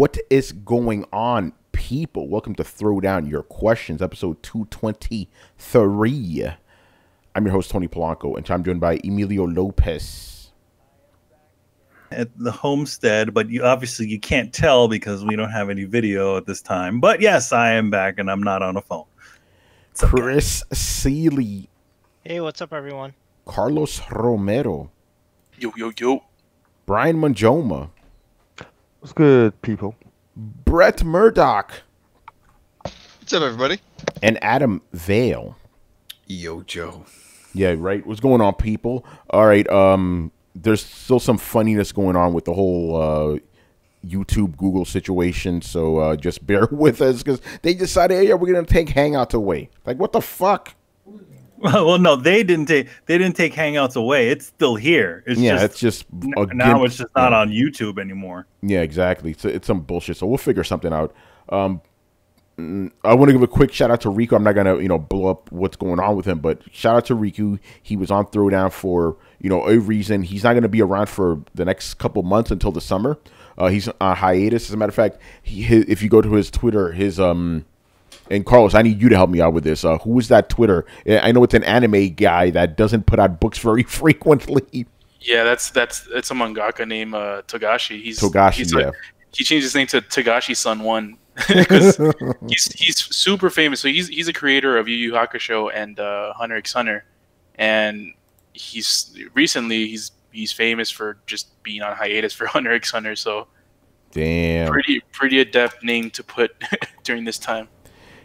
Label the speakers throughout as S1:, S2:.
S1: What is going on, people? Welcome to Throwdown Your Questions, episode 223. I'm your host, Tony Polanco, and I'm joined by Emilio Lopez.
S2: At the homestead, but you obviously you can't tell because we don't have any video at this time. But yes, I am back and I'm not on a phone.
S1: It's Chris okay. Seeley.
S3: Hey, what's up, everyone?
S1: Carlos Romero.
S4: Yo, yo, yo.
S1: Brian Manjoma.
S5: What's good, people?
S1: Brett Murdoch.
S6: What's up, everybody?
S1: And Adam Vale.
S6: Yo, Joe.
S1: Yeah, right. What's going on, people? All right. Um, there's still some funniness going on with the whole uh, YouTube Google situation, so uh, just bear with us because they decided, hey, yeah, we're gonna take Hangouts away. Like, what the fuck?
S2: Well, no, they didn't take they didn't take Hangouts away. It's still here.
S1: It's yeah, just, it's just
S2: now it's just not on YouTube anymore.
S1: Yeah, exactly. It's, it's some bullshit. So we'll figure something out. Um, mm, I want to give a quick shout out to Riku. I'm not gonna you know blow up what's going on with him, but shout out to Riku. He was on Throwdown for you know a reason. He's not gonna be around for the next couple months until the summer. Uh, he's on hiatus. As a matter of fact, he, his, if you go to his Twitter, his um and Carlos, I need you to help me out with this. Uh, who is that Twitter? I know it's an anime guy that doesn't put out books very frequently.
S4: Yeah, that's that's that's a mangaka named uh, Togashi. He's
S1: Togashi.
S4: He's
S1: yeah.
S4: he changed his name to Togashi Sun One because he's he's super famous. So he's he's a creator of Yu Yu Hakusho and uh, Hunter x Hunter, and he's recently he's he's famous for just being on hiatus for Hunter x Hunter. So
S1: damn,
S4: pretty pretty adept name to put during this time.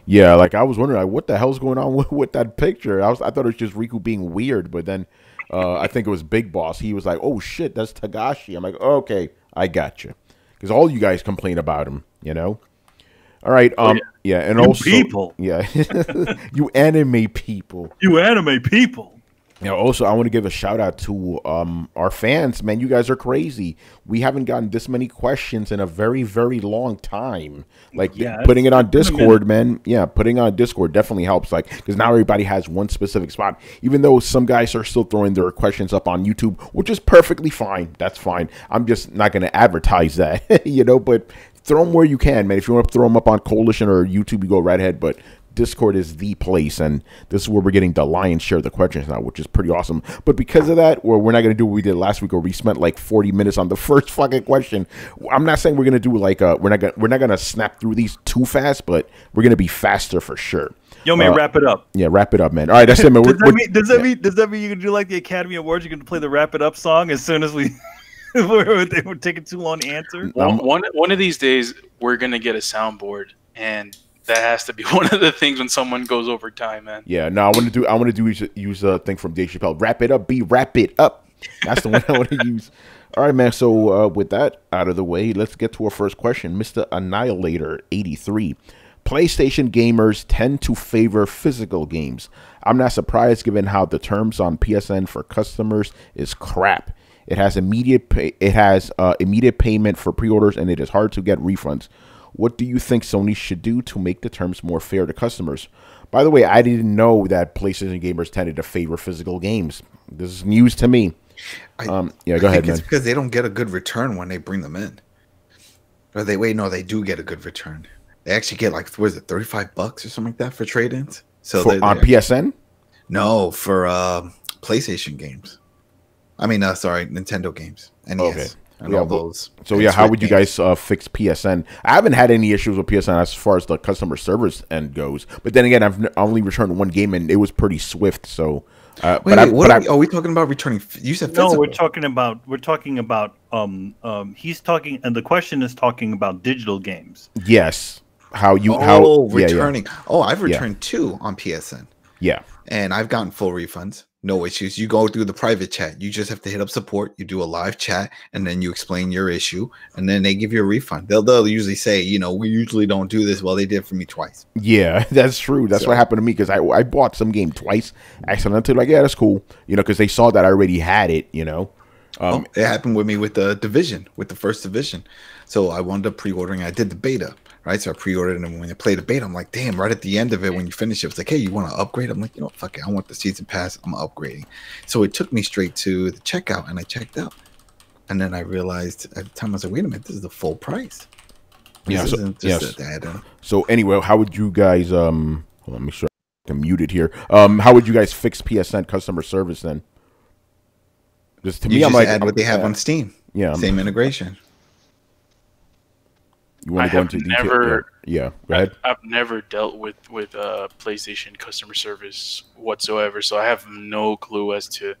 S1: Yeah, like I was wondering, like, what the hell's going on with, with that picture? I was, I thought it was just Riku being weird, but then uh, I think it was Big Boss. He was like, "Oh shit, that's Togashi." I'm like, oh, "Okay, I got you," because all you guys complain about him, you know. All right, oh, um, yeah. yeah, and
S2: you
S1: also
S2: people,
S1: yeah, you anime people,
S2: you anime people.
S1: You know, also I want to give a shout out to um, our fans. Man, you guys are crazy. We haven't gotten this many questions in a very, very long time. Like yeah, putting it on Discord, man. Yeah, putting on Discord definitely helps. Like because now everybody has one specific spot. Even though some guys are still throwing their questions up on YouTube, which is perfectly fine. That's fine. I'm just not going to advertise that, you know. But throw them where you can, man. If you want to throw them up on Coalition or YouTube, you go right ahead. But Discord is the place, and this is where we're getting the lion's share of the questions now, which is pretty awesome. But because of that, well, we're not going to do what we did last week, where we spent like 40 minutes on the first fucking question. I'm not saying we're going to do like a, uh, we're not gonna, we're not going to snap through these too fast, but we're going to be faster for sure.
S2: Yo, man, uh, wrap it up.
S1: Yeah, wrap it up, man. All right, that's it, man.
S2: does, that mean, does that mean does that mean you can do like the Academy Awards? You can play the wrap it up song as soon as we. they were taking too long to answer.
S4: One, one, one of these days, we're gonna get a soundboard, and that has to be one of the things when someone goes over time, man.
S1: Yeah, no, I want to do. I want to do use, use a thing from Dave Chappelle. Wrap it up, be wrap it up. That's the one I want to use. All right, man. So uh, with that out of the way, let's get to our first question, Mister Annihilator eighty three. PlayStation gamers tend to favor physical games. I'm not surprised given how the terms on PSN for customers is crap. It has immediate pay, it has uh, immediate payment for pre-orders and it is hard to get refunds. What do you think Sony should do to make the terms more fair to customers? By the way, I didn't know that PlayStation gamers tended to favor physical games. This is news to me. I, um, yeah, go I ahead, man.
S6: It's because they don't get a good return when they bring them in. Or they wait, no, they do get a good return. They actually get like what is it, thirty five bucks or something like that for trade ins.
S1: So for, on PSN?
S6: No, for uh, PlayStation games. I mean, uh, sorry, Nintendo games. NES. Okay and yeah, all those.
S1: So yeah, how would you guys uh, fix PSN? I haven't had any issues with PSN as far as the customer service end goes. But then again, I've only returned one game and it was pretty swift. So,
S6: uh, wait, but I, what but are, we, are, we, talking about returning? You said
S2: physical. no. We're talking about we're talking about um um. He's talking, and the question is talking about digital games.
S1: Yes. How you
S6: oh,
S1: how
S6: returning?
S1: Yeah, yeah.
S6: Oh, I've returned yeah. two on PSN.
S1: Yeah.
S6: And I've gotten full refunds no issues. You go through the private chat. You just have to hit up support. You do a live chat, and then you explain your issue, and then they give you a refund. They'll they'll usually say, you know, we usually don't do this. Well, they did for me twice.
S1: Yeah, that's true. That's so, what happened to me because I I bought some game twice accidentally. Like, yeah, that's cool. You know, because they saw that I already had it. You know.
S6: Um, oh, it happened with me with the division, with the first division. So I wound up pre-ordering. I did the beta right? So I pre-ordered and when I played the beta, I'm like, damn, right at the end of it, when you finish it, it's like, hey, you want to upgrade? I'm like, you know, fuck it, I want the season pass. I'm upgrading. So it took me straight to the checkout, and I checked out, and then I realized at the time I was like, wait a minute, this is the full price.
S1: Yeah, so- yes. So anyway, how would you guys um? Let me sure I'm muted here. Um, how would you guys fix PSN customer service then? Just to
S6: You
S1: me,
S6: just
S1: I'm like,
S6: add what they have
S1: yeah,
S6: on Steam.
S1: Yeah, I'm-
S6: Same integration.
S1: You want to go into detail?
S4: never-
S1: Yeah, yeah. go ahead.
S4: I've never dealt with with uh, PlayStation customer service whatsoever, so I have no clue as to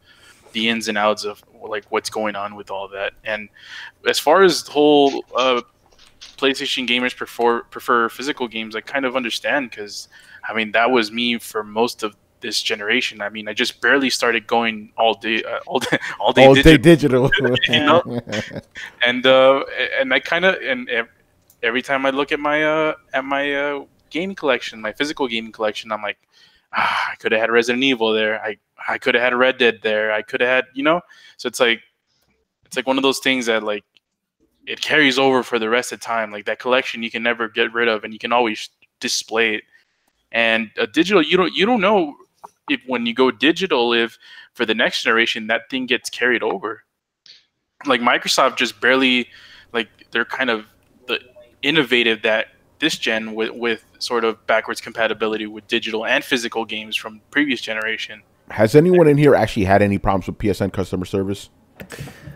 S4: the ins and outs of like what's going on with all that. And as far as the whole uh, PlayStation gamers prefer prefer physical games, I kind of understand because I mean that was me for most of this generation. I mean, I just barely started going all day, uh, all day, all day,
S1: All
S4: digital
S1: day digital.
S4: You know? and uh, and I kind of and every time I look at my uh at my uh game collection, my physical gaming collection, I'm like, ah, I could have had Resident Evil there. I I could have had Red Dead there. I could have had you know. So it's like it's like one of those things that like it carries over for the rest of time. Like that collection, you can never get rid of, and you can always display it. And a digital, you don't you don't know if when you go digital, if for the next generation that thing gets carried over like Microsoft just barely like they're kind of innovative that this gen with with sort of backwards compatibility with digital and physical games from previous generation.
S1: Has anyone in here actually had any problems with PSN customer service?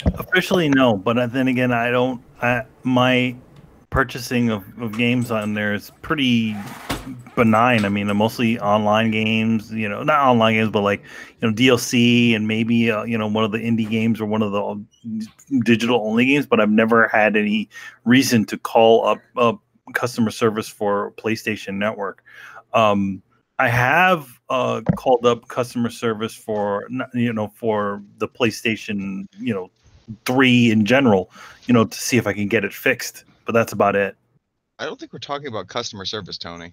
S2: Officially, no. But then again, I don't. I, my purchasing of, of games on there is pretty benign. I mean, mostly online games. You know, not online games, but like you know DLC and maybe uh, you know one of the indie games or one of the digital only games. But I've never had any reason to call up up customer service for PlayStation Network. Um, I have uh, called up customer service for you know for the PlayStation you know three in general, you know, to see if I can get it fixed. But that's about it.
S7: I don't think we're talking about customer service, Tony.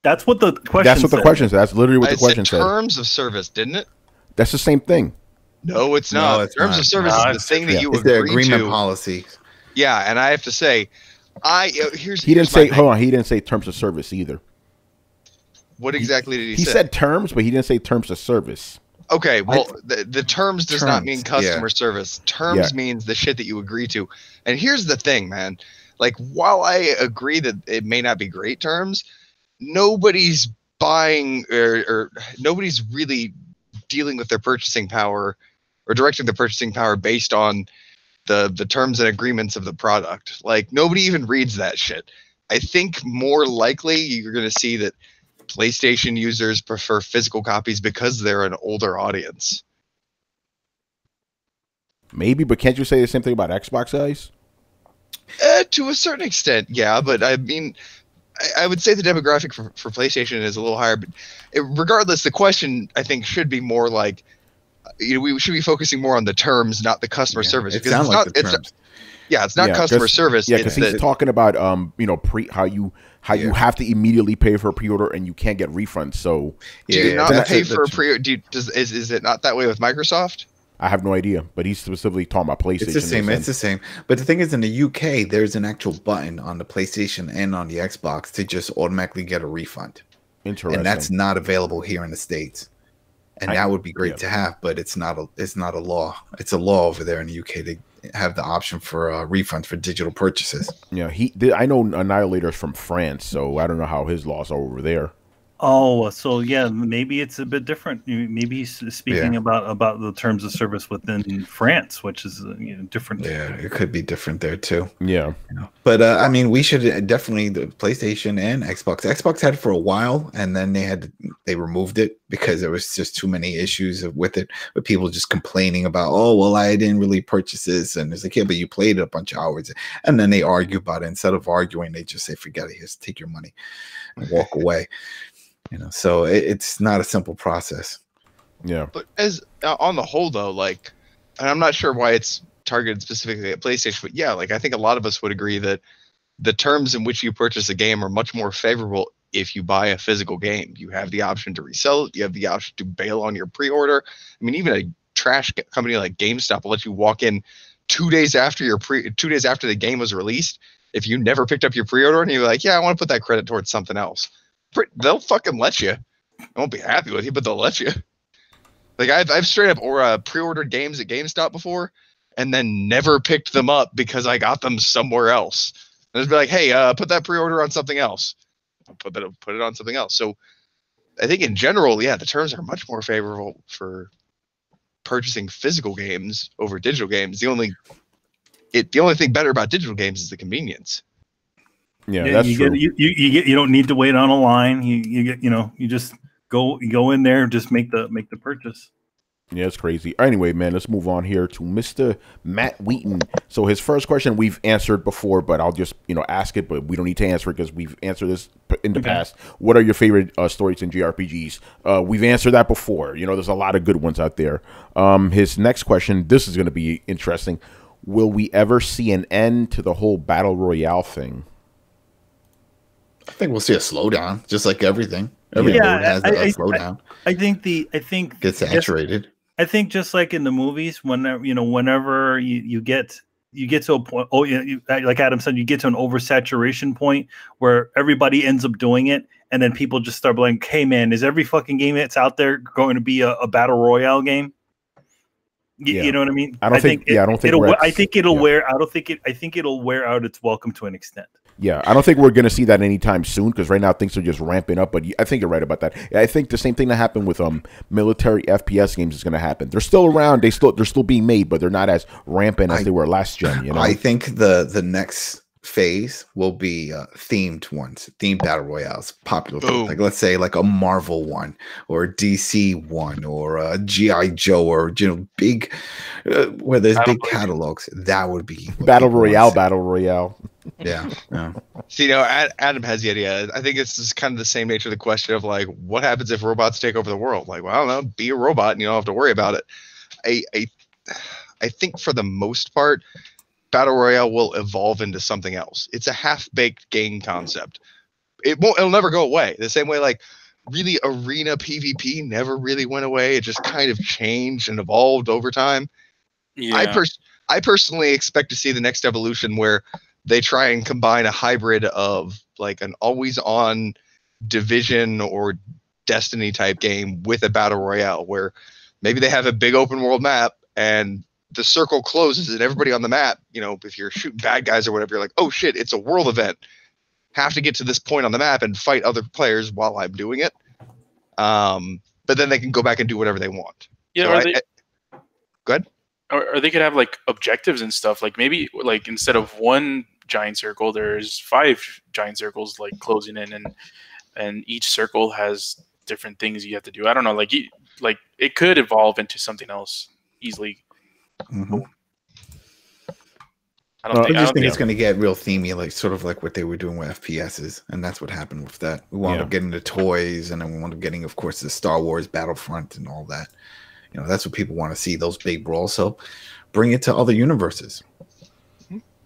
S2: That's what the question.
S1: That's what the
S2: said.
S1: question said. That's literally what
S7: I
S1: the question
S7: said
S1: said.
S7: terms of service, didn't it?
S1: That's the same thing.
S7: No, it's
S6: No,
S7: not.
S6: it's
S7: terms
S6: not.
S7: of service
S4: No,
S7: is
S4: it's-
S7: the thing that
S1: yeah.
S7: you
S6: It's the
S7: agree
S6: agreement
S7: to.
S6: policy.
S7: Yeah, and I have to say, I uh, here's
S1: He didn't
S7: here's my
S1: say.
S7: thing.
S1: Hold on. He didn't say terms of service either.
S7: What exactly did he,
S1: He
S7: say?
S1: said terms, but he didn't say terms of service.
S7: Okay, well, the, the terms does not mean
S6: Terms, yeah.
S7: customer service. Terms
S1: Yeah.
S7: means the shit that you agree to. And here's the thing, man. Like, while I agree that it may not be great terms, nobody's buying or, or nobody's really dealing with their purchasing power or directing the purchasing power based on the the terms and agreements of the product. Like, nobody even reads that shit. I think more likely you're going to see that PlayStation users prefer physical copies because they're an older audience.
S1: Maybe, but can't you say the same thing about Xbox guys?
S7: Uh, to a certain extent, yeah, but I mean, I, I would say the demographic for, for PlayStation is a little higher. But it, regardless, the question I think should be more like, uh, you know, we should be focusing more on the terms, not the customer
S6: Yeah,
S7: service.
S6: It sounds like
S7: not,
S6: the
S7: it's
S6: terms.
S7: yeah, it's not
S1: Yeah,
S7: customer service.
S1: Yeah, because he's talking about um, you know, pre how you how you have to immediately pay for a pre-order and you can't get refunds. So
S7: do you
S6: Yeah,
S7: not
S6: that's
S7: pay
S6: a-
S7: for a
S6: that's-
S7: pre? Do you, does is is it not that way with Microsoft?
S1: I have no idea. But he's specifically talking about PlayStation.
S6: It's the same. It's the same. But the thing is, in the UK, there's an actual button on the PlayStation and on the Xbox to just automatically get a refund,
S1: Interesting.
S6: and that's not available here in the states. And
S1: I-
S6: that would be great
S1: yeah.
S6: to have, but it's not a it's not a law. It's a law over there in the UK to have the option for uh, refund for digital purchases.
S1: yeah, he. I know Annihilator's from France, so I don't know how his laws are over there.
S2: Oh, so yeah, maybe it's a bit different. Maybe he's speaking
S6: Yeah.
S2: about about the terms of service within France, which is uh, you know, different.
S6: Yeah, it could be different there too.
S1: Yeah,
S6: But uh, I mean, we should definitely the PlayStation and Xbox. Xbox had it for a while, and then they had they removed it because there was just too many issues with it. With people just complaining about, oh well, I didn't really purchase this, and it's like, yeah, but you played it a bunch of hours, and then they argue about it. Instead of arguing, they just say, forget it, just take your money and walk away. You know, so it, it's not a simple process.
S1: yeah.
S7: But as uh, on the whole, though, like, and I'm not sure why it's targeted specifically at PlayStation, but yeah, like I think a lot of us would agree that the terms in which you purchase a game are much more favorable if you buy a physical game. You have the option to resell it. You have the option to bail on your pre-order. I mean, even a trash company like GameStop will let you walk in two days after your pre, two days after the game was released. If you never picked up your pre-order and you're like, yeah, I want to put that credit towards something else, Pre- they'll fucking let you. I won't be happy with you, but they'll let you. Like I've I've straight up or uh, pre-ordered games at GameStop before, and then never picked them up because I got them somewhere else. and just be like, hey, uh, put that pre-order on something else. I'll put that put it on something else. So I think in general, yeah, the terms are much more favorable for purchasing physical games over digital games. The only it the only thing better about digital games is the convenience.
S1: Yeah, that's
S2: you
S1: true.
S2: Get, you, you, you get you don't need to wait on a line. You you get you know you just go you go in there and just make the make the purchase.
S1: Yeah, it's crazy. Anyway, man, let's move on here to Mr. Matt Wheaton. So his first question we've answered before, but I'll just you know ask it, but we don't need to answer it because we've answered this in the
S2: Okay.
S1: past. What are your favorite uh, stories in JRPGs? Uh, we've answered that before. You know, there's a lot of good ones out there. Um, his next question, this is going to be interesting. Will we ever see an end to the whole battle royale thing?
S6: I think we'll see a slowdown, just like everything. Every
S2: Yeah,
S6: has
S2: I-
S6: a
S2: I-
S6: slowdown.
S2: I think the I think
S6: Gets saturated.
S2: I think just like in the movies, whenever you know, whenever you, you get you get to a point, oh, you, like Adam said, you get to an oversaturation point where everybody ends up doing it, and then people just start like, "Hey, man, is every fucking game that's out there going to be a, a battle royale game?" You,
S1: Yeah.
S2: you know what I mean?
S1: I don't think- yeah, I don't think
S2: it'll.
S1: we're
S2: we-
S1: at-
S2: I think it'll
S1: yeah.
S2: wear. I don't think it. I think it'll wear out its welcome to an extent.
S1: Yeah, I don't think we're going to see that anytime soon because right now things are just ramping up. But I think you're right about that. I think the same thing that happened with um military FPS games is going to happen. They're still around. They still they're still being made, but they're not as rampant as
S6: I-
S1: they were last gen. You know,
S6: I think the the next phase will be uh, themed ones, themed battle royales, popular. things. Like let's say like a Marvel one, or a DC one, or a GI Joe, or you know big uh, where there's big
S4: Battleblade.
S6: catalogs. That would be
S1: battle royale, battle royale.
S6: Yeah, yeah.
S7: See, you know, Adam has the idea. I think it's just kind of the same nature of the question of like, what happens if robots take over the world? Like, well, I don't know, be a robot and you don't have to worry about it. I, I, I think for the most part, battle royale will evolve into something else. It's a half-baked game concept. It won't. It'll never go away. The same way, like, really, arena PvP never really went away. It just kind of changed and evolved over time.
S4: Yeah.
S7: I pers- I personally expect to see the next evolution where they try and combine a hybrid of like an always on division or destiny type game with a battle royale where maybe they have a big open world map and the circle closes and everybody on the map, you know, if you're shooting bad guys or whatever, you're like, oh shit, it's a world event. Have to get to this point on the map and fight other players while I'm doing it. Um, but then they can go back and do whatever they want.
S4: yeah,
S7: So
S4: or,
S7: I-
S4: they,
S7: I- go ahead.
S4: or, or they could have like objectives and stuff. Like maybe like instead of one giant circle, there's five giant circles like closing in, and and each circle has different things you have to do. I don't know. Like you, like it could evolve into something else easily.
S6: Mhm.
S4: I don't
S1: Well,
S4: think.
S6: I
S4: I
S6: just think
S4: think
S6: it's going to get real themey, like sort of like what they were doing with FPSs, and that's what happened with that. We wound
S1: Yeah.
S6: up getting the toys, and then we wound up getting, of course, the Star Wars Battlefront and all that. You know, that's what people want to see those big brawls. So bring it to other universes.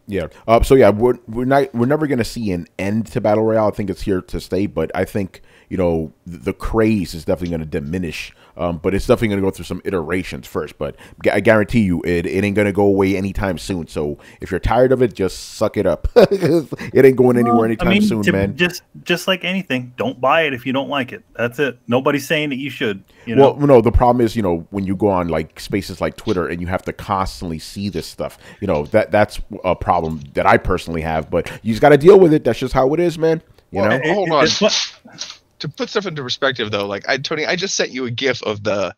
S1: Yeah. Uh, so yeah, we're we're not we're never going to see an end to battle royale. I think it's here to stay, but I think you know the, the craze is definitely going to diminish. Um, but it's definitely going to go through some iterations first. But I guarantee you, it, it ain't going to go away anytime soon. So if you're tired of it, just suck it up. it ain't going anywhere
S2: Well,
S1: anytime soon,
S2: to-
S1: man.
S2: Just just like anything, don't buy it if you don't like it. That's it. Nobody's saying that you should. You know.
S1: Well, no, the problem is, you know, when you go on like spaces like Twitter and you have to constantly see this stuff, you know, that that's a problem that I personally have. But you just got to deal with it. That's just how it is, man. You
S7: Well,
S1: know.
S7: and- hold
S2: It-
S7: on. To put stuff into perspective though like i tony i just sent you a gif of the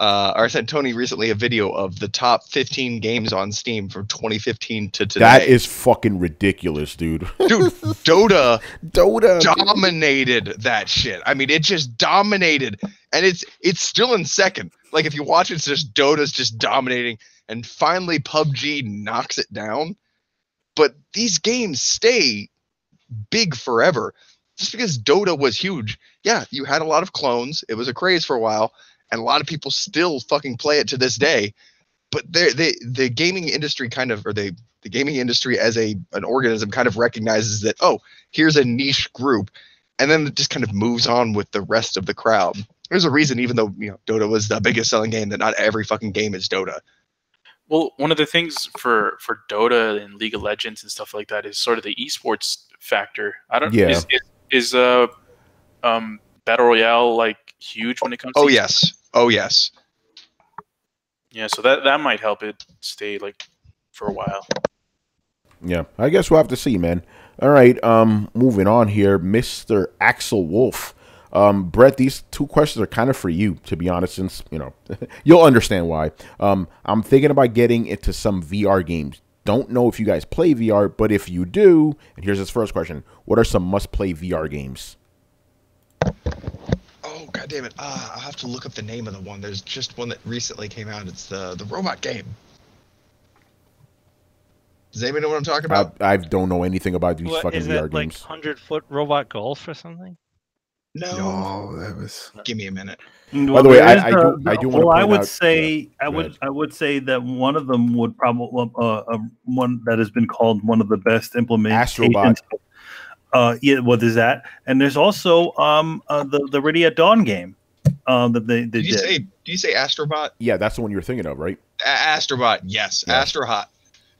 S7: uh or i sent tony recently a video of the top 15 games on steam from 2015 to today
S1: That is fucking ridiculous, dude.
S7: dude dota
S1: Dota. dude.
S7: dominated that shit i mean it just dominated and it's it's still in second like if you watch it, it's just dota's just dominating and finally pubg knocks it down but these games stay big forever just because Dota was huge. Yeah, you had a lot of clones. It was a craze for a while, and a lot of people still fucking play it to this day. But they they the gaming industry kind of or the the gaming industry as a an organism kind of recognizes that oh here's a niche group, and then it just kind of moves on with the rest of the crowd. There's a reason, even though you know Dota was the biggest selling game, that not every fucking game is Dota.
S4: Well, one of the things for for Dota and League of Legends and stuff like that is sort of the esports factor. I don't.
S1: Yeah.
S4: Is, is, is uh um battle royale like huge when it comes?
S7: To Oh
S4: to
S7: yes, oh yes.
S4: Yeah, so that that might help it stay like for a while.
S1: Yeah, I guess we'll have to see, man. All right, um, moving on here, Mister Axel Wolf. Um, Brett, these two questions are kind of for you, to be honest, since you know you'll understand why. Um, I'm thinking about getting into some VR games. Don't know if you guys play VR, but if you do, and here's his first question: What are some must-play VR games?
S7: Oh god damn it! Uh, I'll have to look up the name of the one. There's just one that recently came out. It's the the robot game. Does anybody know what I'm talking about?
S1: I, I don't know anything about these
S3: What,
S1: fucking
S3: is
S1: VR
S3: it like
S1: games.
S3: hundred foot robot golf or something?
S7: No.
S6: No, that was.
S7: Give me a minute.
S1: By the way, I- I do- I do wanna
S2: Well, I would
S1: out-
S2: say I would
S1: ahead.
S2: I would say that one of them would probably uh, uh, one that has been called one of the best implementations.
S1: Astrobot.
S2: Uh, yeah, what is that? And there's also um uh, the the Ready at Dawn game, um that they they
S7: Did you
S2: did.
S7: say? Do you say Astrobot?
S1: Yeah, that's the one you were thinking of, right?
S7: A- Astrobot, yes.
S1: Yeah.
S7: Astrobot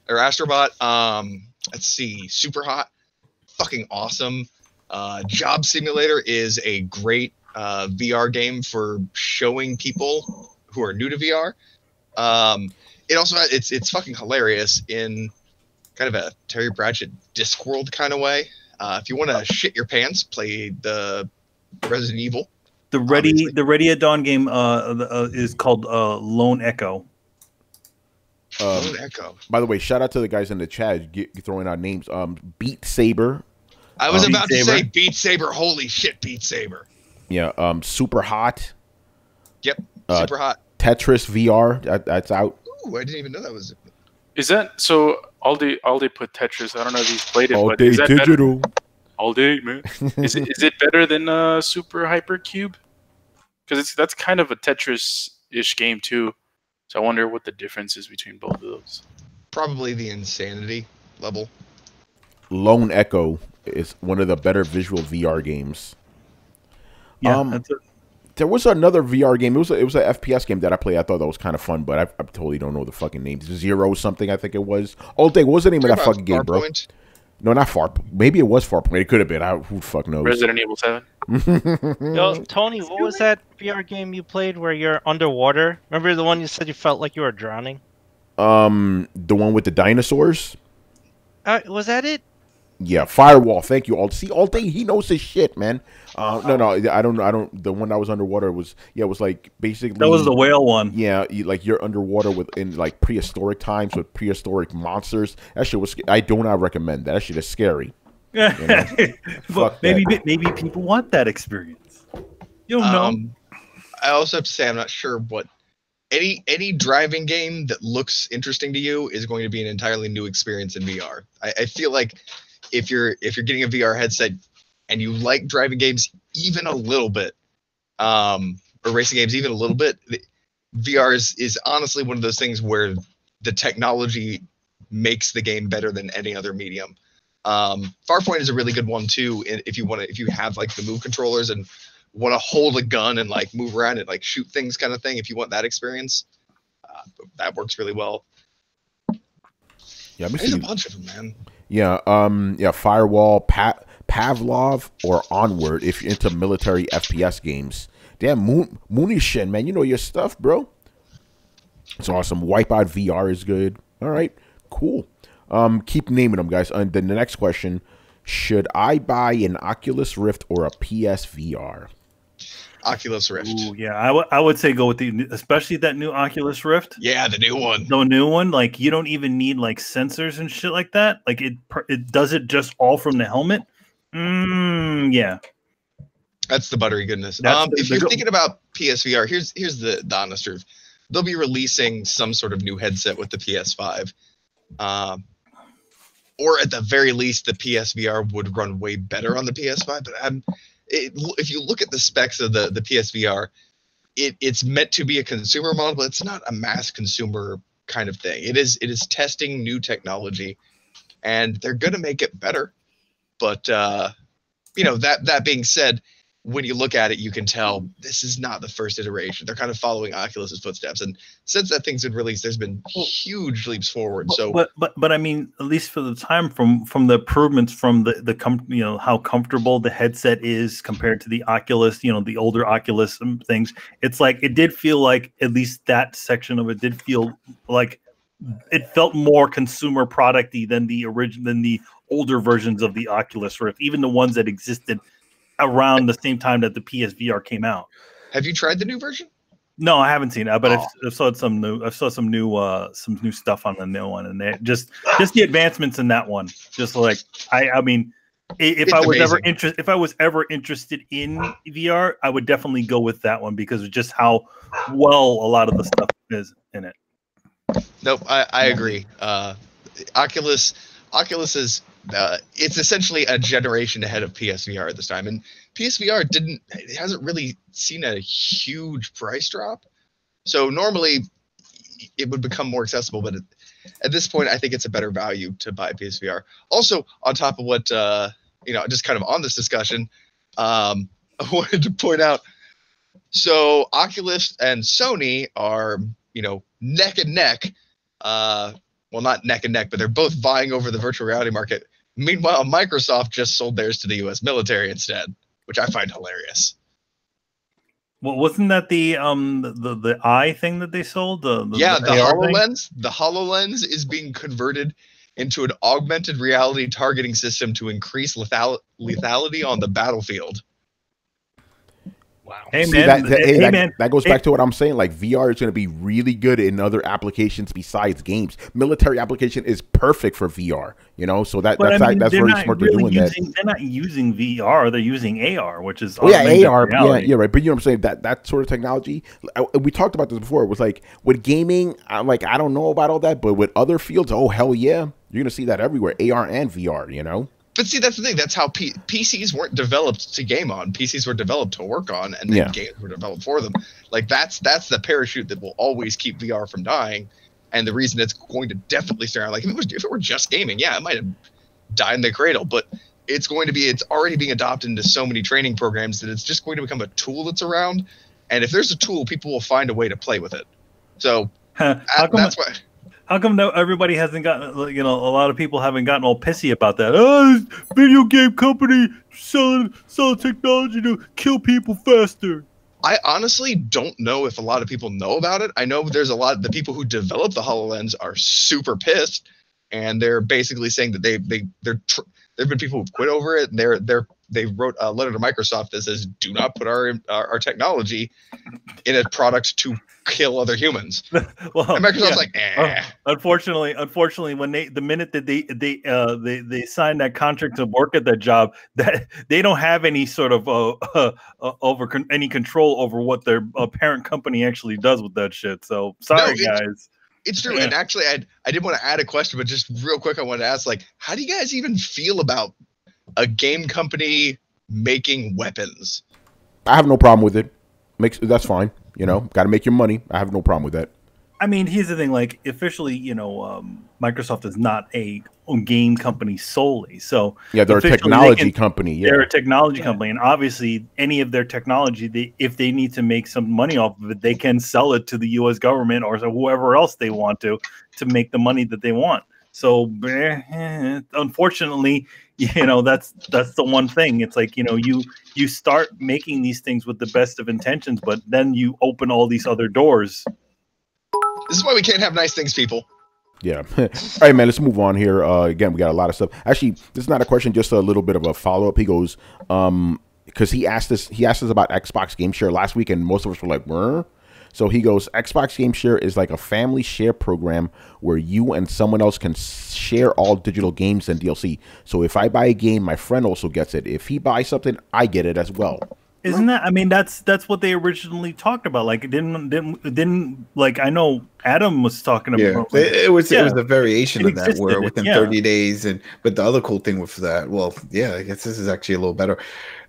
S7: or Astrobot. Um, let's see, Super Hot, fucking awesome. Uh, Job Simulator is a great uh, VR game for showing people who are new to VR. Um, it also it's it's fucking hilarious in kind of a Terry Pratchett Discworld kind of way. Uh, if you want to shit your pants, play the Resident Evil.
S2: the Ready
S7: obviously.
S2: the Ready at Dawn game uh, uh is called uh Lone Echo.
S1: Um,
S7: Lone Echo.
S1: by the way, shout out to the guys in the chat get, throwing out names. Um, Beat Saber,
S7: I was
S2: Uh,
S7: about to say Beat Saber. Holy shit, Beat Saber.
S1: yeah. Um, Super Hot,
S7: Yep,
S1: Uh,
S7: super hot.
S1: Tetris VR. That, that's out.
S7: Ooh, I didn't even know that was.
S4: Is that so? All day, all day put Tetris. I don't know if he's played it,
S1: All
S4: but
S1: day
S4: is that better?
S1: digital.
S4: All day, man. is it is it better than uh, Super Hypercube? Because it's that's kind of a Tetris-ish game too. So I wonder what the difference is between both of those.
S7: Probably the insanity level.
S1: Lone Echo is one of the better visual VR games.
S2: Yeah,
S1: Um,
S2: that's it.
S1: There was another VR game. It was a, it was an FPS game that I played. I thought that was kind of fun, but I, I totally don't know the fucking name. Zero something, I think it was. All day. What was the name of that fucking game, bro?
S7: Farpoint?
S1: No, not Far. Maybe it was Farpoint. It could have been. I, who the fuck knows?
S4: Resident Evil Seven.
S3: Yo, Tony, what was that VR game you played where you're underwater? Remember the one you said you felt like you were drowning?
S1: um, the one with the dinosaurs.
S3: Uh, was that it?
S1: Yeah, Firewall. Thank you. All see, all day he knows his shit, man. Uh, no, no, I don't. I don't. The one that was underwater was yeah, it was like basically
S2: That was the whale one.
S1: Yeah, you, like you're underwater with in like prehistoric times with prehistoric monsters. That shit was. sc- I do not recommend that. That shit is scary.
S2: Yeah, but
S1: Fuck
S2: maybe maybe people want that experience. You don't know.
S7: Um, I also have to say I'm not sure what any any driving game that looks interesting to you is going to be an entirely new experience in VR. I, I feel like if you're if you're getting a VR headset and you like driving games even a little bit, um, or racing games even a little bit, VR is is honestly one of those things where the technology makes the game better than any other medium. Um, Farpoint is a really good one too. If you want to, if you have like the move controllers and want to hold a gun and like move around and like shoot things kind of thing if you want that experience uh, that works really well
S1: Yeah,
S7: there's a bunch of them man
S1: Yeah, um, yeah, Firewall, pa- Pavlov, or Onward. If you're into military FPS games, damn, Moon Moonishin, man, you know your stuff, bro. It's awesome. Wipeout VR is good. All right, cool. Um, keep naming them, guys. And then the next question: Should I buy an Oculus Rift or a PSVR?
S7: Oculus rift
S2: Ooh, yeah, I would I would say go with the especially that new Oculus Rift.
S7: yeah the new one
S2: The new one, like you don't even need like sensors and shit like that. Like it it does it just all from the helmet. Mm, yeah.
S7: that's the buttery goodness
S2: That's
S7: um
S2: the-
S7: if you're
S2: go-
S7: thinking about psvr here's here's the, the honest truth they'll be releasing some sort of new headset with the ps5 um or at the very least the psvr would run way better on the ps5 but i'm it, if you look at the specs of the the psvr it, it's meant to be a consumer model but it's not a mass consumer kind of thing. It is it is testing new technology and they're going to make it better. But uh you know that that being said when you look at it you can tell this is not the first iteration they're kind of following oculus's footsteps and since that thing's been released there's been huge leaps forward so
S2: but but but I mean, at least for the time from from the improvements from the the com- you know how comfortable the headset is compared to the Oculus, you know, the older Oculus and things. It's like it did feel like at least that section of it did feel like it felt more consumer producty than the original than the older versions of the Oculus Rift, even the ones that existed around the same time that the PSVR came out.
S7: Have you tried the new version?
S2: No, I haven't seen it, but
S7: Oh.
S2: I've, I've saw some new. I saw some new, uh, some new stuff on the new one, and they just, just the advancements in that one. Just like I, I mean, if
S7: It's
S2: I was ever
S7: amazing.
S2: interested, if I was ever interested in VR, I would definitely go with that one because of just how well a lot of the stuff is in it.
S7: Nope, I, I agree. Uh, Oculus, Oculus is uh, it's essentially a generation ahead of PSVR at this time, and PSVR didn't hasn't really seen a huge price drop. So normally it would become more accessible, but at, at this point, I think it's a better value to buy PSVR. Also, on top of what uh, you know, just kind of on this discussion, um, I wanted to point out. So Oculus and Sony are you know neck and neck uh, well, not neck and neck, but they're both vying over the virtual reality market. Meanwhile, Microsoft just sold theirs to the U.S. military instead, which I find hilarious.
S2: Well, wasn't that the um the the, the eye thing that they sold? The, the
S7: yeah, the
S2: thing?
S7: Hololens, the Hololens is being converted into an augmented reality targeting system to increase lethal- lethality on the battlefield.
S3: Wow.
S2: Hey
S1: See,
S2: man,
S1: that, that-
S2: hey,
S1: hey, that,
S2: man,
S1: that goes back to what I'm saying. Like VR is going to be really good in other applications besides games. Military application is perfect for VR. You know, so that
S2: But
S1: that's
S2: I mean,
S1: that's
S2: they're
S1: very smart.
S2: really
S1: they're doing that.
S2: They're not using VR. They're using AR, which is
S1: Oh yeah,
S2: augmented
S1: AR. Yeah, yeah, right. But you know what I'm saying? That that sort of technology. I, we talked about this before. It was like with gaming. I'm like I don't know about all that, but with other fields, oh hell yeah, you're gonna see that everywhere. AR and VR. You know.
S7: But see, that's the thing. That's how P- PCs weren't developed to game on. PCs were developed to work on, and then
S1: Yeah.
S7: games were developed for them. Like that's that's the parachute that will always keep VR from dying, and the reason it's going to definitely stay around. Like if it was if it were just gaming, yeah, it might have died in the cradle, but it's going to be it's already being adopted into so many training programs that it's just going to become a tool that's around. And if there's a tool, people will find a way to play with it. So
S2: Huh, how come?
S7: that's why.
S2: How come no, everybody hasn't gotten? You know, a lot of people haven't gotten all pissy about that. Oh, video game company selling selling technology to kill people faster.
S7: I honestly don't know if a lot of people know about it. I know there's a lot the people who develop the HoloLens are super pissed and they're basically saying that they they they're tr- there've been people who've quit over it and they're they're they wrote a letter to Microsoft that says do not put our our, our technology in a product to kill other humans.
S2: Well,
S7: And Microsoft's
S2: yeah.
S7: like, eh.
S2: Unfortunately, unfortunately, when they the minute that they they uh they they sign that contract to work at that job, that they don't have any sort of uh, uh, uh over con- any control over what their uh, parent company actually does with that shit. So sorry,
S7: it's-
S2: guys.
S7: It's true.
S2: Yeah.
S7: And actually I I did want to add a question, but just real quick I wanted to ask like how do you guys even feel about a game company making weapons?
S1: I have no problem with it. Makes that's fine. You know, got to make your money. I have no problem with that.
S2: I mean, here's the thing: like, officially, you know, um, Microsoft is not a game company solely. So
S1: Yeah, they're a
S2: Officially, they
S1: technology
S2: can-
S1: company. Yeah,
S2: they're a technology company, and obviously, any of their technology, they, if they need to make some money off of it, they can sell it to the U.S. government or whoever else they want to to make the money that they want. So, eh, unfortunately, you know that's that's the one thing. It's like you know you you start making these things with the best of intentions, but then you open all these other doors.
S7: This is why we can't have nice things, people.
S1: Yeah. All right, man. Let's move on here. Uh, again, we got a lot of stuff. Actually, this is not a question, just a little bit of a follow up. He goes, um, because he asked us, he asked us about Xbox Game Share last week, and most of us were like, "Where?" So he goes, Xbox Game Share is like a family share program where you and someone else can share all digital games and DLC. So if I buy a game, my friend also gets it. If he buys something, I get it as well.
S2: Isn't that? I mean, that's that's what they originally talked about. Like, it didn't didn't didn't like. I know Adam was talking
S6: Yeah,
S2: about.
S6: it, it was it was a variation
S2: It
S6: of that where
S2: existed,
S6: within
S2: yeah.
S6: 30 days and but the other cool thing with that, well, yeah, I guess this is actually a little better.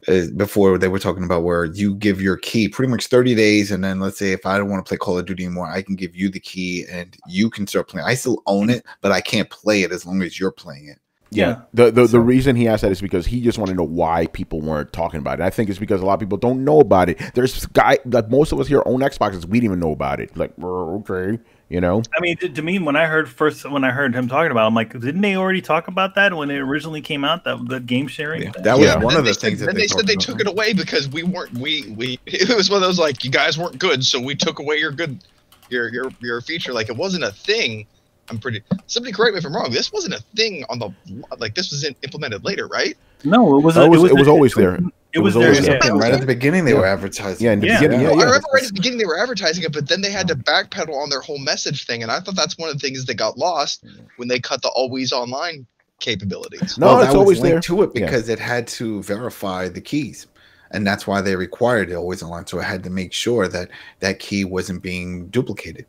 S6: Is before they were talking about where you give your key pretty much 30 days, and then let's say if I don't want to play Call of Duty anymore, I can give you the key and you can start playing. I still own mm-hmm. it, but I can't play it as long as you're playing it.
S2: Yeah.
S1: The the,
S2: So-
S1: the reason he asked that is because he just wanted to know why people weren't talking about it. I think it's because a lot of people don't know about it. There's guy like most of us here own Xboxes. We didn't even know about it. Like, okay, you know.
S2: I mean, to, to me, when I heard first, when I heard him talking about, it, I'm like, didn't they already talk about that when it originally came out? That the game sharing.
S6: Yeah, that was
S1: Yeah.
S6: one of the
S7: they
S6: things
S7: said,
S6: that
S7: then they, said they
S6: talked
S7: took it away because we weren't we we it was one of those like you guys weren't good so we took away your good your your your feature like it wasn't a thing I'm pretty. Somebody correct me if I'm wrong. This wasn't a thing on the like. This was in, implemented later, right?
S2: No, it was.
S1: Oh,
S2: a-
S1: it was, it was always there.
S2: It was
S1: always
S2: there.
S1: there.
S2: yeah.
S6: right at the beginning, they
S1: Yeah.
S6: were advertising.
S1: Yeah, in the
S2: Yeah.
S1: beginning, yeah,
S7: Well,
S1: yeah.
S7: I remember right at the beginning they were advertising it, but then they had to backpedal on their whole message thing, and I thought that's one of the things that got lost when they cut the always online capabilities.
S1: No,
S6: Well,
S1: it's
S6: that was
S1: always
S6: linked
S1: there.
S6: to it
S1: Yeah.
S6: because it had to verify the keys, and that's why they required it always online. So it had to make sure that that key wasn't being duplicated.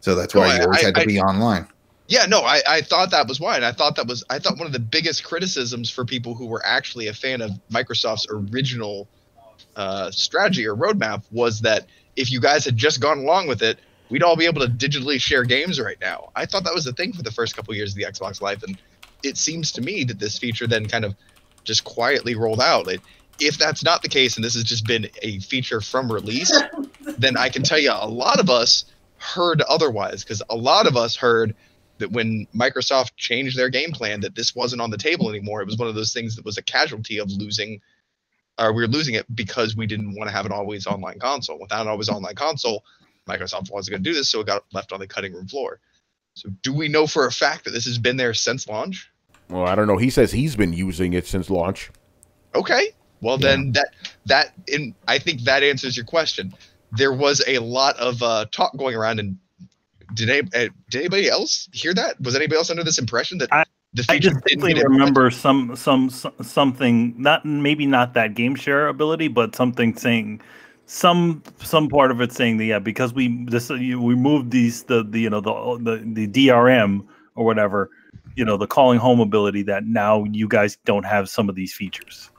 S6: So that's why
S7: I-
S6: you always
S7: I-
S6: had to
S7: I-
S6: be online.
S7: Yeah, no, I, I thought that was why, and I thought that was I thought one of the biggest criticisms for people who were actually a fan of Microsoft's original uh, strategy or roadmap was that if you guys had just gone along with it, we'd all be able to digitally share games right now. I thought that was the thing for the first couple years of the Xbox Life, and it seems to me that this feature then kind of just quietly rolled out. It, if that's not the case, and this has just been a feature from release, then I can tell you a lot of us heard otherwise because a lot of us heard that when Microsoft changed their game plan, that this wasn't on the table anymore. It was one of those things that was a casualty of losing, or we were losing it because we didn't want to have an always online console. Without an always online console, Microsoft wasn't going to do this, so it got left on the cutting room floor. So, do we know for a fact that this has been there since launch?
S1: Well, I don't know. He says he's been using it since launch.
S7: Okay. Well, then that that in I think that answers your question. There was a lot of uh, talk going around, and did, any, uh, did anybody else hear that? Was anybody else under this impression that
S2: I-
S7: the
S2: I
S7: feature
S2: just
S7: didn't
S2: distinctly remember some some some- something not maybe not that game share ability, but something saying some some part of it saying that yeah because we this you- we moved these the, the you know the, the the DRM or whatever you know the calling home ability that now you guys don't have some of these features.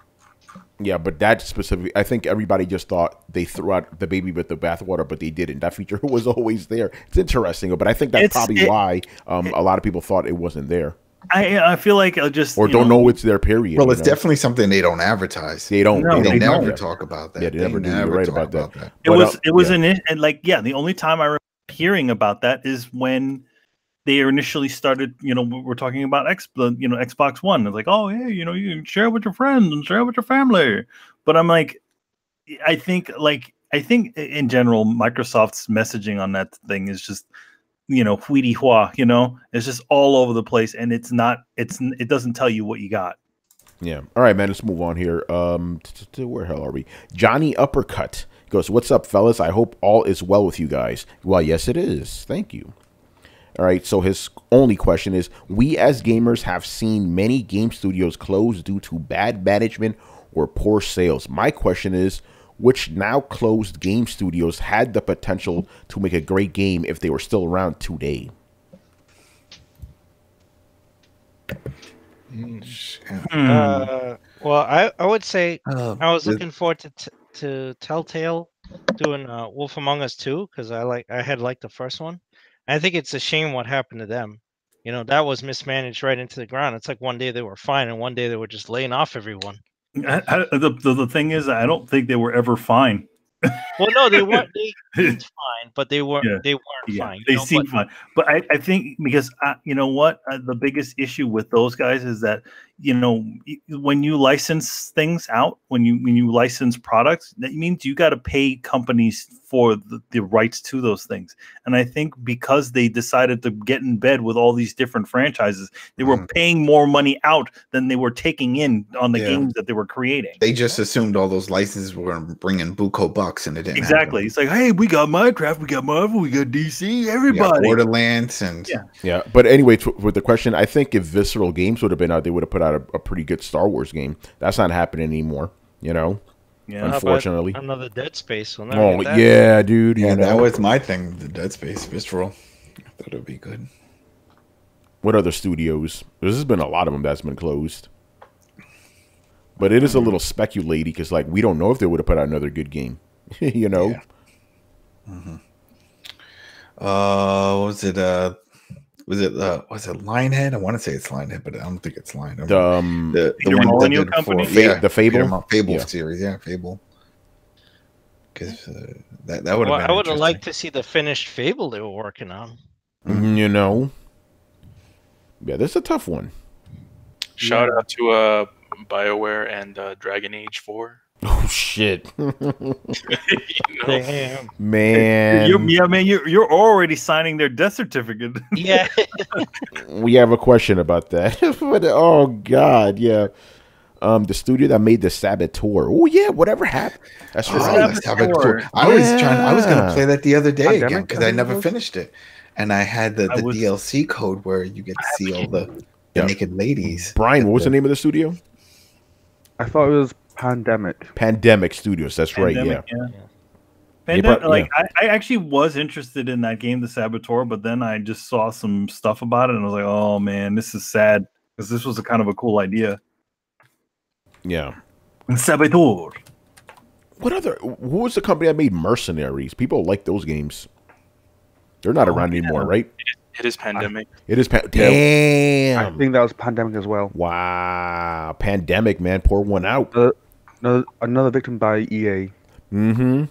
S1: Yeah, but that specific, I think everybody just thought they threw out the baby with the bathwater, but they didn't. That feature was always there. It's interesting, but I think that's
S2: It's-
S1: probably
S2: it-
S1: why um, a lot of people thought it wasn't there
S2: I I feel like I just
S1: or don't know, it's there. Period.
S6: Well,
S1: you
S6: it's
S1: know?
S6: definitely something they don't advertise.
S1: they don't.
S2: No,
S6: they,
S1: they,
S2: they
S6: never
S2: don't.
S6: talk about that.
S1: Yeah, they never do. You're right
S6: talk
S1: about that.
S2: It
S1: But,
S2: was
S1: uh,
S2: it was
S1: yeah.
S2: an i- and like yeah the only time I remember hearing about that is when they initially started you know we're talking about X you know Xbox One it's like oh hey you know you can share it with your friends and share it with your family but I'm like I think like I think in general Microsoft's messaging on that thing is just you know wheaty hua you know it's just all over the place and it's not it's it doesn't tell you what you got
S1: Yeah. All right, man. Let's move on here. Um, where hell are we? Johnny Uppercut goes, "What's up, fellas? I hope all is well with you guys." Well, yes, it is. Thank you. All right. So his only question is: We as gamers have seen many game studios close due to bad management or poor sales. My question is. Which now closed game studios had the potential to make a great game if they were still around today?
S2: Hmm.
S3: Uh, well, I, I would say
S6: Uh,
S3: I was looking forward to t- to Telltale doing uh, Wolf Among Us 2 because I like I had liked the first one. I think it's a shame what happened to them. You know that was mismanaged right into the ground. It's like one day they were fine and one day they were just laying off everyone.
S2: I, I, the, the the thing is I don't think they were ever fine
S3: Well, no, they weren't. They seemed fine, but they weren't.
S2: Yeah.
S3: They weren't
S2: Yeah,
S3: fine.
S2: they
S3: know,
S2: seem
S3: but-
S2: fine. But I, I think because uh, you know what, uh, the biggest issue with those guys is that you know when you license things out, when you when you license products, that means you got to pay companies for the, the rights to those things. And I think because they decided to get in bed with all these different franchises, they were
S6: Mhm.
S2: paying more money out than they were taking in on the
S6: Yeah.
S2: games that they were creating.
S6: They just assumed all those licenses were bringing buco bucks, and it didn't. happen.
S2: Exactly. It's like, hey, we got Minecraft, we got Marvel, we got DC,
S6: We got
S2: everybody.
S6: Borderlands and
S2: Yeah.
S1: Yeah, but anyway, t- with the question, I think if Visceral Games would have been out, they would have put out a, a pretty good Star Wars game. That's not happening anymore. You know,
S2: yeah.
S1: Unfortunately.
S3: Another Dead Space. We'll
S1: Oh
S3: get that.
S1: yeah, dude. You
S6: yeah,
S1: know
S6: that was my thing. The Dead Space Visceral. I thought it'd be good.
S1: what other studios? There's been a lot of them that's been closed. But it is a little speculating because, like, we don't know if they would have put out another good game. you know,
S6: Yeah. Uh, what was it? Uh, was it? Uh, was it Lionhead? I want to say it's Lionhead, but I don't think it's Lionhead.
S1: the um,
S6: the,
S2: Peter
S6: one that
S2: Molyneux
S6: did
S2: company?
S6: for-
S1: Fa-
S6: yeah,
S1: the Fable?
S6: Peter Fable
S1: Yeah.
S6: series, yeah, Fable. Because uh, that that would have
S3: Well. I would have liked to see the finished Fable they were working on.
S1: you know, yeah, this is a tough one.
S4: Shout out to uh, BioWare and uh, Dragon Age 4.
S1: Oh shit,
S4: you know?
S3: Damn.
S1: man!
S2: You're, yeah, man, you're you're already signing their death certificate.
S3: Yeah.
S1: we have a question about that. but, oh god, yeah. Um, the studio that made the Saboteur. Oh yeah, whatever happened? That's
S6: Oh,
S1: right.
S6: the Saboteur. I was trying. I was gonna play that the other day
S5: Pandemic,
S6: again because
S5: I
S6: I
S5: think it
S6: never finished it, and I had the,
S2: I
S6: the
S2: was-
S6: DLC code where you get to see all the, the
S1: Yeah.
S6: naked ladies.
S1: Brian, what was the name of the studio?
S5: I thought it was pandemic.
S1: Pandemic Studios. That's right. Yeah.
S2: Pandemic, yeah.
S1: They
S2: Pandemic,
S1: prob-
S2: like I, I actually was interested in that game, The Saboteur, but then I just saw some stuff about it and I was like, oh man, this is sad because this was a kind of a cool idea.
S1: Yeah.
S2: Saboteur.
S1: What other? Who was the company that made Mercenaries? People like those games. They're not
S2: Oh,
S1: around anymore, right?
S4: It is pandemic.
S1: It is. Pa-
S5: I think that was pandemic as well.
S1: wow. Pandemic, man. Pour one out.
S5: Another, another victim by EA.
S1: Mm-hmm.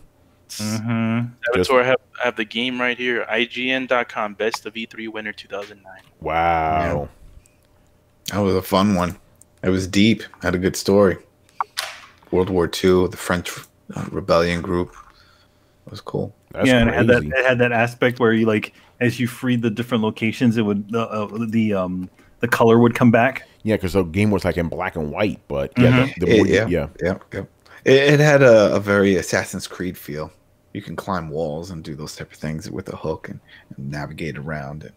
S2: Mm-hmm.
S1: Just-
S4: I have, I have the game right here. IGN.com, best of E3 winner 2009.
S1: Wow.
S6: That was a fun one. It was deep. Had a good story. World War II, the French uh, rebellion group. It was cool.
S1: That's
S2: yeah, and it had that it had that aspect where you like as you freed the different locations, it would uh, uh, the um the color would come back.
S1: Yeah, because the game was like in black and white, but yeah, the, the
S6: It- yeah,
S1: yeah.
S6: yeah, yeah. It, it had a, a very Assassin's Creed feel. You can climb walls and do those type of things with a hook and, and navigate around. And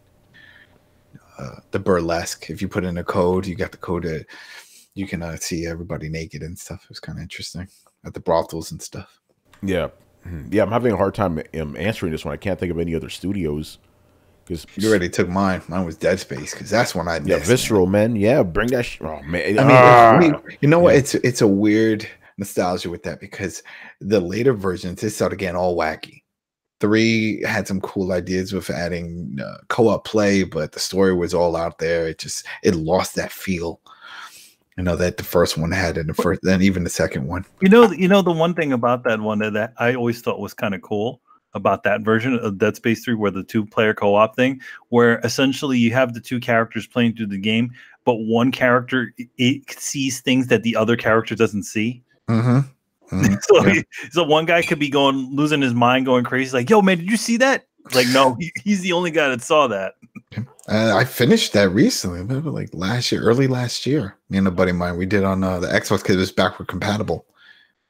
S6: uh, the burlesque, if you put in a code, you got the code. To, you can uh, see everybody naked and stuff. It was kind of interesting at the brothels and stuff.
S1: Yeah. Mhm. Yeah, I'm having a hard time um, answering this one. I can't think of any other studios. Because
S6: You already took mine. Mine was Dead Space because that's when I missed.
S1: Yeah. Visceral, man. Yeah, bring that. Sh- oh man,
S6: I mean,
S1: Ah.
S6: we- you know what?
S1: Yeah.
S6: It's it's a weird nostalgia with that because the later versions, it started getting all wacky. Three had some cool ideas with adding uh, co-op play, but the story was all out there. It just it lost that feel. You know that the first one had, and the first, then even the second one.
S2: You know, you know the one thing about that one that, that I always thought was kind of cool about that version of Dead Space 3 where the two player co-op thing where essentially you have the two characters playing through the game but one character it sees things that the other character doesn't see.
S6: Mm-hmm.
S2: So,
S6: Yeah.
S2: so one guy could be going losing his mind going crazy like, "Yo man, did you see that?" Like, no, he, he's the only guy that saw that.
S6: Uh, I finished that recently, maybe like last year, early last year. Me and a buddy of mine, we did on uh, the Xbox because it was backward compatible,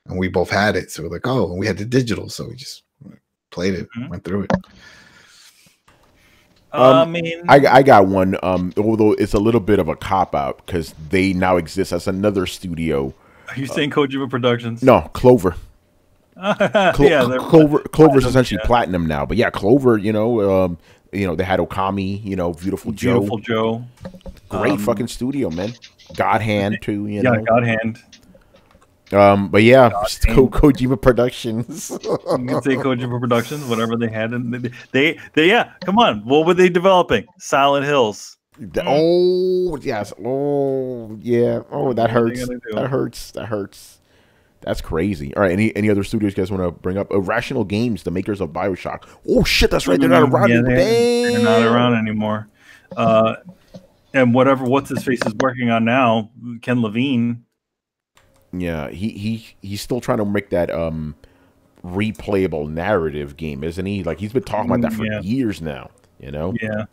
S6: and we both had it. So we're like, oh, and we had the digital, so we just played it,
S2: Mhm.
S6: went through it.
S1: Um,
S2: I mean,
S1: I, I got one. Um, although it's a little bit of a cop out because they now exist as another studio.
S2: are you saying Kojima Productions?
S1: No, Clover. Clo-
S2: yeah,
S1: Clover. Clover's essentially
S2: yeah.
S1: platinum now, but yeah, Clover. You know, um, you know they had Okami. You know, Beautiful, Joe.
S2: Beautiful
S1: Joe.
S2: Joe.
S1: Great
S2: um,
S1: fucking studio, man. God Hand too. You
S2: Yeah,
S1: know.
S2: God Hand.
S1: Um, but yeah. Ko- Kojima Productions.
S2: You can say Kojima Productions, whatever they had, and they, they, they, yeah, come on, what were they developing? Silent Hills.
S1: The- oh yes. Oh yeah. Oh that
S2: are they
S1: hurts. That hurts. That hurts. That's crazy. All right. Any any other studios you guys want to bring up? Irrational Games, the makers of Bioshock. Oh shit, that's right. They're not
S2: Mm,
S1: around.
S2: yeah,
S1: anymore.
S2: they're, they're not around anymore. Uh, and whatever, what's his face is working on now, Ken Levine.
S1: Yeah, he he he's still trying to make that um replayable narrative game, isn't he? Like he's been talking about that for
S2: Mm, Yeah.
S1: years now. You know,
S2: Yeah,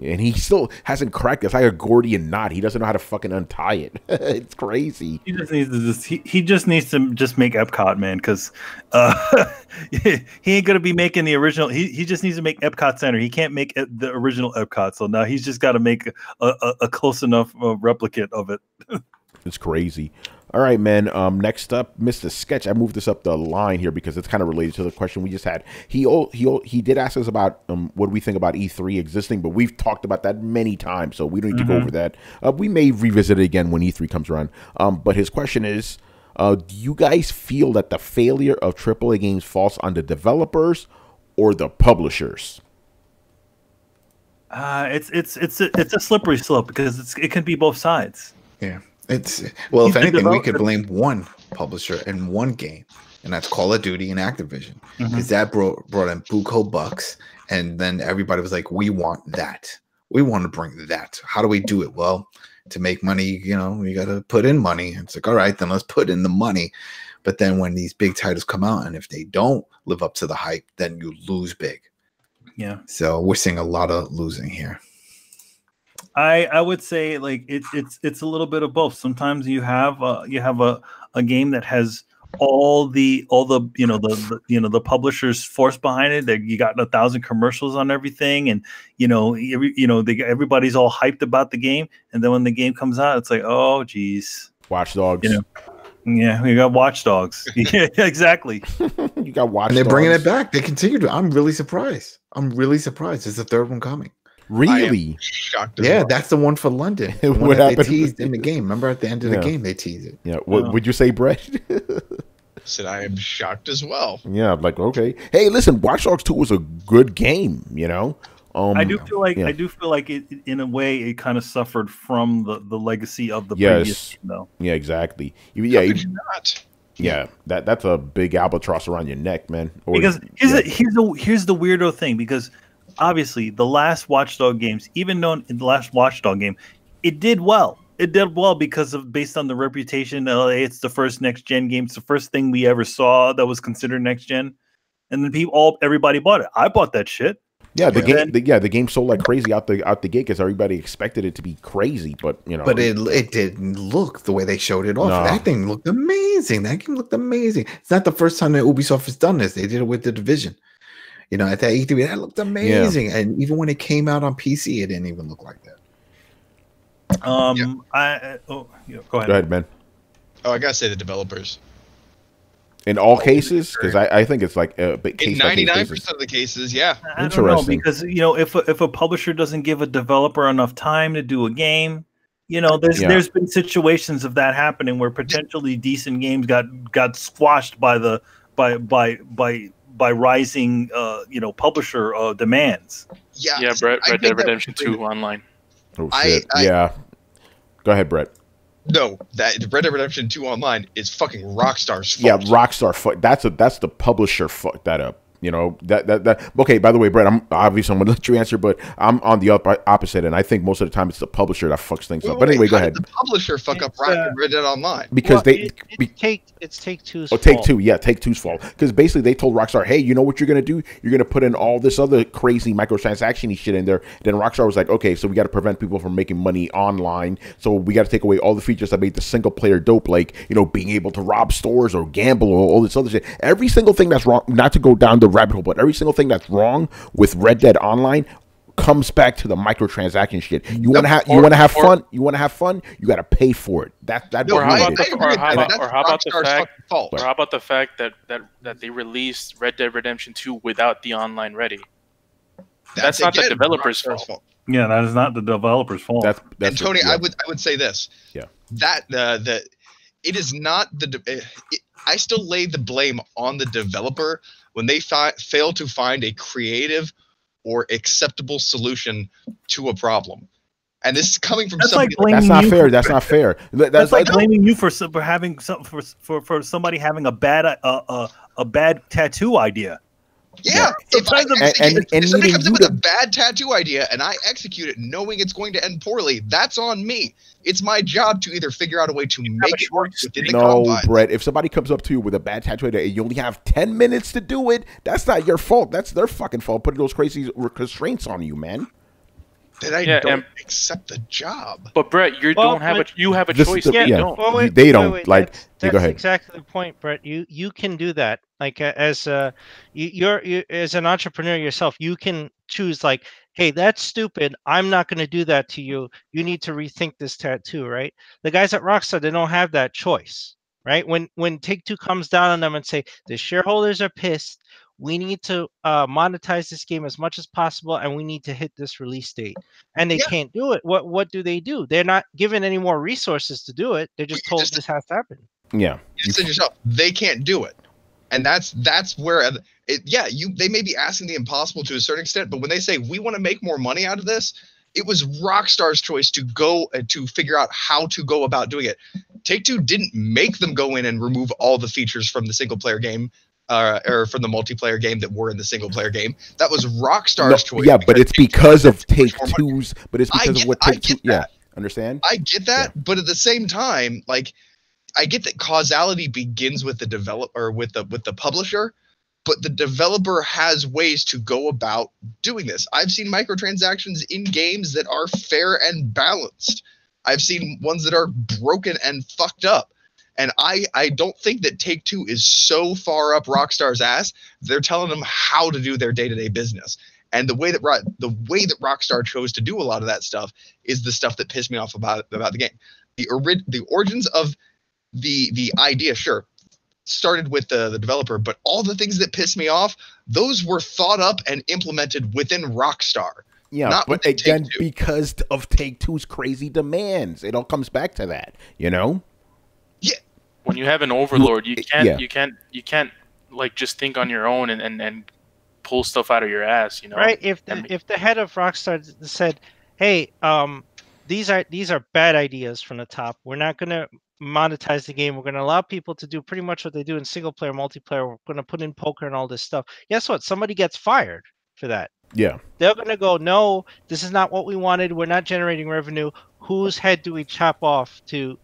S1: and he still hasn't cracked. it. It's like a Gordian knot. He doesn't know how to fucking untie it. it's crazy.
S2: he just needs to just he, he just needs to just make Epcot, man, because uh, he ain't gonna be making the original. He he just needs to make Epcot Center. He can't make the original Epcot, so now he's just got to make a, a, a close enough uh, replicate of it.
S1: It's crazy. All right, man. Um, next up, Mr. Sketch. I moved this up the line here because it's kind of related to the question we just had. He he he did ask us about um what we think about E3 existing, but we've talked about that many times, so we don't need to go over that. Uh, we may revisit it again when E3 comes around. Um, but his question is, uh, do you guys feel that the failure of AAA games falls on the developers or the publishers?
S2: Uh, it's it's it's a, it's a slippery slope because it's it can be both sides.
S6: Yeah, it's well, if anything, we could blame one publisher and one game, and that's Call of Duty and Activision, because that brought brought in buco bucks, and then everybody was like, "We want that. We want to bring that. How do we do it? Well, to make money, you know, you got to put in money. It's like, all right, then let's put in the money." But then when these big titles come out, and if they don't live up to the hype, then you lose big.
S2: Yeah.
S6: So we're seeing a lot of losing here.
S2: I I would say like it's it's it's a little bit of both. Sometimes you have uh, you have a a game that has all the all the you know the, the, you know the publisher's force behind it that you got a thousand commercials on everything and you know every, you know they, everybody's all hyped about the game and then when the game comes out it's like oh geez
S1: Watch Dogs.
S2: you know yeah we got Watch Dogs yeah exactly
S1: you got Watch
S6: And they're bringing it back. They continue to. I'm really surprised. I'm really surprised. Is the third one coming?
S1: Really?
S7: Shocked.
S6: Yeah,
S7: well.
S6: that's the one for London. The
S1: What
S6: one that they
S1: happened?
S6: teased in the game. Remember at the end of the game they teased it.
S1: Yeah. What
S2: Oh.
S1: would you say, Brett?
S7: said I am shocked as well.
S1: yeah. I'm Like okay. Hey, listen. Watch Dogs Two was a good game. You know. Um,
S2: I do feel like
S1: yeah.
S2: I do feel like it in a way it kind of suffered from the the legacy of the
S1: Yes.
S2: previous game, though
S1: Yeah. Exactly. Yeah.
S7: How
S1: you-
S7: could you not?
S1: yeah. That that's a big albatross around your neck, man. Or-
S2: because here's
S1: yeah.
S2: the here's the here's the weirdo thing because obviously the last Watchdog games, even though in the last Watchdog game, it did well. It did well because of based on the reputation. Uh, it's the first next gen game. It's the first thing we ever saw that was considered next gen, and then people all everybody bought it. I bought that shit.
S1: Yeah, the
S2: But
S1: game.
S2: then-
S1: the, yeah, the game sold like crazy out the out the gate because everybody expected it to be crazy, but you know,
S6: But it it didn't look the way they showed it off.
S1: No.
S6: That thing looked amazing. That game looked amazing. It's not the first time that Ubisoft has done this. They did it with the division. You know, at that E3, that looked amazing. And even when it came out on PC, it didn't even look like that.
S2: Um, I oh yeah, go ahead.
S1: go ahead, man.
S7: Oh, I gotta say the developers.
S1: In all cases, because I, I think it's like a big
S7: In
S1: case by
S7: 99% of the cases, yeah.
S2: I don't know
S1: Interesting.
S2: because you know if a, if a publisher doesn't give a developer enough time to do a game, you know there's
S1: Yeah.
S2: there's been situations of that happening where potentially decent games got got squashed by the by by by by rising uh you know publisher uh, demands.
S7: Yeah,
S4: Yeah, Brett, Red Dead Redemption 2 online.
S1: Oh shit!
S7: I-
S1: yeah. Go ahead, Brett.
S7: No, that Red Dead Redemption 2 online is fucking Rockstar's fault. Yeah.
S1: Rockstar. Fuck. That's a that's the publisher. Fucked that up. You know that that that. Okay. By the way, Brett, I'm obviously I'm gonna let you answer, but I'm on the up, opposite, and I think most of the time it's the publisher that fucks things
S7: Wait,
S1: up. But
S7: wait,
S1: anyway, go
S7: how
S1: ahead.
S7: did The publisher fuck up
S3: It's,
S7: Rock-
S3: uh,
S7: Red Dead Online.
S1: Because
S3: Well,
S1: they
S3: it,
S1: be-
S3: it's take it's take two's
S1: Oh, take
S3: fault.
S1: two. Yeah, take two's fault. Because basically they told Rockstar, hey, you know what you're going to do? You're going to put in all this other crazy microtransaction shit in there. Then Rockstar was like, okay, so we got to prevent people from making money online. So we got to take away all the features that made the single player dope, like, you know, being able to rob stores or gamble or all this other shit. Every single thing that's wrong, not to go down the rabbit hole, but every single thing that's wrong with Red Dead Online comes back to the microtransaction shit. You want to have you want to have
S4: or-
S1: fun, you want to have fun, you got to pay for it. That that
S7: No,
S4: Or how about the- or how about-
S7: That's
S4: or how about the fact-
S7: fault.
S4: Or how about the fact that, that, that they released Red Dead Redemption 2 without the online ready? That's not the developer's
S7: Rockstar's
S4: fault.
S2: Yeah, that is not the developer's fault.
S1: that's that's
S7: and Tony,
S1: yeah.
S7: I would I would say this.
S1: Yeah.
S7: That uh, that it is not the. de- It, I still lay the blame on the developer when they fi- fail to find a creative or acceptable solution to a problem. And this is coming from
S2: That's
S7: somebody.
S2: like
S1: That's not fair. That's not fair.
S2: That's,
S1: That's,
S2: like
S1: like
S2: blaming you for for having some for for, for somebody having a bad uh, uh, a bad tattoo idea.
S7: yeah, if I
S2: Sometimes I'm-
S7: execute-
S1: And- and
S7: if somebody comes in with
S1: to-
S7: a bad tattoo idea and I execute it knowing it's going to end poorly, that's on me. It's my job to either figure out a way to make it work within the
S1: no,
S7: confines.
S1: Brett. If somebody comes up to you with a bad tattoo idea and you only have ten minutes to do it, that's not your fault. That's their fucking fault. Putting those crazy constraints on you, man.
S7: Then I
S4: Yeah,
S7: don't
S4: and-
S7: accept the job.
S4: But Brett, you
S3: Well,
S4: don't have a you have a choice.
S1: the-
S4: they
S1: yeah.
S4: don't.
S3: Well,
S1: You- they don't, like-
S3: That's,
S1: yeah, go
S3: that's
S1: ahead.
S3: exactly the point, Brett. You you can do that. Like uh, as uh, you, you're you, as an entrepreneur yourself, you can choose like, hey, that's stupid. I'm not going to do that to you. You need to rethink this tattoo, right? The guys at Rockstar, they don't have that choice, right? When when Take Two comes down on them and say the shareholders are pissed, we need to uh, monetize this game as much as possible, and we need to hit this release date, and they
S7: Yeah.
S3: can't do it. What what do they do? They're not given any more resources to do it. They're just told
S7: just-
S3: this has to happen.
S1: Yeah.
S7: you said yourself they can't do it and that's that's where it, yeah you they may be asking the impossible to a certain extent but when they say we want to make more money out of this it was rockstar's choice to go uh, to figure out how to go about doing it take two didn't make them go in and remove all the features from the single player game uh, or from the multiplayer game that were in the single player game that was rockstar's
S1: No,
S7: choice
S1: yeah, but it's because of
S7: wanted too much
S1: Take. Two's. But it's because
S7: get-
S1: of what
S7: I
S1: Take Two.
S7: get
S1: Yeah.
S7: that.
S1: Understand?
S7: I get that, but at the same time, like I get that causality begins with the developer with the with the publisher, but the developer has ways to go about doing this. I've seen microtransactions in games that are fair and balanced. I've seen ones that are broken and fucked up. And I, I don't think that Take Two is so far up Rockstar's ass. They're telling them how to do their day to day business. And the way that the way that Rockstar chose to do a lot of that stuff is the stuff that pissed me off about about the game. The the origins of the the idea, sure, started with the, the developer, but all the things that pissed me off, those were thought up and implemented within Rockstar.
S1: Yeah, not but again, because of Take Two's crazy demands, it all comes back to that, you know.
S7: Yeah.
S4: When you have an overlord, you can't, yeah. you can't, you can't like just think on your own and, and, and pull stuff out of your ass, you know.
S3: Right. If the, I mean, if the head of Rockstar said, "Hey, um, these are these are bad ideas from the top. We're not gonna monetize the game. We're going to allow people to do pretty much what they do in single player, multiplayer. We're going to put in poker and all this stuff. Guess what? Somebody gets fired for that.
S1: Yeah.
S3: They're going to go, no, this is not what we wanted. We're not generating revenue. Whose head do we chop off to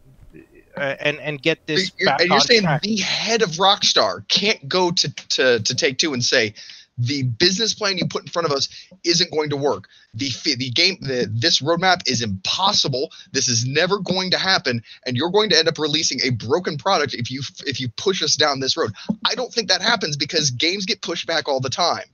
S3: uh, and and get this
S7: you're,
S3: back
S7: and you're saying
S3: track?
S7: the head of Rockstar can't go to, to to take two and say, the business plan you put in front of us isn't going to work. The the game the, this roadmap is impossible. This is never going to happen, and you're going to end up releasing a broken product if you if you push us down this road. I don't think that happens because games get pushed back all the time,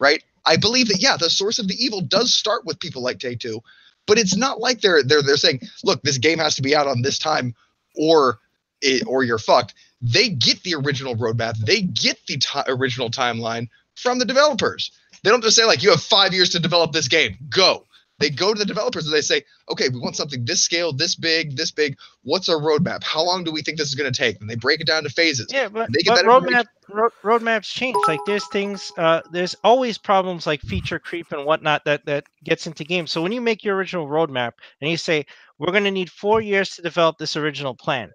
S7: right? I believe that yeah, the source of the evil does start with people like Take Two, but it's not like they're they're they're saying, look, this game has to be out on this time, or it, or you're fucked. They get the original roadmap. They get the t- original timeline from the developers. They don't just say like you have five years to develop this game. Go. They go to the developers and they say, okay, we want something this scale, this big, this big. What's our roadmap? How long do we think this is going to take? And they break it down to phases.
S3: Yeah, but, but roadmap ro- roadmaps change. Like there's things, uh, there's always problems like feature creep and whatnot that that gets into games. So when you make your original roadmap and you say we're going to need four years to develop this original plan,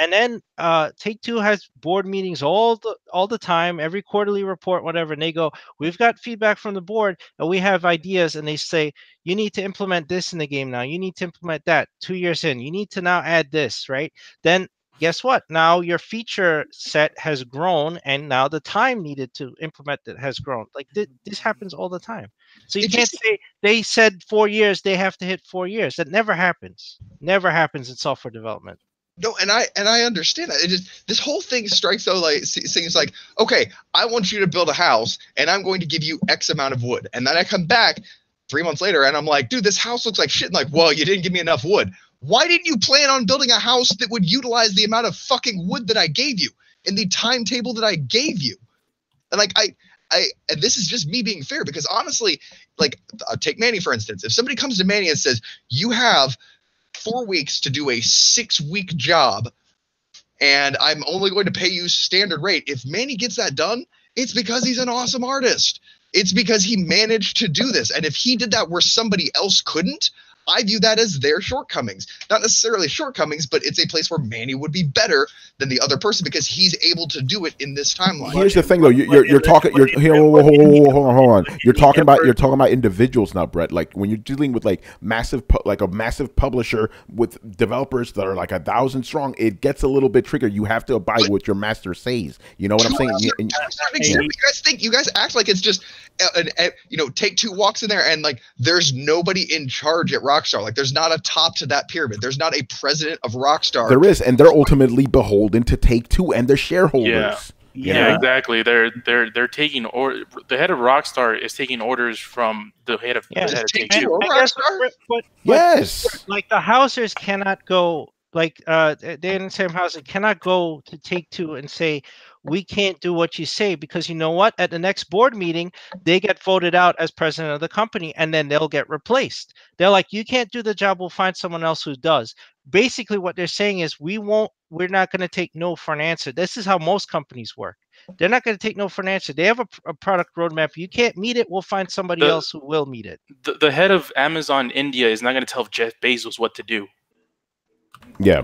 S3: and then uh, Take Two has board meetings all the all the time, every quarterly report, whatever. And they go, "We've got feedback from the board, and we have ideas." And they say, "You need to implement this in the game now. You need to implement that." Two years in, you need to now add this, right? Then guess what? Now your feature set has grown, and now the time needed to implement it has grown. Like th- this happens all the time. So you it can't just, say they said four years, they have to hit four years. That never happens. Never happens in software development.
S7: No, and I and I understand that. It just this whole thing strikes though like seems like okay, I want you to build a house, and I'm going to give you X amount of wood, and then I come back three months later, and I'm like, dude, this house looks like shit. And like, well, you didn't give me enough wood. Why didn't you plan on building a house that would utilize the amount of fucking wood that I gave you in the timetable that I gave you? And like I I and this is just me being fair because honestly, like uh, take Manny for instance. If somebody comes to Manny and says you have four weeks to do a six week job and I'm only going to pay you standard rate. If Manny gets that done, it's because he's an awesome artist. It's because he managed to do this. And if he did that where somebody else couldn't, I view that as their shortcomings. Not necessarily shortcomings, but it's a place where Manny would be better than the other person because he's able to do it in this timeline.
S1: Here's the thing, though. You're, you're, you're talking. You're here. Hold, hold, hold, hold on. Hold on. You're talking about. You're talking about individuals now, Brett. Like when you're dealing with like massive, like a massive publisher with developers that are like a thousand strong, it gets a little bit trickier. You have to abide with what your master says. You know what I'm saying?
S7: You, you guys think you guys act like it's just, an, you know, take two walks in there and like there's nobody in charge at Rockstar. Like there's not a top to that pyramid. There's not a president of Rockstar.
S1: There is, and they're ultimately beholden to Take Two and their shareholders.
S4: Yeah. Yeah, exactly. They're they're they're taking or the head of Rockstar is taking orders from the head of
S3: yeah,
S4: the head of
S3: Take Two. But, but,
S1: yes,
S3: like the Housers cannot go like uh Dan and Sam Houser cannot go to Take Two and say we can't do what you say because you know what? At the next board meeting, they get voted out as president of the company and then they'll get replaced. They're like, you can't do the job, we'll find someone else who does. Basically, what they're saying is, we won't, we're not going to take no for an answer. This is how most companies work. They're not going to take no for an answer. They have a, a, product roadmap. You can't meet it, we'll find somebody the, else who will meet it.
S4: The, the head of Amazon India is not going to tell Jeff Bezos what to do.
S1: Yeah.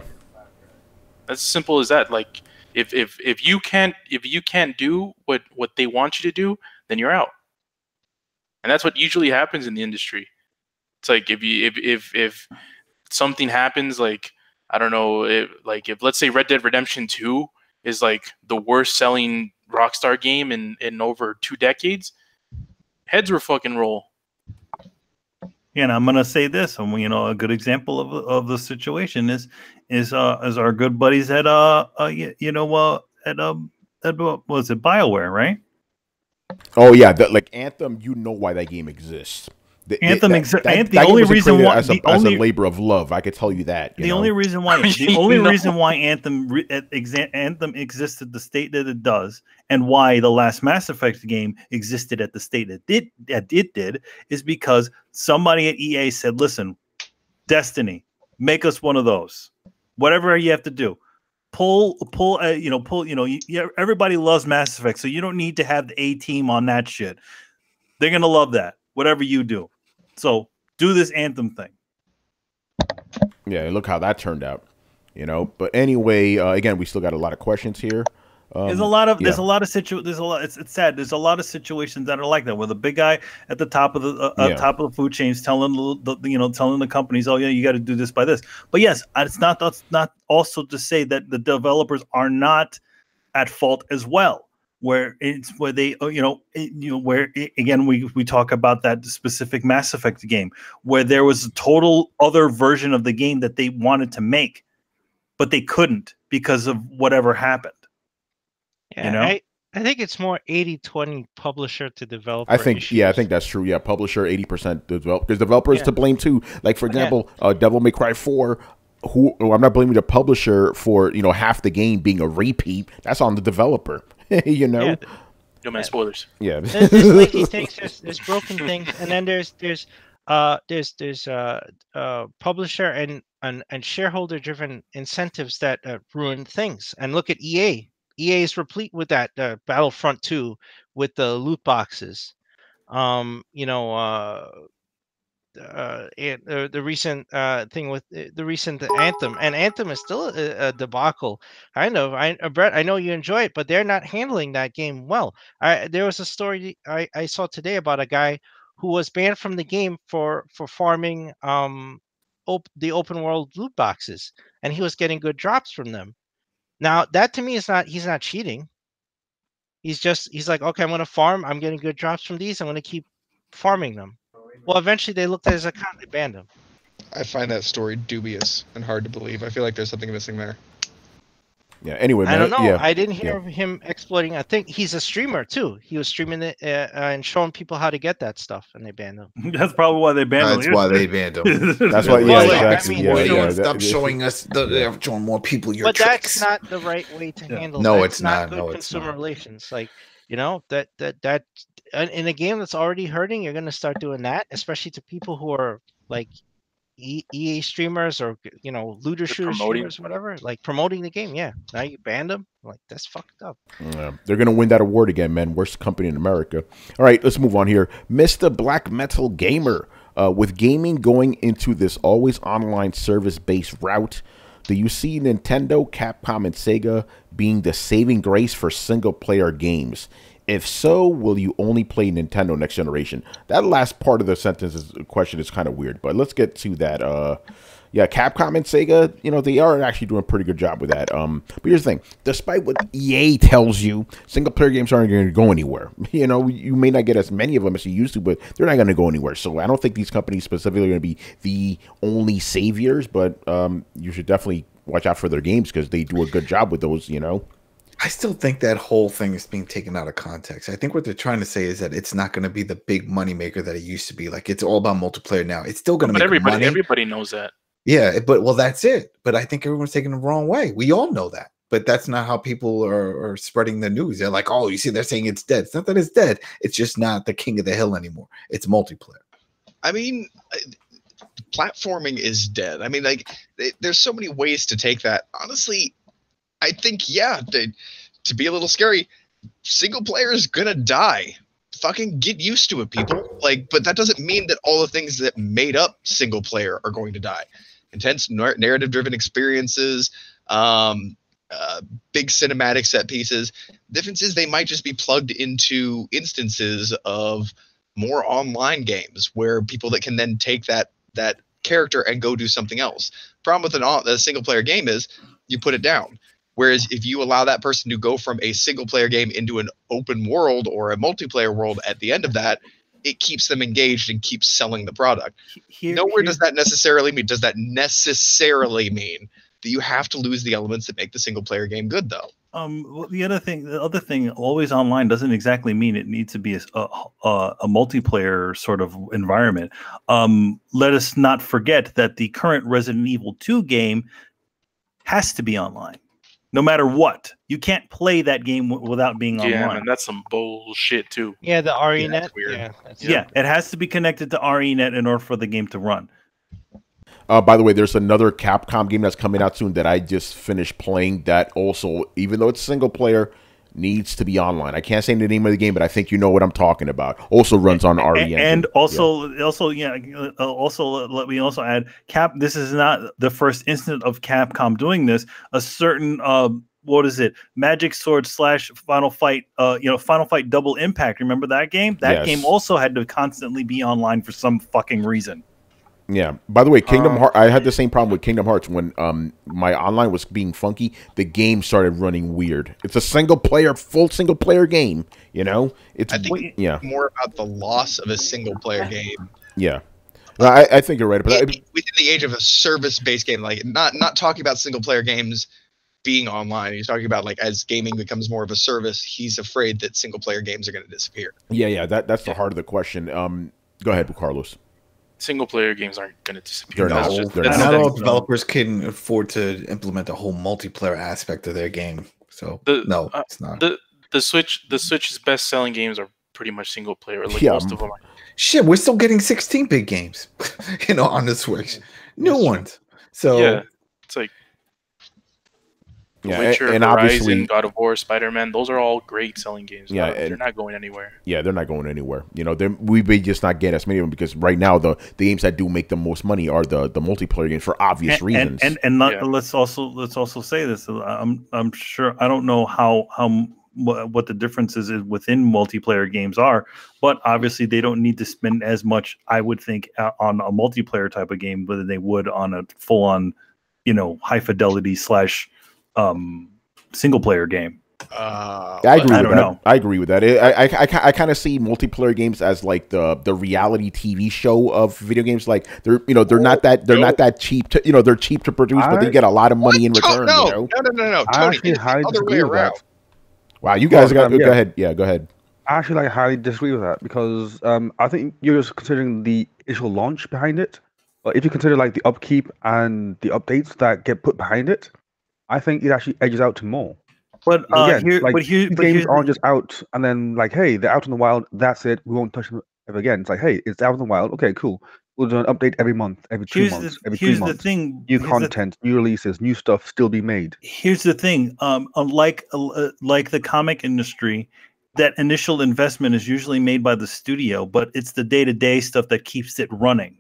S4: As simple as that. Like, if if if you can't if you can't do what what they want you to do, then you're out. And that's what usually happens in the industry. It's like if you if if if something happens like I don't know, if, like if let's say Red Dead Redemption 2 is like the worst selling Rockstar game in in over two decades, heads were fucking roll.
S2: And I'm gonna say this. And you know, a good example of of the situation is is uh is our good buddies at uh, uh you, know uh at um at what was it Bioware right?
S1: Oh yeah, like Anthem. You know why that game exists.
S2: The, Anthem exists. The that only reason why
S1: as a,
S2: the only,
S1: as a labor of love, I could tell you that. You
S2: the
S1: know?
S2: only reason why the only know. reason why Anthem exa- Anthem existed the state that it does, and why the last Mass Effect game existed at the state that it that it did, is because somebody at EA said, "Listen, Destiny, make us one of those. Whatever you have to do." Pull, pull, uh, you know, pull, you know, you, everybody loves Mass Effect, so you don't need to have the A team on that shit. They're gonna love that, whatever you do. So do this anthem thing.
S1: Yeah, look how that turned out. You know, but anyway, uh, again, we still got a lot of questions here.
S2: Um, there's a lot of yeah. there's a lot of situ there's a lot it's, it's sad there's a lot of situations that are like that where the big guy at the top of the uh, yeah. top of the food chains telling the, the, you know telling the companies oh yeah you got to do this by this but yes it's not that's not also to say that the developers are not at fault as well where it's where they uh, you know it, you know where it, again we we talk about that specific Mass Effect game where there was a total other version of the game that they wanted to make, but they couldn't because of whatever happened.
S3: Yeah, you know? I, I think it's more 80-20 publisher to developer.
S1: I think
S3: issues.
S1: yeah, I think that's true. Yeah, publisher 80% developer because developers yeah. to blame too. Like for example, yeah. uh, Devil May Cry 4 who I'm not blaming the publisher for, you know, half the game being a repeat. That's on the developer. you know. Yeah.
S4: No man, spoilers.
S1: Yeah.
S3: there's, there's things, there's, there's broken things, and then there's there's uh there's there's uh uh publisher and and, and shareholder driven incentives that uh, ruin things. And look at EA. EA is replete with that. Uh, Battlefront 2 with the loot boxes. Um, you know, uh, uh, uh, the recent uh, thing with uh, the recent anthem, and anthem is still a, a debacle. I know, I uh, Brett, I know you enjoy it, but they're not handling that game well. I, there was a story I, I saw today about a guy who was banned from the game for for farming um op- the open world loot boxes, and he was getting good drops from them. Now that to me is not he's not cheating. He's just he's like okay, I'm gonna farm. I'm getting good drops from these. I'm gonna keep farming them well, eventually they looked at his account and banned him.
S7: I find that story dubious and hard to believe. I feel like there's something missing there.
S1: Yeah. Anyway, man,
S3: I don't know.
S1: Yeah,
S3: I didn't hear yeah. him exploiting. I think he's a streamer too. He was streaming it uh, uh, and showing people how to get that stuff, and they banned him.
S2: That's probably why they banned
S6: That's
S2: him.
S6: That's why they banned him.
S1: that's why. Yeah, well, exactly. I mean, yeah,
S6: yeah, stop that, showing us. The, they're showing more people your
S3: but
S6: tricks.
S3: that's not the right way to handle.
S6: No,
S3: that.
S6: it's not.
S3: Good
S6: no,
S3: consumer
S6: not.
S3: relations. Like you know that that that in a game that's already hurting, you're going to start doing that, especially to people who are like EA streamers or you know looter shooter streamers, whatever, like promoting the game. Yeah, now you banned them. Like that's fucked up.
S1: Yeah, they're gonna win that award again, man. Worst company in America. All right, let's move on here. Mr. Black Metal Gamer, uh, with gaming going into this always online service based route. Do you see Nintendo, Capcom, and Sega being the saving grace for single player games? If so, will you only play Nintendo next generation? That last part of the sentence is, question is kind of weird, but let's get to that. Uh, yeah, Capcom and Sega, you know, they are actually doing a pretty good job with that. Um, but here's the thing: despite what EA tells you, single player games aren't going to go anywhere. You know, you may not get as many of them as you used to, but they're not going to go anywhere. So I don't think these companies specifically are going to be the only saviors, but um, you should definitely watch out for their games because they do a good job with those. You know.
S6: I still think that whole thing is being taken out of context. I think what they're trying to say is that it's not going to be the big money maker that it used to be. Like it's all about multiplayer now. It's still going to make
S4: everybody,
S6: money.
S4: Everybody knows that.
S6: Yeah, but well, that's it. But I think everyone's taking the wrong way. We all know that, but that's not how people are, are spreading the news. They're like, "Oh, you see, they're saying it's dead." It's not that it's dead. It's just not the king of the hill anymore. It's multiplayer.
S7: I mean, platforming is dead. I mean, like, there's so many ways to take that. Honestly, I think yeah, to, to be a little scary, single player is gonna die. Fucking get used to it, people. Like, but that doesn't mean that all the things that made up single player are going to die. Intense narrative driven experiences, um, uh, big cinematic set pieces. Difference is they might just be plugged into instances of more online games where people that can then take that that character and go do something else. Problem with an a single player game is you put it down. Whereas if you allow that person to go from a single player game into an open world or a multiplayer world at the end of that, it keeps them engaged and keeps selling the product. Here, Nowhere does that necessarily mean. Does that necessarily mean that you have to lose the elements that make the single player game good, though?
S2: Um, well, the other thing, the other thing, always online doesn't exactly mean it needs to be a, a, a multiplayer sort of environment. Um, let us not forget that the current Resident Evil 2 game has to be online no matter what. You can't play that game w- without being
S4: yeah,
S2: online.
S4: Yeah, that's some bullshit too.
S3: Yeah, the RENet.
S2: Yeah, yeah, yeah, it has to be connected to RENet in order for the game to run.
S1: Uh, by the way, there's another Capcom game that's coming out soon that I just finished playing. That also, even though it's single player, needs to be online. I can't say the name of the game, but I think you know what I'm talking about. Also runs on RE
S2: and, and also yeah. also yeah uh, also let me also add Cap. This is not the first instance of Capcom doing this. A certain uh, what is it? Magic Sword slash Final Fight. Uh, you know, Final Fight Double Impact. Remember that game? That yes. game also had to constantly be online for some fucking reason.
S1: Yeah. By the way, Kingdom um, Hearts. I had the same problem with Kingdom Hearts when um my online was being funky. The game started running weird. It's a single player, full single player game. You know, it's
S7: I think yeah more about the loss of a single player game.
S1: Yeah. I, I think you're right. But
S7: within the age of a service based game, like not not talking about single player games being online. He's talking about like as gaming becomes more of a service, he's afraid that single player games are going to disappear.
S1: Yeah, yeah. That that's the heart of the question. Um, go ahead, Carlos
S4: single player games aren't going to disappear.
S6: They're not, just, they're not all developers can afford to implement a whole multiplayer aspect of their game. So the, no, uh, it's not.
S4: The the Switch the Switch's best selling games are pretty much single player. Like yeah, most of them. Are.
S6: Shit, we're still getting 16 big games, you know, on the Switch. New ones. So
S4: yeah, it's like yeah, Witcher, and, Horizon, obviously God of War, Spider Man, those are all great selling games. Yeah, and, they're not going anywhere.
S1: Yeah, they're not going anywhere. You know, we may just not get as many of them because right now the, the games that do make the most money are the, the multiplayer games for obvious
S2: and,
S1: reasons.
S2: And and, and not, yeah. let's also let's also say this. I'm I'm sure I don't know how how what the differences is within multiplayer games are, but obviously they don't need to spend as much. I would think on a multiplayer type of game than they would on a full on, you know, high fidelity slash um, single player game.
S1: Uh, I agree I with that. Know. I agree with that. I I, I, I kind of see multiplayer games as like the the reality TV show of video games. Like they're you know they're not that they're not that cheap to you know they're cheap to produce, I, but they get a lot of money what? in return.
S7: No,
S1: you know?
S7: no, no, no, no. Tony, it's the other way around.
S1: Wow, you guys well, got um, go ahead. Yeah, go ahead.
S5: I actually like highly disagree with that because um, I think you're just considering the initial launch behind it. But if you consider like the upkeep and the updates that get put behind it, I think it actually edges out to more.
S2: But uh, Again, here,
S5: like,
S2: but here,
S5: but games aren't just out and then like, hey, they're out in the wild. That's it. We won't touch them ever again. It's like, hey, it's out in the wild. Okay, cool. We'll do an update every month, every two months,
S2: the,
S5: every three months.
S2: the thing.
S5: New content, the, new releases, new stuff still be made.
S2: Here's the thing. Um, unlike uh, like the comic industry, that initial investment is usually made by the studio, but it's the day to day stuff that keeps it running.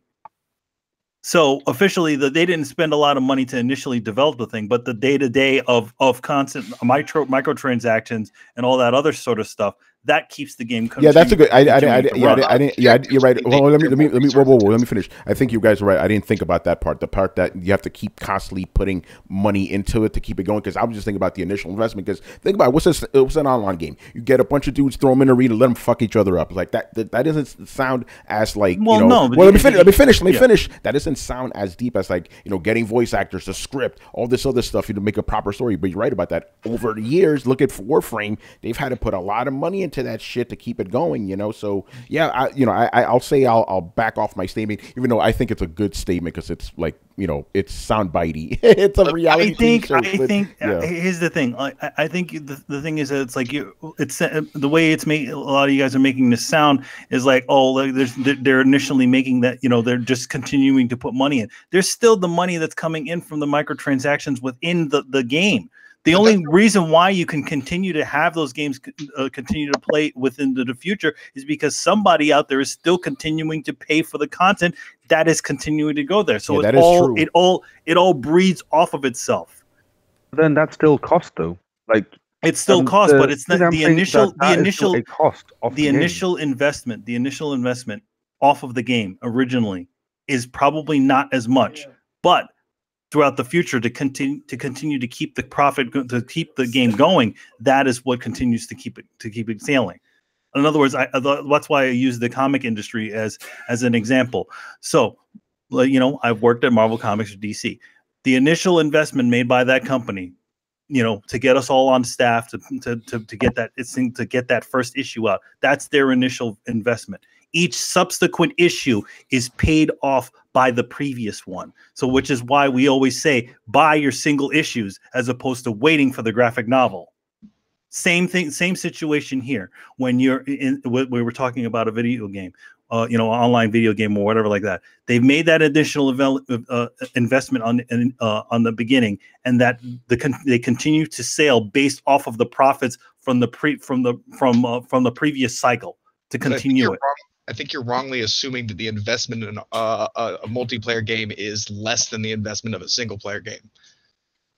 S2: So officially, the, they didn't spend a lot of money to initially develop the thing, but the day to day of of constant micro microtransactions and all that other sort of stuff that keeps the game.
S1: Yeah, that's a good. I, I, I, I yeah, I, didn't. Yeah, you're right. Well, let me let me let me whoa, whoa, whoa, let me finish. I think you guys are right. I didn't think about that part. The part that you have to keep constantly putting money into it to keep it going. Because I was just thinking about the initial investment. Because think about it, what's this? What's an online game? You get a bunch of dudes, throw them in a arena, let them fuck each other up. Like that. That, that doesn't sound as like. Well, you know, no. Well, let me finish. Let me finish. Let me yeah. finish. That doesn't sound as deep as like you know getting voice actors, the script, all this other stuff. You know, make a proper story. But you're right about that. Over the years, look at Warframe. They've had to put a lot of money into that shit to keep it going, you know. So yeah, I, you know, I, I'll say I'll, I'll back off my statement, even though I think it's a good statement because it's like you know it's soundbitey. it's a reality.
S2: I think. Show, I but, think. Yeah. Here's the thing. I, I think the, the thing is that it's like you. It's uh, the way it's made. A lot of you guys are making this sound is like oh, there's they're initially making that you know they're just continuing to put money in. There's still the money that's coming in from the microtransactions within the the game. The only reason why you can continue to have those games uh, continue to play within the, the, future is because somebody out there is still continuing to pay for the content that is continuing to go there. So yeah, it all true. it all it all breeds off of itself.
S5: Then that's still cost though. Like
S2: it's still um, cost, the, but it's not the initial that, that the initial cost the, the initial investment, the initial investment off of the game originally is probably not as much, but throughout the future to continue to continue to keep the profit to keep the game going, that is what continues to keep it to keep it sailing. In other words, I, that's why I use the comic industry as as an example. So, you know, I've worked at Marvel Comics or DC. The initial investment made by that company, you know, to get us all on staff to to to, to get that it's to get that first issue out. That's their initial investment. Each subsequent issue is paid off by the previous one. So, which is why we always say buy your single issues as opposed to waiting for the graphic novel. Same thing, same situation here. When you're in, we were talking about a video game, uh, you know, online video game or whatever like that. They've made that additional uh, investment on uh, on the beginning, and that the con- they continue to sell based off of the profits from the pre from the from uh, from the previous cycle to continue it.
S7: Wrong. I think you're wrongly assuming that the investment in uh, a, a multiplayer game is less than the investment of a single player game,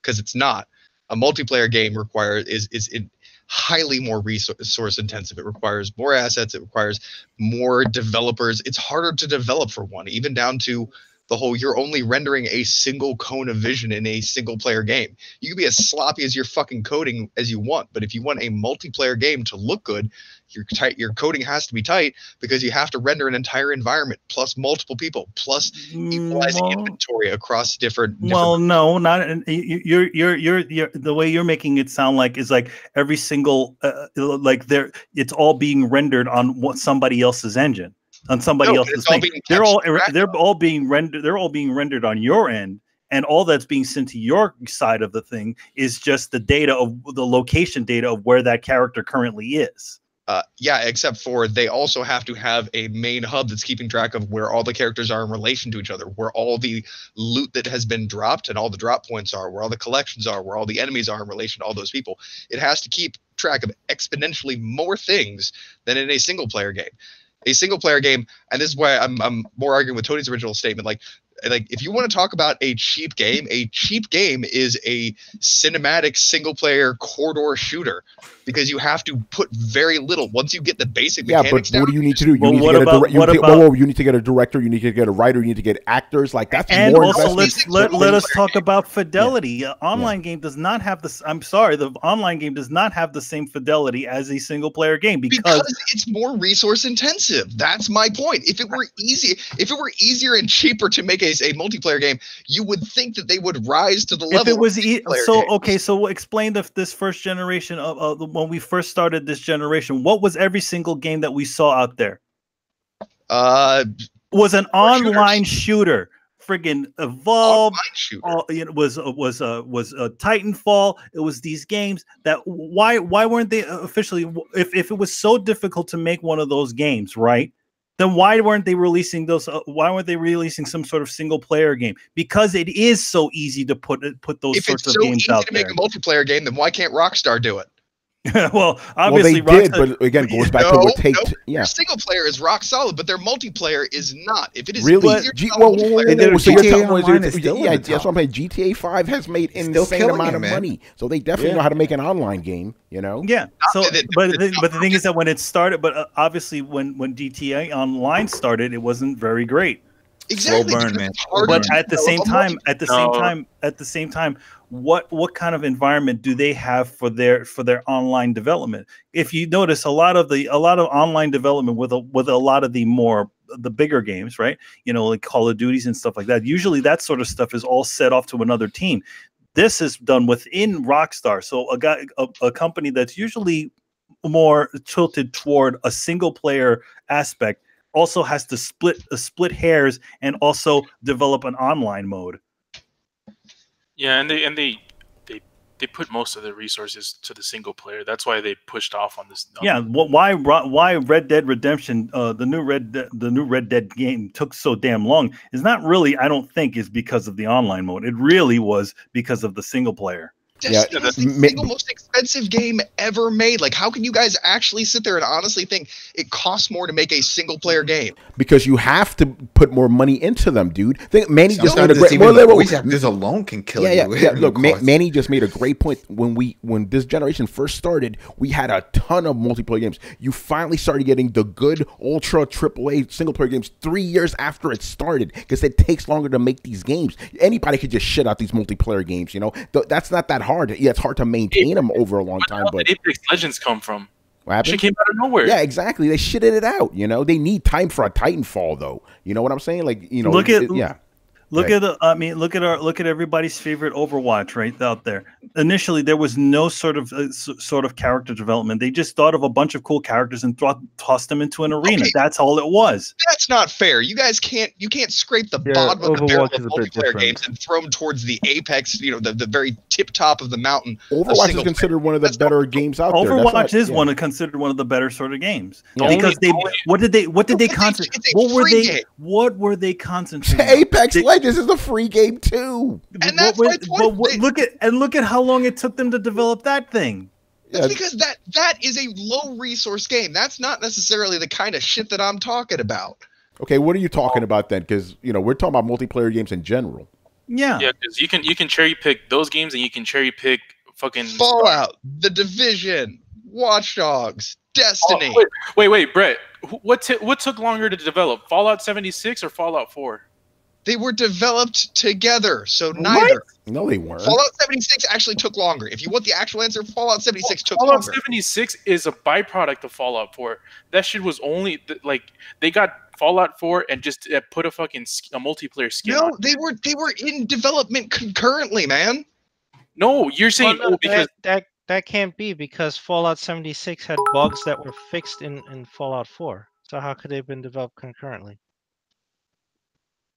S7: because it's not. A multiplayer game requires is is in, highly more resource intensive. It requires more assets. It requires more developers. It's harder to develop for one, even down to the whole you're only rendering a single cone of vision in a single player game. You can be as sloppy as your fucking coding as you want, but if you want a multiplayer game to look good, your tight your coding has to be tight because you have to render an entire environment plus multiple people plus equalizing well, inventory across different, different
S2: well no not you're, you're you're you're the way you're making it sound like is like every single uh, like there it's all being rendered on what somebody else's engine on somebody no, else's thing. They're all they're all being rendered. They're all being rendered on your end, and all that's being sent to your side of the thing is just the data of the location data of where that character currently is.
S7: Uh, yeah, except for they also have to have a main hub that's keeping track of where all the characters are in relation to each other, where all the loot that has been dropped and all the drop points are, where all the collections are, where all the enemies are in relation to all those people. It has to keep track of exponentially more things than in a single player game a single player game, and this is why I'm I'm more arguing with Tony's original statement. Like like if you want to talk about a cheap game, a cheap game is a cinematic single player corridor shooter because you have to put very little once you get the basic
S1: yeah, but down, what do you need to do? You well, need to get about, a you, need whoa, whoa, you need to get a director, you need to get a writer, you need to get actors. Like that's
S2: and more also let's let, let us talk about fidelity. Yeah. Online yeah. game does not have this. I'm sorry, the online game does not have the same fidelity as a single player game because, because
S7: it's more resource intensive. That's my point. If it were easy, if it were easier and cheaper to make a, a multiplayer game, you would think that they would rise to the level.
S2: If it was e- so, games. okay, so explain the, this first generation of uh, when we first started this generation. What was every single game that we saw out there?
S7: Uh,
S2: was an online shooters. shooter. Friggin' Evolve. Uh, it was uh, was uh, was uh, Titanfall. It was these games that why why weren't they officially? If if it was so difficult to make one of those games, right? then why weren't they releasing those? Uh, why weren't they releasing some sort of single player game? Because it is so easy to put put those if sorts of so games out there. If
S7: it's so easy to make a multiplayer game, then why can't Rockstar do it?
S2: well, obviously,
S1: well, they did, but again, goes back no, to what take. No,
S7: yeah, their single player is rock solid, but their multiplayer is not. If it is
S1: really, G- well, well, well, well, so GTA Online is still yeah, that's what I'm saying. GTA Five has made insane amount of money, so they definitely yeah. know how to make an online game. You know,
S2: yeah. So, but the, but the thing is that when it started, but uh, obviously when when GTA Online started, it wasn't very great.
S7: Exactly.
S2: Slow burn, man. But at the same time, at the same time, at the same time, what what kind of environment do they have for their for their online development? If you notice, a lot of the a lot of online development with a, with a lot of the more the bigger games, right? You know, like Call of Duties and stuff like that. Usually, that sort of stuff is all set off to another team. This is done within Rockstar, so a guy, a, a company that's usually more tilted toward a single player aspect also has to split uh, split hairs and also develop an online mode.
S4: Yeah, and they and they they they put most of the resources to the single player. That's why they pushed off on this.
S2: On yeah, well, why why Red Dead Redemption, uh, the new Red De- the new Red Dead game took so damn long is not really. I don't think is because of the online mode. It really was because of the single player.
S7: Destiny yeah, is the ma- single most expensive game ever made. Like, how can you guys actually sit there and honestly think it costs more to make a single player game?
S1: Because you have to put more money into them, dude. Think Manny just made a
S6: great. Well, well, this alone can kill
S1: yeah,
S6: you.
S1: Yeah, yeah. Look, Ma- Manny just made a great point. When we when this generation first started, we had a ton of multiplayer games. You finally started getting the good ultra AAA single player games three years after it started because it takes longer to make these games. Anybody could just shit out these multiplayer games. You know, that's not that hard. Yeah, it's hard to maintain them over a long time. But
S4: Apex Legends come from? What She came out of nowhere.
S1: Yeah, exactly. They shitted it out. You know, they need time for a Titanfall, though. You know what I'm saying? Like, you know,
S2: look
S1: at
S2: it, yeah. Look right. at the, I mean, look at our look at everybody's favorite Overwatch right out there. Initially, there was no sort of uh, sort of character development. They just thought of a bunch of cool characters and th- tossed them into an arena. Okay. That's all it was.
S7: That's not fair. You guys can't you can't scrape the yeah, bottom of the barrel of multiplayer games and throw them towards the apex. You know, the, the very tip top of the mountain.
S1: Overwatch is considered player. one of the That's better games out
S2: Overwatch
S1: there.
S2: Overwatch is yeah. one of considered one of the better sort of games yeah. because they what did they what did they concentrate? What were they game. what were they concentrating?
S1: Apex Legends is a free game too.
S7: And that's what, my point.
S2: What, look at and look at how long it took them to develop that thing.
S7: That's because that that is a low resource game. That's not necessarily the kind of shit that I'm talking about.
S1: Okay, what are you talking about then? Because you know we're talking about multiplayer games in general.
S2: Yeah,
S4: yeah, because you can you can cherry pick those games and you can cherry pick fucking
S7: Fallout, The Division, Watch Dogs, Destiny.
S4: Oh, wait, wait, wait, Brett. What t- what took longer to develop, Fallout 76 or Fallout 4?
S7: They were developed together, so neither.
S1: No, they weren't.
S7: Fallout 76 actually took longer. If you want the actual answer, Fallout 76 took
S4: Fallout
S7: longer.
S4: Fallout 76 is a byproduct of Fallout 4. That shit was only like they got Fallout 4 and just uh, put a fucking a multiplayer skin.
S7: No, on. they were they were in development concurrently, man.
S4: No, you're saying well, no, oh, because
S3: that, that that can't be because Fallout 76 had bugs that were fixed in in Fallout 4. So how could they have been developed concurrently?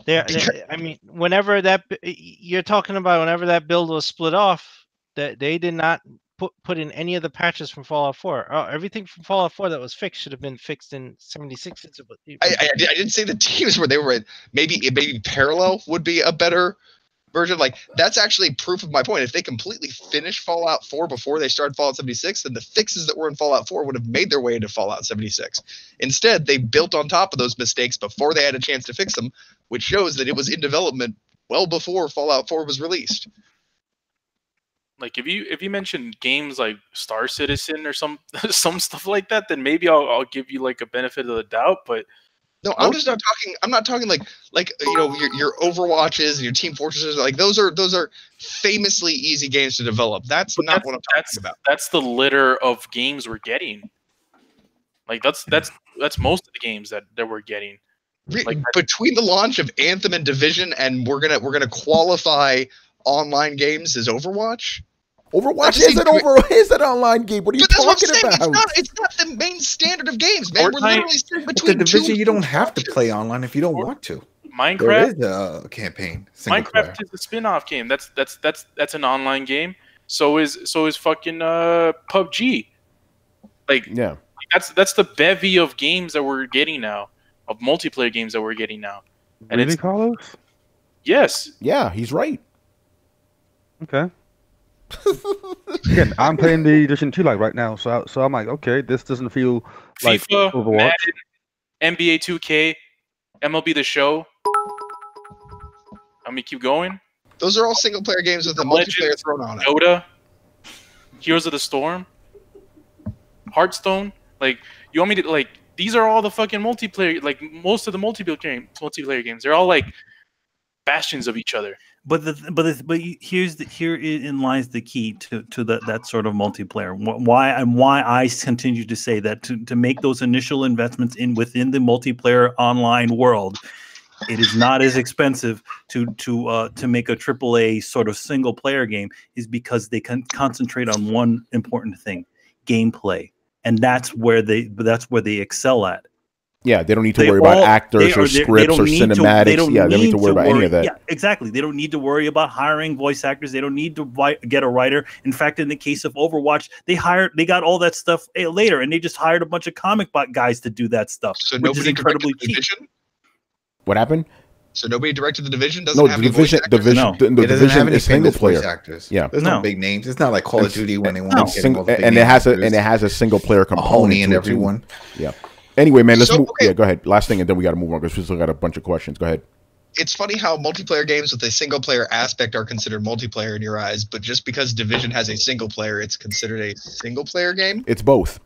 S3: There, I mean, whenever that you're talking about, whenever that build was split off, that they did not put put in any of the patches from Fallout 4. Oh, everything from Fallout 4 that was fixed should have been fixed in 76.
S7: I, I, I didn't say the teams where they were in. Maybe maybe parallel would be a better version. Like that's actually proof of my point. If they completely finished Fallout 4 before they started Fallout 76, then the fixes that were in Fallout 4 would have made their way into Fallout 76. Instead, they built on top of those mistakes before they had a chance to fix them, which shows that it was in development well before Fallout 4 was released.
S4: Like if you if you mention games like Star Citizen or some some stuff like that, then maybe I'll I'll give you like a benefit of the doubt. But
S7: no, I'm just not talking. I'm not talking like like you know your, your Overwatches and your Team Fortresses. Like those are those are famously easy games to develop. That's but not that's, what I'm talking
S4: that's,
S7: about.
S4: That's the litter of games we're getting. Like that's that's that's most of the games that that we're getting.
S7: Like between the launch of Anthem and Division, and we're gonna we're gonna qualify online games as Overwatch.
S1: Overwatch is an over is an online game. What are you talking about?
S7: It's not, it's not the main standard of games, man. Fortnite, We're literally sitting between
S6: the division. You don't have to play online if you don't want to.
S4: Minecraft
S6: is a campaign.
S4: Minecraft player. is a spin-off game. That's that's that's that's an online game. So is so is fucking uh PUBG. Like
S1: yeah,
S4: that's that's the bevy of games that we're getting now, of multiplayer games that we're getting now.
S5: And really, it's Carlos?
S4: Yes.
S1: Yeah, he's right.
S5: Okay. Again, I'm playing the Division two like right now, so so I'm like, okay, this doesn't feel like
S4: FIFA, Overwatch. Madden, NBA 2K, MLB The Show. Let me keep going.
S7: Those are all single player games with a multiplayer thrown on it.
S4: Dota, Heroes of the Storm, Hearthstone. Like, you want me to like? These are all the fucking multiplayer. Like most of the multiplayer games, multiplayer games. They're all like bastions of each other.
S2: But the but the, but here's the here in lies the key to to the, that sort of multiplayer. Why and why I continue to say that to to make those initial investments in within the multiplayer online world, it is not as expensive to to uh, to make a AAA sort of single player game is because they can concentrate on one important thing, gameplay, and that's where they that's where they excel at.
S1: Yeah, they don't need to they worry all, about actors or scripts or cinematics. To, they don't yeah, they don't need to worry about worry, any of that. Yeah,
S2: exactly. They don't need to worry about hiring voice actors. They don't need to get a writer. In fact, in the case of Overwatch, they hired they got all that stuff eh, later, and they just hired a bunch of comic book guys to do that stuff, so which is incredibly cheap.
S1: What happened?
S7: So nobody directed the division. Doesn't
S1: No,
S7: have
S1: the
S7: any voice
S1: division, division,
S2: No.
S1: the, the
S6: it doesn't
S1: division
S6: have any
S1: is single player.
S6: actors.
S1: Yeah.
S6: there's no.
S2: No.
S6: big names. It's not like Call of Duty when they want
S2: no,
S6: to get
S1: Single,
S6: all the big
S1: and it
S6: name
S1: has a and it has a single player component
S6: Mahoney
S1: to
S6: and
S1: it, too. Yeah. Anyway, man, let's
S7: So,
S1: move.
S7: okay.
S1: Yeah, go ahead. Last thing, and then we got to move on because we still got a bunch of questions. Go ahead.
S7: it's funny how multiplayer games with a single player aspect are considered multiplayer in your eyes, but just because Division has a single player, it's considered a single player game.
S1: It's both.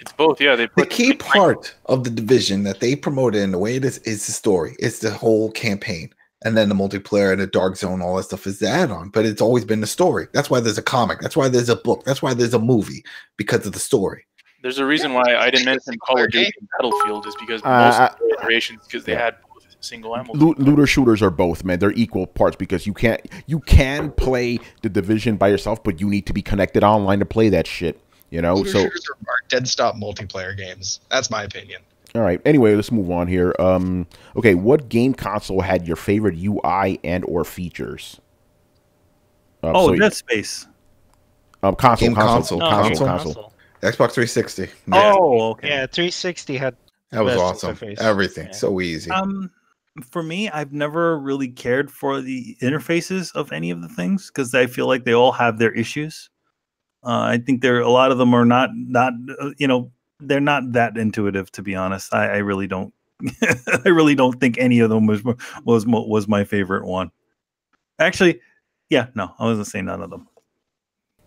S4: It's both. Yeah, they
S6: The
S4: put
S6: key part of the division that they promoted in the way it is is the story. It's the whole campaign. And then the multiplayer and the dark zone, all that stuff is the add-on. But it's always been the story. That's why there's a comic. That's why there's a book. That's why there's a movie because of the story.
S4: There's a reason why I didn't mention Call of Duty and Battlefield is because
S1: Uh,
S4: most
S1: I-
S4: of the iterations because they
S1: yeah.
S4: had both single and
S1: Lo- looter shooters are both, man. They're equal parts because you can't you can play the division by yourself, but you need to be connected online to play that shit. You know,
S7: Looter
S1: so
S7: shooters are, are dead stop multiplayer games. That's my opinion.
S1: all right. Anyway, let's move on here. Um, okay, what game console had your favorite UI and or features? Uh,
S2: Oh,
S1: so-
S2: Dead Space.
S1: um, console,
S6: Game
S1: console,
S6: console.
S3: No,
S1: console,
S6: console.
S1: console.
S6: Xbox 360. Yeah,
S2: Oh, okay.
S3: Yeah, 360 had
S6: that was awesome.
S3: interface.
S6: Everything
S3: Yeah.
S6: so easy.
S2: Um, for me, I've never really cared for the interfaces of any of the things because I feel like they all have their issues. Uh, I think there a lot of them are not not uh, you know they're not that intuitive to be honest. I, I really don't. I really don't think any of them was was was my favorite one. Actually, yeah, no, I wasn't saying none of them.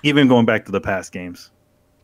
S2: Even going back to the past games.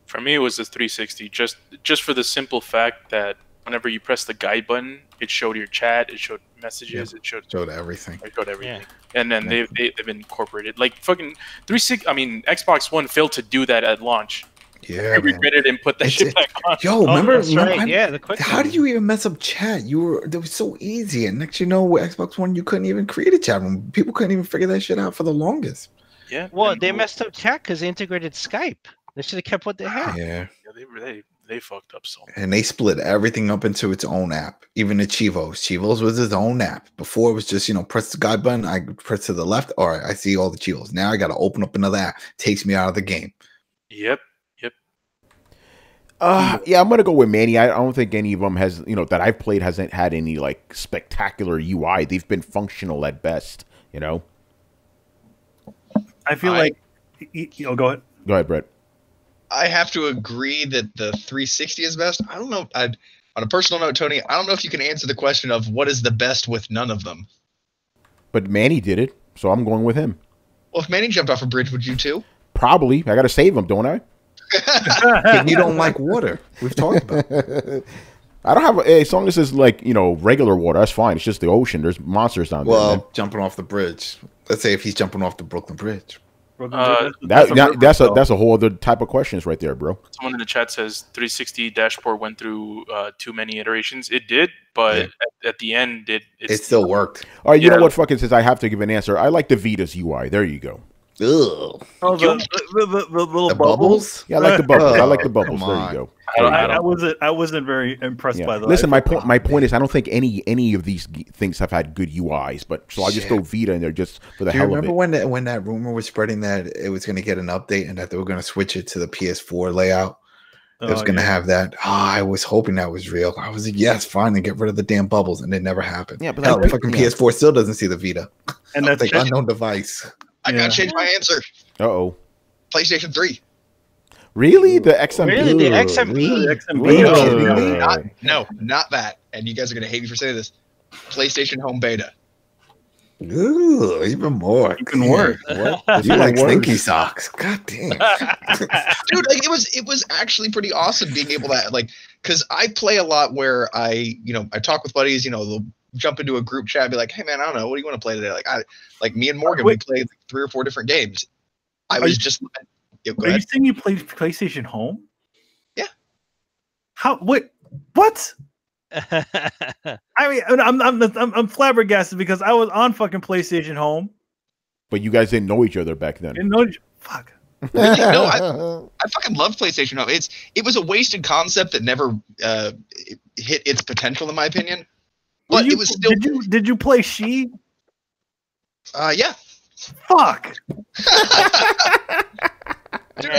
S4: For me, it was the 360, just just for the simple fact that whenever you press the guide button, it showed your chat, it showed messages, it showed
S6: Showed everything.
S4: it showed everything.
S3: Yeah.
S4: And then
S6: Yeah.
S4: they've they, they've incorporated like fucking 360. I mean, Xbox One failed to do that at launch.
S6: Yeah,
S4: I
S6: man.
S4: regretted and put that
S6: It's-
S4: shit back on.
S6: Yo,
S3: Oh,
S6: remember?
S3: that's
S6: remember
S3: right. Yeah, the quick.
S6: How did you even mess up chat? You were that was so easy, and next you know, with Xbox One, you couldn't even create a chat room. People couldn't even figure that shit out for the longest.
S4: Yeah.
S3: Well, they messed up chat because they integrated Skype. They should have kept what they had.
S6: Yeah,
S4: Yeah, they they they fucked up so. much.
S6: and they split everything up into its own app. Even the Chivos, Chivos was its own app. Before it was just you know press the guide button, I press to the left. All right, I see all the Chivos. Now I got to open up another app. Takes me out of the game.
S4: Yep. Yep.
S1: Uh, yeah, I'm gonna go with Manny. I I don't think any of them has, you know, that I've played hasn't had any like spectacular UI. They've been functional at best. You know.
S2: I feel
S7: I-
S2: like. you y- Oh, go ahead.
S1: Go ahead, Brett.
S7: I have to agree that the 360 is best. I don't know. I'd, on a personal note, Tony, I don't know if you can answer the question of what is the best with none of them.
S1: But Manny did it, so I'm going with him.
S7: Well, if Manny jumped off a bridge, would you too?
S1: Probably. I got to save him, don't I?
S6: And you don't like water. We've talked about. it.
S1: I don't have a, as long as it's like you know regular water. That's fine. It's just the ocean. There's monsters down there.
S6: Well, jumping off the bridge. Let's say if he's jumping off the Brooklyn Bridge.
S4: Uh,
S1: That, that- that's a that's a whole other type of questions right there, bro.
S4: Someone in the chat says 360 dashboard went through uh, too many iterations. It did, but
S6: Yeah.
S4: at, at the end, it
S6: It still worked.
S1: All right, you
S4: Yeah.
S1: know what? Fucking says I have to give an answer. I like the Vita's UI. There you go.
S6: Ugh.
S2: Oh, the, the, the, the, the little
S6: The
S2: bubbles.
S6: bubbles.
S1: Yeah, I like the bubbles. I like the
S6: Oh,
S1: bubbles. There you go.
S4: I
S2: I,
S4: I
S2: I wasn't. I wasn't very impressed
S1: Yeah.
S2: by that.
S1: Listen, my point. My point is, I don't think any any of these things have had good UIs, but so I just
S6: Shit.
S1: throw Vita in there just for the
S6: Do you
S1: hell of
S6: remember when that when that rumor was spreading that it was going to get an update and that they were going to switch it to the PS4 layout? It was
S2: Oh,
S6: going to
S2: yeah.
S6: have that. Oh, I was hoping that was real. I was like, yes, finally get rid of the damn bubbles, and it never happened.
S1: Yeah, but
S6: Hell,
S1: like-
S6: the fucking
S1: yeah.
S6: PS4 still doesn't see the Vita.
S2: and that's
S6: the
S2: just,
S6: unknown device.
S7: I
S2: Yeah.
S7: gotta change my answer.
S1: Uh oh.
S7: PlayStation 3.
S1: Really? The XMB?
S3: Really, the
S6: Ugh,
S3: XMB.
S2: the XMB.
S6: Really? Kidding me?
S7: Not, no, not that. And you guys are gonna hate me for saying this. PlayStation Home Beta.
S6: Ooh, even more.
S2: Even
S6: Damn.
S2: worse.
S1: What?
S6: You like
S1: Even
S6: stinky socks? God damn.
S7: dude like it was it was actually pretty awesome being able to like because i play a lot where i you know i talk with buddies you know they'll jump into a group chat and be like hey man i don't know what do you want to play today like i like me and morgan we
S2: Wait.
S7: played like three or four different games i was just yeah, go
S2: Are you saying you played PlayStation Home?
S7: Yeah.
S2: How? What? What? I mean, I'm I'm I'm, I'm flabbergasted because I was on fucking PlayStation Home.
S1: But you guys didn't know each other back then.
S2: Didn't know. Fuck.
S7: Really? No, i fucking love playstation Home. it's it was a wasted concept that never uh hit its potential in my opinion but
S2: you-
S7: it was still
S2: Did you did you play She?
S7: uh yeah
S2: Fuck.
S7: Dude,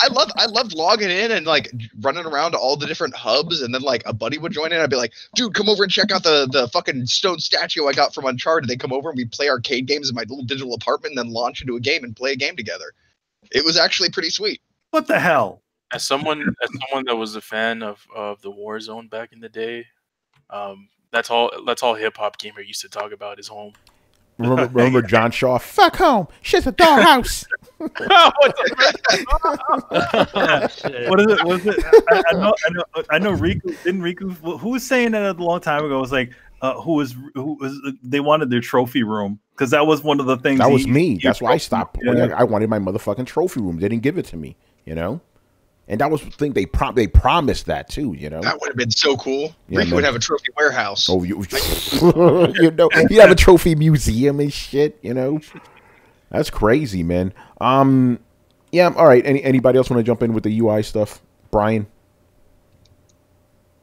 S7: I love I loved logging in and like running around to all the different hubs, and then like a buddy would join in. I'd be like, "Dude, come over and check out the the fucking stone statue I got from Uncharted." They come over and we play arcade games in my little digital apartment, and then launch into a game and play a game together. It was actually pretty sweet.
S2: What the hell?
S4: As someone as someone that was a fan of of the Warzone back in the day, um, that's all that's all hip hop gamer used to talk about is home.
S1: Remember, remember John Shaw? Fuck home. Shit's a doghouse.
S2: what is it? What is it? I, I, know. I know. I know. Riku didn't Riku. Who was saying that a long time ago? It was like uh, who was who was they wanted their trophy room because that was one of the things.
S1: That was me. That's why I stopped. Yeah. I wanted my motherfucking trophy room. They didn't give it to me. You know. And that was the thing they prom- they promised that too, you know.
S7: That would have been so cool. Yeah, Rick man. would have a trophy warehouse.
S1: Oh, you, you know, you have a trophy museum and shit, you know. That's crazy, man. Um, yeah. All right. Any anybody else want to jump in with the UI stuff, Brian?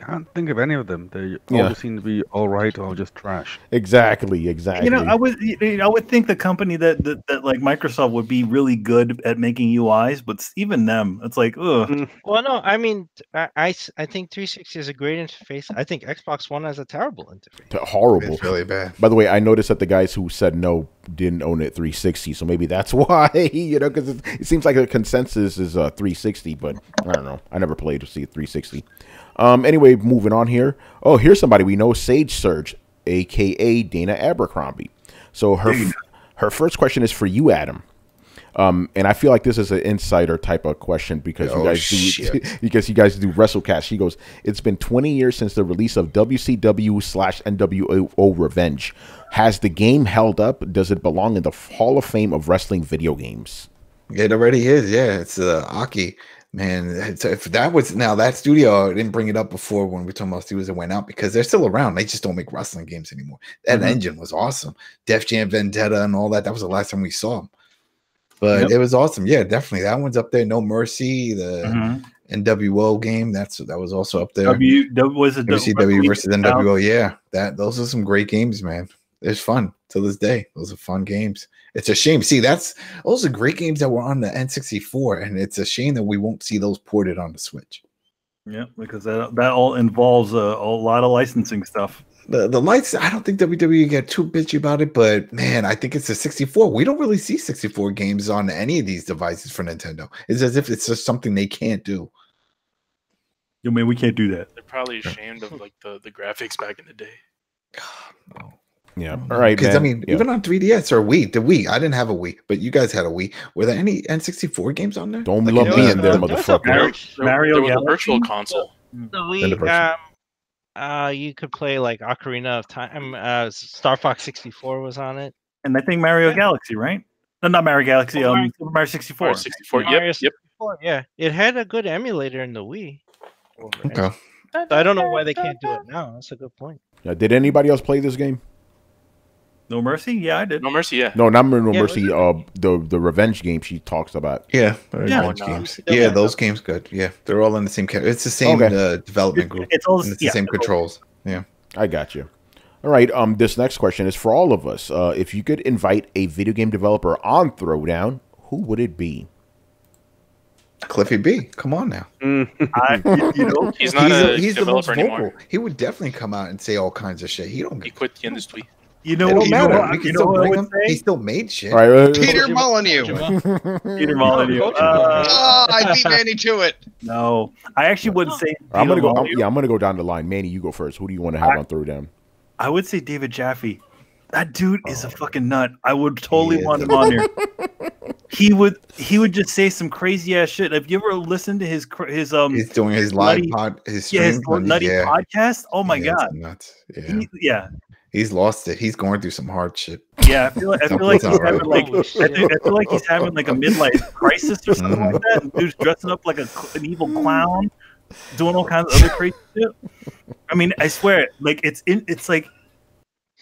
S5: Can't think of any of them. They yeah. all just seem to be all right or just trash.
S1: Exactly, exactly.
S2: You know, I would you know, I would think the company that, that, that like Microsoft would be really good at making UIs, but even them, it's like, ugh.
S3: Mm. Well, no, I mean, I, I, I think 360 is a great interface. I think Xbox One has a terrible interface.
S1: Horrible.
S6: It's really bad.
S1: By the way, I noticed that the guys who said no didn't own it 360, so maybe that's why. You know, because it, it, seems like a consensus is uh, 360, but I don't know. I never played to see 360. Um, anyway, moving on here. Oh, here's somebody we know, Sage Surge, aka Dana Abercrombie. So her her first question is for you, Adam. Um, and I feel like this is an insider type of question because oh, you guys do because you guys do WrestleCast. She goes, "It's been 20 years since the release of WCW slash NWO Revenge. Has the game held up? Does it belong in the Hall of Fame of wrestling video games?"
S6: It already is. Yeah, it's uh, Aki. Man, so if that was now that studio, I didn't bring it up before when we were talking about studios that went out because they're still around. They just don't make wrestling games anymore. That mm-hmm. engine was awesome. Def Jam Vendetta and all that. That was the last time we saw them. But yep. it was awesome. Yeah, definitely. That one's up there. No Mercy, the mm-hmm. NWO game. That's that was also up there.
S2: W, w was it
S6: WCW versus NWO? Yeah, that those are some great games, man. It's fun to this day. Those are fun games. It's a shame. See, that's those are great games that were on the N64, and it's a shame that we won't see those ported on the Switch.
S2: Yeah, because that, that all involves a, a lot of licensing stuff.
S6: The the lights, I don't think WWE get too bitchy about it, but man, I think it's a 64. We don't really see 64 games on any of these devices for Nintendo. It's as if it's just something they can't do.
S2: You mean we can't do that?
S4: They're probably ashamed of like the, the graphics back in the day.
S1: God, no. Yeah. All right.
S6: Because I mean, yeah. even on 3DS or Wii, the Wii, I didn't have a Wii, but you guys had a Wii. Were there any N64 games on there?
S1: Don't like, love me in there, motherfucker.
S4: Mario, Mario there was a virtual console.
S3: The Wii, um, uh, you could play like Ocarina of Time. Uh, Star Fox 64 was on it,
S2: and I think Mario yeah. Galaxy, right? No, not Mario Galaxy. Oh, um, Super Mario 64. Mario
S4: 64. Mario yep. 64,
S3: yep. Yeah, it had a good emulator in the Wii.
S6: Okay.
S3: I don't know why they can't do it now. That's a good point.
S1: Yeah, did anybody else play this game?
S2: No Mercy? Yeah, I did.
S4: No Mercy, yeah.
S1: No, not No yeah, Mercy. Uh, the the revenge game she talks about.
S6: Yeah, yeah, games. Yeah, those games good. Yeah, they're all in the same. It's the same okay. uh, development group. It's, all it's the yeah, same controls. Yeah,
S1: I got you. All right. Um, this next question is for all of us. Uh, if you could invite a video game developer on Throwdown, who would it be?
S6: Cliffy B, come on now.
S2: I, you know,
S4: he's not
S6: he's,
S4: a,
S6: he's
S4: the most
S6: vocal.
S4: Anymore.
S6: He would definitely come out and say all kinds of shit. He don't.
S4: He quit the industry.
S2: You know, what, you know,
S6: what, you know what I would say? He still made shit.
S1: All right, uh,
S7: Peter Molyneux.
S2: Peter Molyneux. Uh,
S7: oh, I beat Manny to it.
S2: No, I actually wouldn't say. Peter
S1: I'm gonna go. I'm, yeah, I'm gonna go down the line. Manny, you go first. Who do you want to have I, on Throwdown?
S2: I would say David Jaffe. That dude is a oh. fucking nut. I would totally want him on here. he would he would just say some crazy ass shit. Have you ever listened to his his um?
S6: He's doing his live nutty, pod, his
S2: yeah, his nutty yeah. podcast. Oh my yeah, god,
S6: nuts.
S2: Yeah. He, yeah,
S6: He's lost it. He's going through some hardship.
S2: Yeah, I feel like, I feel like he's having like I, think, I feel like he's having like a midlife crisis or something mm-hmm. like that. And dude's dressing up like a, an evil clown, doing all kinds of other crazy shit. I mean, I swear, like it's in, it's like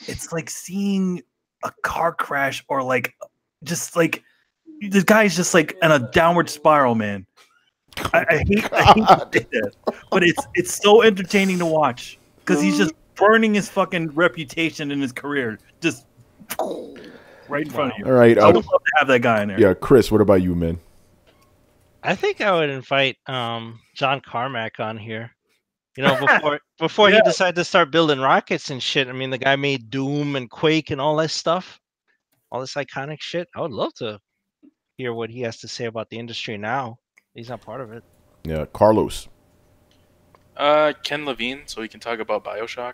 S2: it's like seeing a car crash or like just like the guy's just like in a downward spiral, man. I, I hate, I hate that, but it's it's so entertaining to watch because he's just burning his fucking reputation in his career just right in front of you.
S1: All right,
S2: I would uh, love to have that guy in there.
S1: Yeah, Chris, what about you, man?
S3: I think I would invite um, John Carmack on here. You know, before before
S2: Yeah.
S3: he decided to start building rockets and shit. I mean, the guy made Doom and Quake and all this stuff, all this iconic shit. I would love to hear what he has to say about the industry now. He's not part of it.
S1: Yeah, Carlos.
S4: Uh, Ken Levine, so we can talk about Bioshock.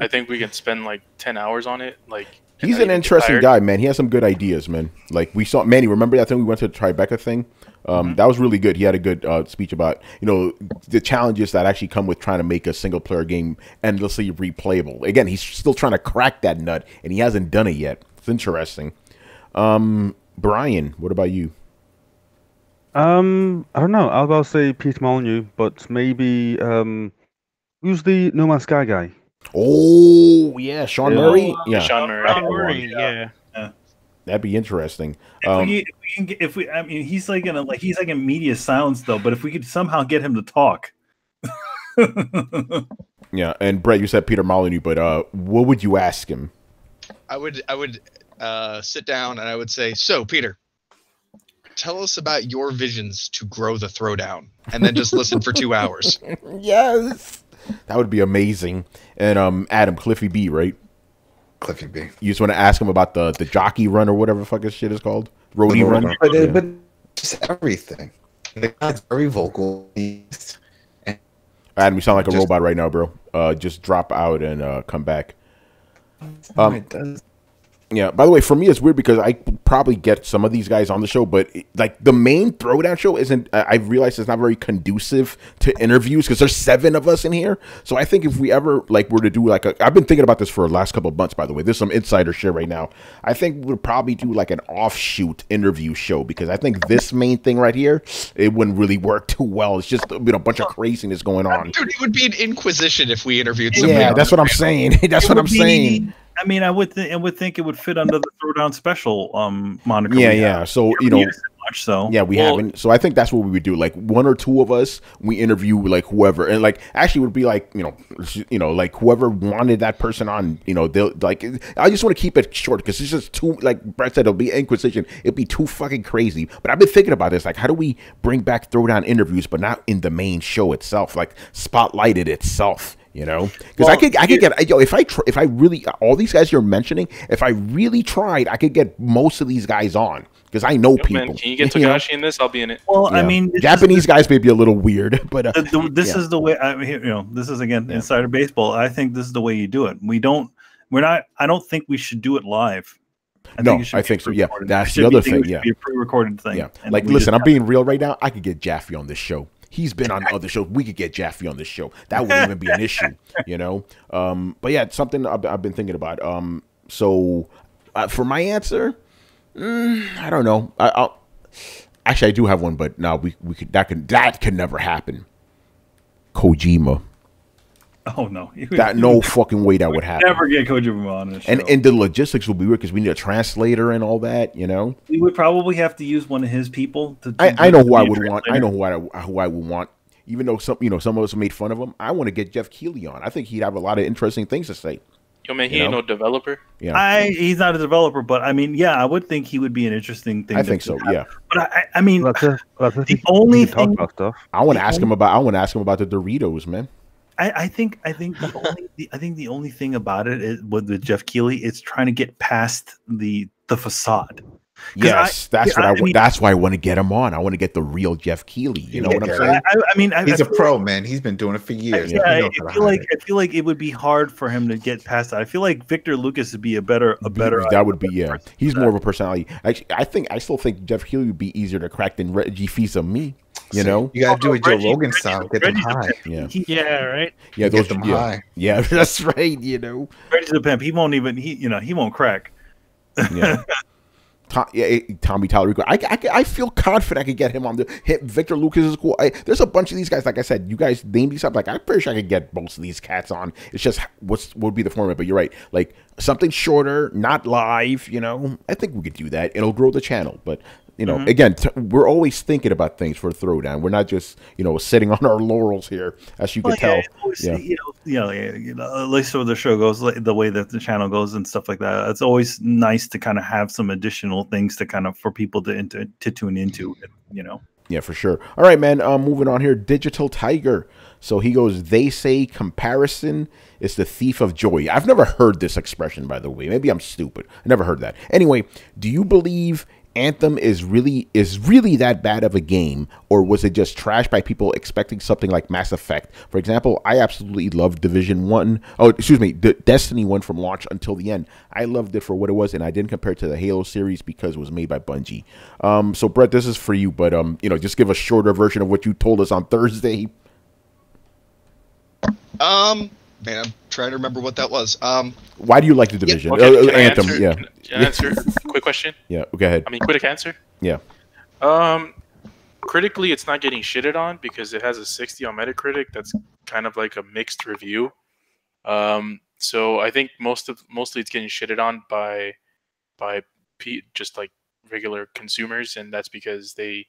S4: I think we can spend like ten hours on it. Like
S1: He's an interesting guy, man. He has some good ideas, man. Like we saw Manny. Remember that thing we went to the Tribeca thing? Um,
S4: Mm-hmm.
S1: That was really good. He had a good uh, speech about you know the challenges that actually come with trying to make a single player game endlessly replayable. Again, he's still trying to crack that nut, and he hasn't done it yet. It's interesting. Um, Brian, what about you?
S5: Um, I don't know. I'll go say Peter Molyneux, but maybe um, who's the No Man's Sky guy?
S1: Oh yeah, Sean
S2: Yeah.
S1: Murray. Yeah,
S4: Sean Murray.
S3: Ron
S2: Right.
S3: Murray, yeah.
S1: that'd be interesting.
S2: If,
S1: Um,
S2: we, if we can get, if we, I mean, he's like in a, like he's like in media silence though. But if we could somehow get him to talk,
S1: yeah, and Brett, you said Peter Molyneux, but uh, what would you ask him?
S7: I would I would uh, sit down and I would say, "So, Peter, tell us about your visions to grow the throwdown," and then just listen for two hours.
S1: Yes, that would be amazing. And um, Adam Cliffy B, right?
S6: Cliffy B.
S1: You just want to ask him about the the jockey run or whatever the fuck this shit is called, roadie run.
S6: But, uh,
S1: Yeah.
S6: but just everything. The guy's very vocal.
S1: Adam, you sound like a
S6: Just-
S1: robot right now, bro. Uh, just drop out and uh, come back. Um,
S6: it does.
S1: Yeah. By the way, for me, it's weird because I probably get some of these guys on the show, but like the main throwdown show isn't. I I realize it's not very conducive to interviews because there's seven of us in here. So I think if we ever like were to do like a, I've been thinking about this for the last couple of months. By the way, there's some insider shit right now. I think we'd probably do like an offshoot interview show because I think this main thing right here it wouldn't really work too well. It's just you know, a bunch of craziness going on.
S7: Dude, it would be an inquisition if we interviewed somebody.
S1: Yeah, that's what I'm saying. That's
S2: It
S1: what I'm saying.
S2: I mean, I would th- I would think it would fit under the throwdown special um moniker.
S1: Yeah, yeah. So you know,
S2: much so.
S1: Yeah, we
S4: Well-
S1: haven't. So I think that's what we would do. Like one or two of us, we interview like whoever, and like actually would be like you know, you know, like whoever wanted that person on. You know, they'll like. I just want to keep it short because it's just too. Like Brett said, it'll be Inquisition. It'd be too fucking crazy. But I've been thinking about this. Like, how do we bring back throwdown interviews, but not in the main show itself? Like spotlighted itself. You know, because I
S2: Well,
S1: could, I could get, yo, if I, tr- if I really, all these guys you're mentioning, if I really tried, I could get most of these guys on because I know
S4: Yo,
S1: people.
S4: man, can you get
S1: know?
S4: Takashi in this? I'll be in it.
S2: Well, I mean, this is-
S1: Japanese guys may be a little weird, but uh,
S2: the, the, this
S1: Yeah.
S2: is the way I mean, you know this is again
S1: Yeah.
S2: insider baseball. I think this is the way you do it. We don't. We're not. I don't think we should do it live.
S1: No,
S2: it should
S1: I think so, yeah. That's the other thing, yeah.
S2: be a pre-recorded thing.
S1: yeah.
S2: and
S1: Like, listen, I'm being real right now. I could get Jaffe on this show. He's been on other shows. We could get Jaffe on this show. That wouldn't even be an issue, you know. Um, but yeah, it's something I've, I've been thinking about. Um, so uh, for my answer, mm, I don't know. I, I'll actually I do have one, but no, we we could that could that could never happen. Kojima,
S2: Oh no, You
S1: that no
S2: would
S1: fucking way that would happen.
S2: Never get Kojima on this show.
S1: And and the logistics will be weird because we need a translator and all that, you know.
S2: we would probably have to use one of his people. To,
S1: I,
S2: to
S1: I know who I
S2: a
S1: would want. I know who I who I would want. Even though some you know some of us made fun of him, I want to get Jeff Keighley on. I think he'd have a lot of interesting things to say.
S4: Yo, man, he
S1: You
S4: ain't
S1: know?
S4: no developer.
S1: Yeah,
S2: I he's not a developer, but I mean, yeah, I would think he would be an interesting thing.
S1: I
S2: to-
S1: think so. Yeah,
S2: But I, I- I mean,
S5: That's it. That's.
S2: The
S5: You can
S2: only
S5: talk
S2: thing-
S5: about stuff.
S1: I want to ask him about. I want to ask him about the Doritos, man.
S2: I, I think I think the only the, I think the only thing about it is with the Jeff Keighley is trying to get past the the facade. 'Cause
S1: Yes, that's
S2: I-
S1: what I.
S2: I mean-
S1: that's why I want to get him on. I want to get the real Jeff Keighley. You know what I'm saying?
S2: I, I mean, I,
S6: He's
S2: I
S6: a
S2: feel
S6: pro, man. He's been doing it for years.
S2: yeah, I, I feel like
S6: it.
S2: I feel like it would be hard for him to get past that. I feel like Victor Lucas would be a better a better.
S1: that would be yeah. He's more
S2: that.
S1: of a personality. Actually, I think I still think Jeff Keighley would be easier to crack than Reggie Fils-Aimé. You know?
S6: you gotta do
S2: Oh,
S6: it Joe Rogan style. Get them high.
S1: Yeah.
S3: Yeah, right.
S1: Yeah,
S6: Get them
S1: yeah,
S6: high.
S1: yeah, that's right. You know.
S2: Reggie's a pimp. He won't even he you know he won't crack.
S1: Yeah. Tom, yeah, eh, Tommy Tallarico. I, I, I feel confident I could get him on the hit. Victor Lucas is cool. I, there's a bunch of these guys. Like I said, you guys name these up. Like I'm pretty sure I could get most of these cats on. It's just what's what would be the format. But you're right. Like something shorter, not live. You know, I think we could do that. It'll grow the channel. But you know, again, t- we're always thinking about things for Throwdown. We're not just you know sitting on our laurels here, as you
S2: Well,
S1: can tell.
S2: yeah, always-
S1: Yeah.
S2: you know, you know, you know, at least where the show goes, the way that the channel goes and stuff like that. It's always nice to kind of have some additional things to kind of for people to to, to tune into. You know.
S1: Yeah, for sure. All right, man. Um, moving on here. Digital Tiger. So he goes. They say comparison is the thief of joy. I've never heard this expression, by the way. Maybe I'm stupid. I never heard that. Anyway, do you believe Anthem is really is really that bad of a game, or was it just trashed by people expecting something like Mass Effect? For example, I absolutely loved Division One. Oh, excuse me, the Destiny One from launch until the end. I loved it for what it was, and I didn't compare it to the Halo series because it was made by Bungie. Um, so Brett, this is for you, but um, you know, just give a shorter version of what you told us on Thursday.
S7: Um, man, I'm trying to remember what that was. Um,
S1: why do you like the division?
S4: Yeah. Okay,
S1: uh, Anthem,
S4: answer,
S1: yeah.
S4: Can I answer? quick question.
S1: Yeah, go ahead.
S4: I mean, quick answer.
S1: Yeah.
S4: Um, critically, it's not getting shitted on because it has a 60 on Metacritic. That's kind of like a mixed review. Um, so I think most of mostly it's getting shitted on by by just like regular consumers, and that's because they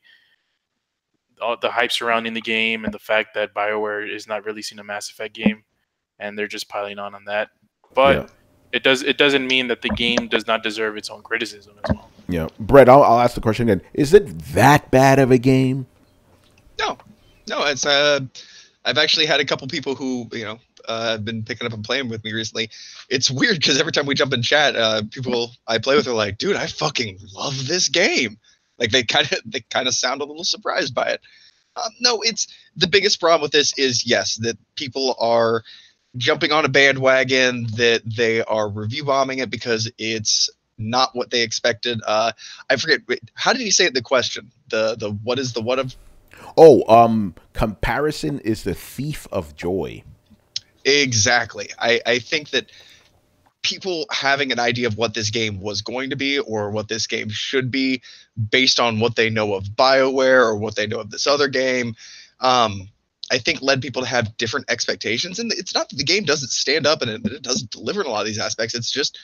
S4: all the hype surrounding the game and the fact that Bioware is not releasing a Mass Effect game and they're just piling on on that. But yeah. it does it doesn't mean that the game does not deserve its own criticism as well.
S1: Yeah, Brett, I'll, I'll ask the question again: Is it that bad of a game?
S7: No, no. It's uh, I've actually had a couple people who you know uh, have been picking up and playing with me recently. It's weird because every time we jump in chat, uh, people I play with are like, "Dude, I fucking love this game." Like they kind of they kind of sound a little surprised by it. Um, no, it's the biggest problem with this is yes that people are jumping on a bandwagon that they are review bombing it because it's not what they expected. Uh, I forget how did he say it? The question, the the what is the what of?
S1: Oh, um, comparison is the thief of joy.
S7: Exactly. I I think that people having an idea of what this game was going to be or what this game should be based on what they know of BioWare or what they know of this other game. Um, I think led people to have different expectations. And it's not that the game doesn't stand up and it, it doesn't deliver in a lot of these aspects. It's just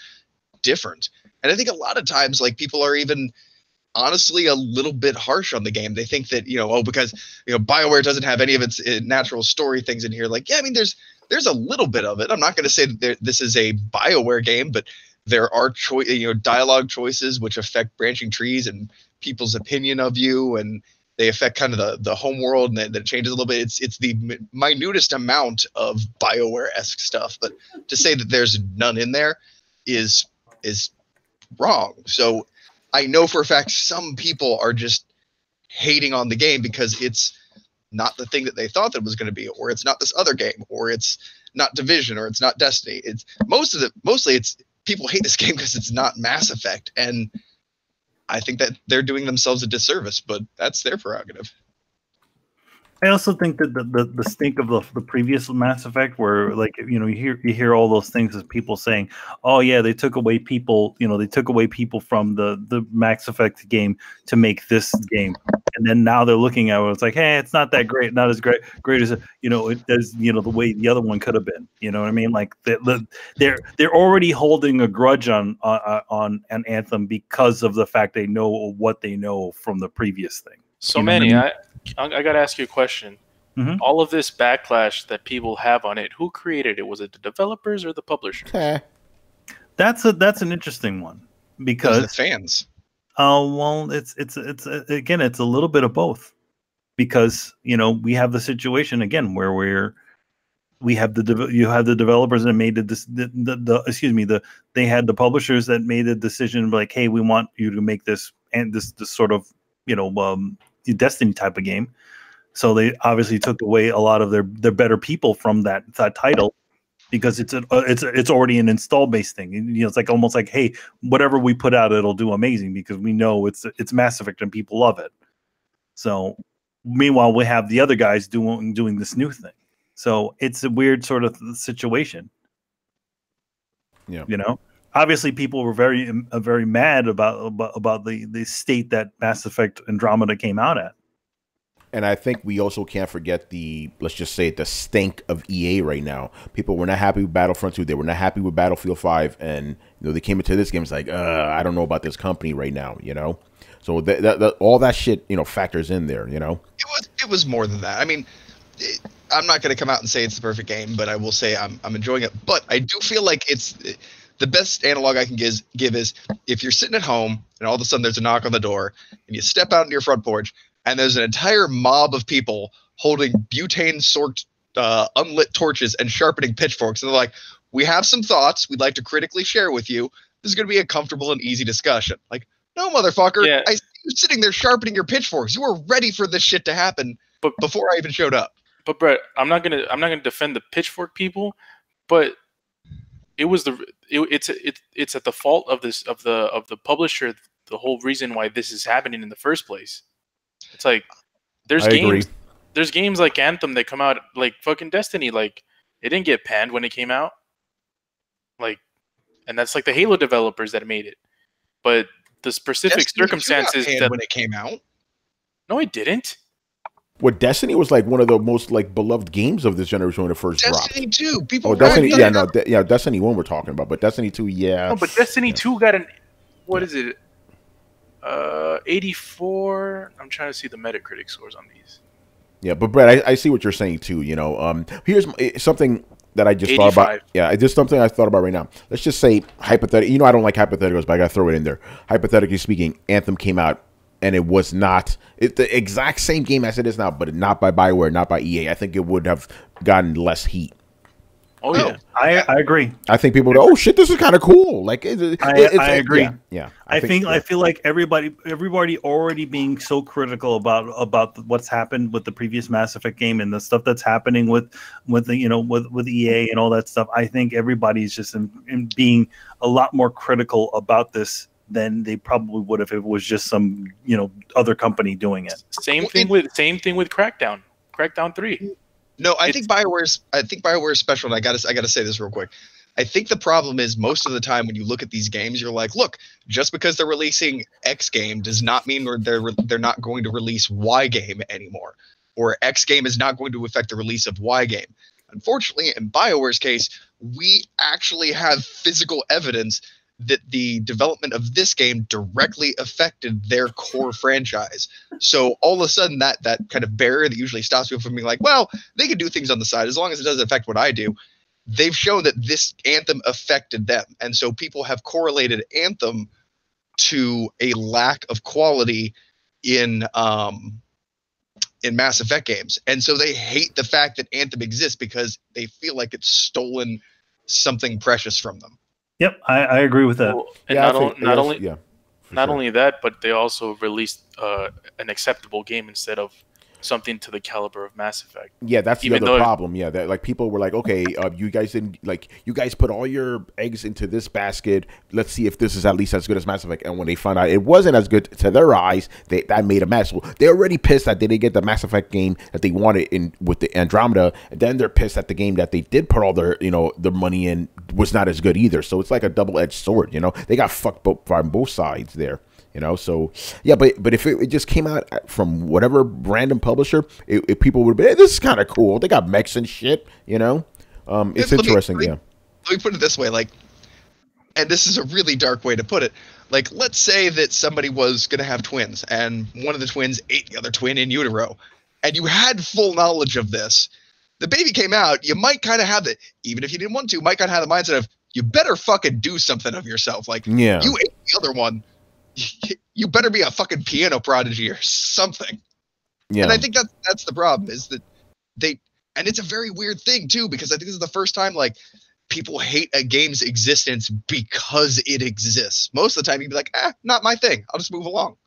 S7: different. And I think a lot of times, like people are even honestly a little bit harsh on the game. They think that you know, oh, because you know, Bioware doesn't have any of its uh, natural story things in here. Like, yeah, I mean, there's there's a little bit of it. I'm not going to say that there, this is a Bioware game, but there are choice, you know, dialogue choices which affect branching trees and people's opinion of you and they affect kind of the the home world and that, that changes a little bit. It's it's the minutest amount of Bioware esque stuff, but to say that there's none in there is is wrong. So I know for a fact some people are just hating on the game because it's not the thing that they thought that it was going to be, or it's not this other game, or it's not Division, or it's not Destiny. It's most of the mostly it's people hate this game because it's not Mass Effect, and I think that they're doing themselves a disservice, but that's their prerogative.
S2: I also think that the, the, the stink of the, the previous Mass Effect, where like you know you hear you hear all those things as people saying, "Oh yeah, they took away people, you know, they took away people from the the Mass Effect game to make this game," and then now they're looking at it, it's like, "Hey, it's not that great, not as great great as you know it does, you know, the way the other one could have been." You know what I mean? Like the, they're they're already holding a grudge on on on an Anthem because of the fact they know what they know from the previous thing.
S4: So you know many, I, mean? I, I got to ask you a question. Mm-hmm. All of this backlash that people have on it, who created it? Was it the developers or the publishers?
S2: Okay. That's a that's an interesting one because the
S7: fans.
S2: Oh uh, well, it's it's it's uh, again, it's a little bit of both because you know we have the situation again where we're we have the de- you have the developers that made the, the, the, the excuse me the they had the publishers that made the decision like hey we want you to make this and this this sort of you know um Destiny type of game. So they obviously took away a lot of their their better people from that that title because it's a, uh, it's a, it's already an install based thing. You know, it's like almost like, hey, whatever we put out, it'll do amazing because we know it's it's Mass Effect and people love it. So meanwhile, we have the other guys doing doing this new thing. So it's a weird sort of situation.
S1: Yeah,
S2: you know obviously people were very um, uh, very mad about about, about the the state that Mass Effect Andromeda came out at.
S1: And I think we also can't forget the let's just say it, the stink of EA right now. People were not happy with Battlefront 2. They were not happy with Battlefield 5 and you know they came into this game it's like, uh, I don't know about this company right now, you know. So that, that, that all that shit, you know, factors in there, you know.
S7: It was it was more than that. I mean, it, I'm not going to come out and say it's the perfect game, but I will say I'm I'm enjoying it. But I do feel like it's the best analog I can give, give is if you're sitting at home and all of a sudden there's a knock on the door and you step out into your front porch and there's an entire mob of people holding butane sorked uh, unlit torches and sharpening pitchforks. And they're like, we have some thoughts we'd like to critically share with you. This is going to be a comfortable and easy discussion. Like, no, motherfucker. Yeah. I see you sitting there sharpening your pitchforks. You were ready for this shit to happen but, before I even showed up.
S4: But Brett, I'm not gonna I'm not gonna defend the pitchfork people, but it was the it, it's it, it's at the fault of this of the of the publisher the whole reason why this is happening in the first place. It's like there's I games agree. there's games like Anthem that come out like fucking Destiny like it didn't get panned when it came out. Like and that's like the Halo developers that made it. But the specific Destiny circumstances that
S7: when it came out.
S4: No, it didn't.
S1: What Destiny was like one of the most like beloved games of this generation when it first
S7: Destiny
S1: dropped.
S7: Destiny two, people.
S1: Oh, Destiny, yeah, no, de- yeah, Destiny one we're talking about, but Destiny two, yeah.
S4: No, but Destiny yeah. two got an what yeah. is it? Uh, eighty four. I'm trying to see the Metacritic scores on these.
S1: Yeah, but Brett, I, I see what you're saying too. You know, um, here's eh, something that I just 85. thought about. Yeah, just something I thought about right now. Let's just say hypothetically. You know, I don't like hypotheticals, but I got to throw it in there. Hypothetically speaking, Anthem came out and it was not it, the exact same game as it is now, but not by Bioware, not by EA. I think it would have gotten less heat.
S2: Oh yeah, oh, I, I agree.
S1: I think people would. Oh shit, this is kind of cool. Like it, it,
S2: I, I agree.
S1: Yeah, yeah.
S2: I, I think, think yeah. I feel like everybody everybody already being so critical about about what's happened with the previous Mass Effect game and the stuff that's happening with with the you know with with EA and all that stuff. I think everybody's just in, in being a lot more critical about this than they probably would if it was just some you know other company doing it.
S4: Same thing with same thing with Crackdown. Crackdown three.
S7: No, I it's, think Bioware's I think Bioware's special, and I gotta I gotta say this real quick. I think the problem is most of the time when you look at these games, you're like, look, just because they're releasing X game does not mean they're they're not going to release Y game anymore, or X game is not going to affect the release of Y game. Unfortunately, in Bioware's case, we actually have physical evidence that the development of this game directly affected their core franchise. So all of a sudden, that that kind of barrier that usually stops people from being like, well, they can do things on the side as long as it doesn't affect what I do. They've shown that this anthem affected them, and so people have correlated anthem to a lack of quality in um, in Mass Effect games, and so they hate the fact that anthem exists because they feel like it's stolen something precious from them.
S2: Yep, I, I agree with that. Well,
S4: and yeah, not, think, not only yeah, not sure. only that, but they also released uh, an acceptable game instead of something to the caliber of Mass Effect.
S1: Yeah, that's Even the other problem. Yeah, that like people were like, okay, uh, you guys didn't like you guys put all your eggs into this basket. Let's see if this is at least as good as Mass Effect. And when they found out it wasn't as good to their eyes, they that made a mess. Well, they're already pissed that they didn't get the Mass Effect game that they wanted in with the Andromeda. And then they're pissed that the game that they did put all their you know their money in was not as good either. So it's like a double edged sword. You know, they got fucked both, from both sides there you know? So yeah but but if it, it just came out from whatever random publisher it, it people would be hey, this is kind of cool. They got mechs and shit you know? Um it's let interesting
S7: me,
S1: yeah.
S7: Let me put it this way like and this is a really dark way to put it. Like let's say that somebody was going to have twins and one of the twins ate the other twin in utero and you had full knowledge of this. The baby came out you might kind of have the even if you didn't want to might kind of have the mindset of you better fucking do something of yourself. Like
S1: yeah.
S7: you ate the other one you better be a fucking piano prodigy or something. Yeah. And I think that's that's the problem is that they and it's a very weird thing too because I think this is the first time like people hate a game's existence because it exists. Most of the time you'd be like, "Ah, eh, not my thing. I'll just move along."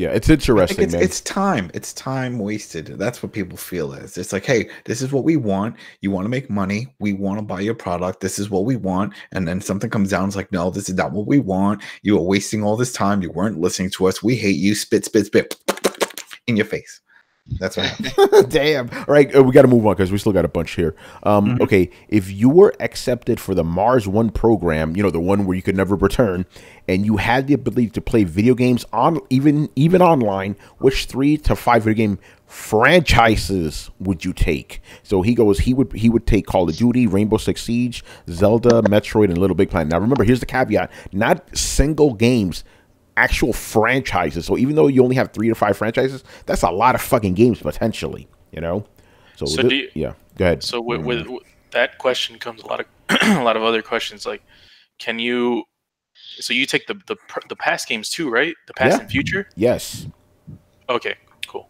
S1: Yeah, it's interesting.
S6: It's, it's, time. It's time wasted. That's what people feel is. It's like, hey, this is what we want. You want to make money. We want to buy your product. This is what we want. And then something comes down. It's like, no, this is not what we want. You were wasting all this time. You weren't listening to us. We hate you. Spit, spit, spit in your face. That's right.
S1: Damn. All right, uh, we got to move on because we still got a bunch here. Um, mm-hmm. Okay, if you were accepted for the Mars One program, you know the one where you could never return, and you had the ability to play video games on even even online, which three to five video game franchises would you take? So he goes, he would he would take Call of Duty, Rainbow Six Siege, Zelda, Metroid, and Little Big Planet. Now remember, here's the caveat: not single games actual franchises. So even though you only have three to five franchises, that's a lot of fucking games potentially, you know? So,
S4: So
S1: thi-
S4: do you-
S1: yeah, go ahead.
S4: So with,
S1: Mm.
S4: with, with that question comes a lot of a lot of other questions like, can you? So you take the the the past games too, right? The past
S1: Yeah.
S4: and future.
S1: yes,
S4: Okay, cool.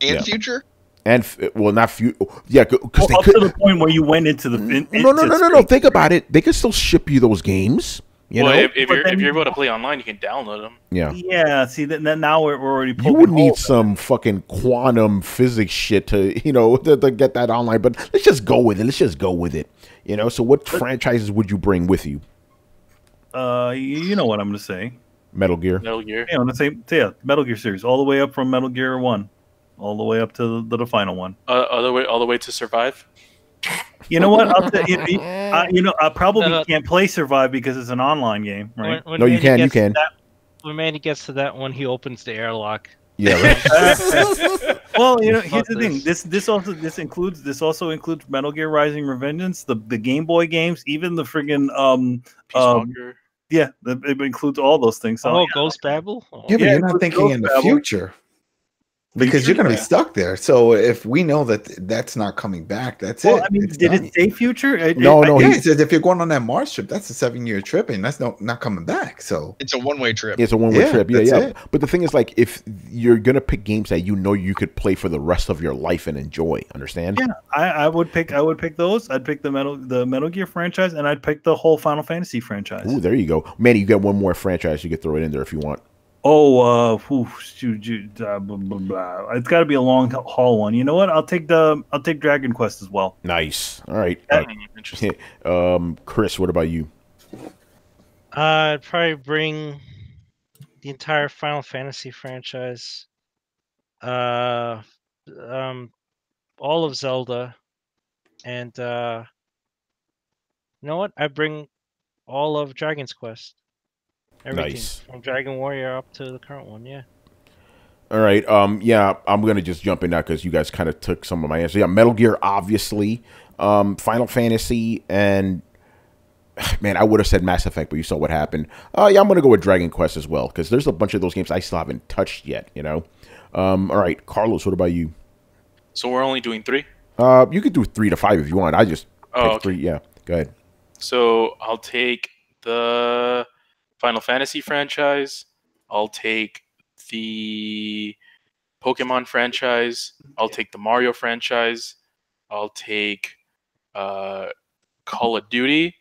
S7: And
S1: Yeah.
S7: future?
S1: and f- well, not few. Yeah, because
S2: Well,
S1: they
S2: up
S1: could.
S2: to the point where you went into the in,
S1: no, no,
S2: into
S1: no, no, no. Think about it. They could still ship you those games. You
S4: well,
S1: know,
S4: if, if you're
S2: then
S4: if you're able to play online, you can download them.
S1: yeah.
S2: Yeah, see, then then now we're, we're already.
S1: You would need
S2: holes.
S1: some fucking quantum physics shit to, you know, to, to get that online. But let's just go with it. Let's just go with it. You know. So, what franchises would you bring with you?
S2: Uh, you you know what I'm gonna say.
S1: Metal Gear.
S4: Metal Gear.
S2: Yeah, I'm gonna say yeah, Metal Gear series, all the way up from Metal Gear One, all the way up to the, the final one.
S4: Uh, all the way all the way to survive.
S2: You know what? I'll t- you, you, you know, I probably
S3: Uh,
S2: can't play Survive because it's an online game, right?
S3: When, when
S1: No, you
S3: Manny
S1: can, you can.
S3: That, when Manny gets to that one, he opens the airlock.
S1: Yeah. Right.
S2: well, you know, here's the thing.
S3: this.
S2: This this also this includes this also includes Metal Gear Rising: Revengeance, the the Game Boy games, even the friggin' um Um, yeah, it includes all those things. So
S3: oh,
S2: yeah.
S3: Ghost Babel. Oh.
S6: Yeah, but
S2: Yeah,
S6: you're not thinking
S2: go,
S6: in the
S2: Babel.
S6: future because you're going to be stuck there. So if we know that that's not coming back, that's it.
S2: Well,
S6: it.
S2: I mean,
S6: It's
S2: did
S6: done.
S2: it say future? It-
S1: No,
S2: it-
S1: no,
S2: I-
S6: Yeah,
S1: he-
S6: it says if you're going on that Mars trip, that's a seven year trip, and that's no not coming back. So
S7: It's a one way trip.
S1: It's a one way
S6: Yeah,
S1: trip. Yeah, yeah.
S6: it.
S1: But the thing is, like, if you're gonna pick games that you know you could play for the rest of your life and enjoy, understand?
S2: Yeah, I, I would pick. I would pick those. I'd pick the metal, the Metal Gear franchise, and I'd pick the whole Final Fantasy franchise.
S1: Ooh, there you go, Manny. You get one more franchise. You could throw it in there if you want.
S2: Oh, uh, whew, shoot, shoot, uh, blah, blah, blah. it's got to be a long haul one. You know what? I'll take the. I'll take Dragon Quest as well.
S1: Nice. All right. Uh,
S4: interesting.
S1: um, Chris, what about you?
S3: I'd probably bring the entire Final Fantasy franchise. Uh, um, all of Zelda, and uh, you know what? I bring all of Dragon's Quest. Everything
S1: Nice.
S3: from Dragon Warrior up to the current one. Yeah.
S1: All right. Um. Yeah, I'm gonna just jump in now because you guys kind of took some of my answers. Yeah, Metal Gear, obviously. Um, Final Fantasy, and man, I would have said Mass Effect, but you saw what happened. Uh, yeah, I'm gonna go with Dragon Quest as well because there's a bunch of those games I still haven't touched yet. You know. Um. All right, Carlos, what about you?
S4: So we're only doing three.
S1: Uh, you could do three to five if you want. I just
S4: Oh,
S1: picked
S4: okay.
S1: three. Yeah, go ahead.
S4: So I'll take the Final Fantasy franchise. I'll take the Pokemon franchise. I'll take the Mario franchise. I'll take uh, Call of Duty,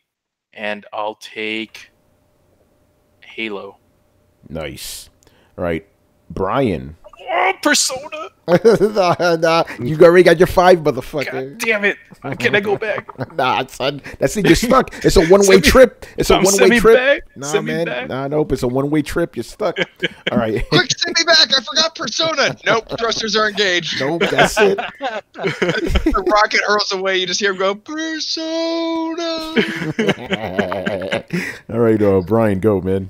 S4: and I'll take Halo.
S1: Nice. All right, Brian.
S4: Oh, Persona!
S1: nah, nah, you already got your five, motherfucker.
S4: God damn it! Can I go back?
S1: Nah, son. That's it. You're stuck. It's a one way trip. It's a one way trip.
S4: back.
S1: Nah,
S4: Send
S1: man. Nah, nope. It's a one way trip. You're stuck. All right.
S7: Quick, send me back. I forgot Persona. Nope, thrusters are engaged.
S1: nope. That's it.
S7: the rocket hurls away. You just hear him go, Persona.
S1: All right, uh, Brian, go, man.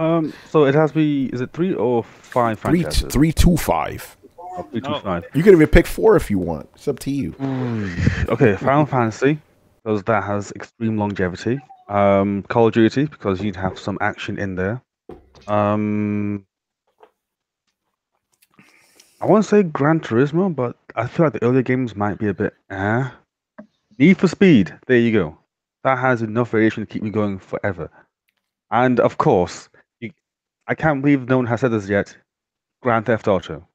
S5: Um, so it has to be. Is it three or five
S1: Three,
S5: franchises?
S1: three, two, five.
S5: Oh, three, two,
S3: Oh.
S5: five.
S1: You could even pick four if you want. It's up to you.
S5: Okay, Final Fantasy, because that has extreme longevity. Um, Call of Duty, because you'd have some action in there. Um, I want to say Gran Turismo, but I feel like the earlier games might be a bit. Eh. Need for Speed, there you go. That has enough variation to keep me going forever. And of course, you, I can't believe no one has said this yet. Grand Theft Auto.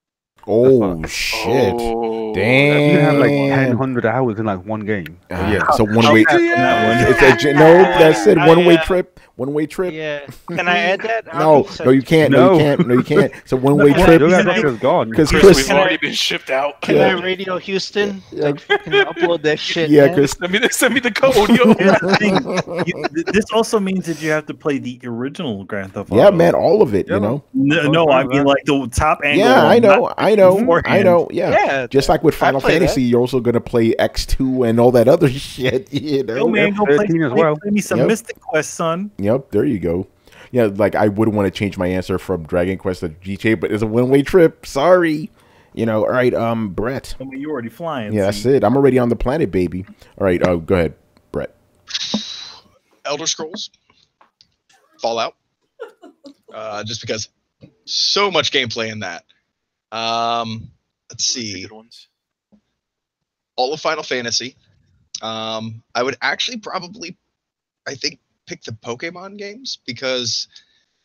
S1: Oh shit!
S4: Oh,
S1: Damn.
S5: You have like
S1: Damn.
S5: 100 hours in like one game.
S1: Ah, yeah, it's a one way.
S2: pass on that one.
S1: It's a no. That's it.
S3: I,
S1: One way trip. One way trip.
S3: Yeah. Can I add that?
S1: No, no, you can't. No, you can't. No, you can't. It's a one way trip.
S5: Your
S2: He's
S5: Grand
S2: like-
S5: Theft Auto is gone.
S1: Because
S4: Chris,
S1: Chris,
S4: we've
S3: Can I-
S4: already been shipped out.
S3: Can
S1: Yeah.
S3: I radio Houston?
S1: Yeah.
S3: Like, fucking upload that shit.
S1: yeah,
S3: man?
S1: Chris.
S4: Send me the, send me the code, yo.
S2: Here's the thing. You- this also means that you have to play the original Grand Theft Auto.
S1: Yeah, man, all of it.
S5: Yeah,
S1: You know.
S2: No, no I mean like the top angle.
S1: Yeah, I know. I know. I know. Yeah.
S3: Yeah.
S1: Just like with Final
S3: play that.
S1: Fantasy, you're also gonna play X two and all that other shit. You know.
S2: Yo, man, go play,
S5: as
S2: play,
S5: well.
S2: play me some
S1: Yep.
S2: Mystic Quest, son.
S1: Yep. There you go. Yeah, like I wouldn't want to change my answer from Dragon Quest to GTA, but it's a one way trip. Sorry. You know. All right. Um, Brett.
S2: I mean, you're already flying.
S1: Yeah, that's
S2: see.
S1: it. I'm already on the planet, baby. All right. Uh, go ahead, Brett.
S7: Elder Scrolls, Fallout, uh, just because so much gameplay in that. Um, let's see.
S4: good ones.
S7: All of Final Fantasy. Um, I would actually probably, I think, pick the Pokemon games because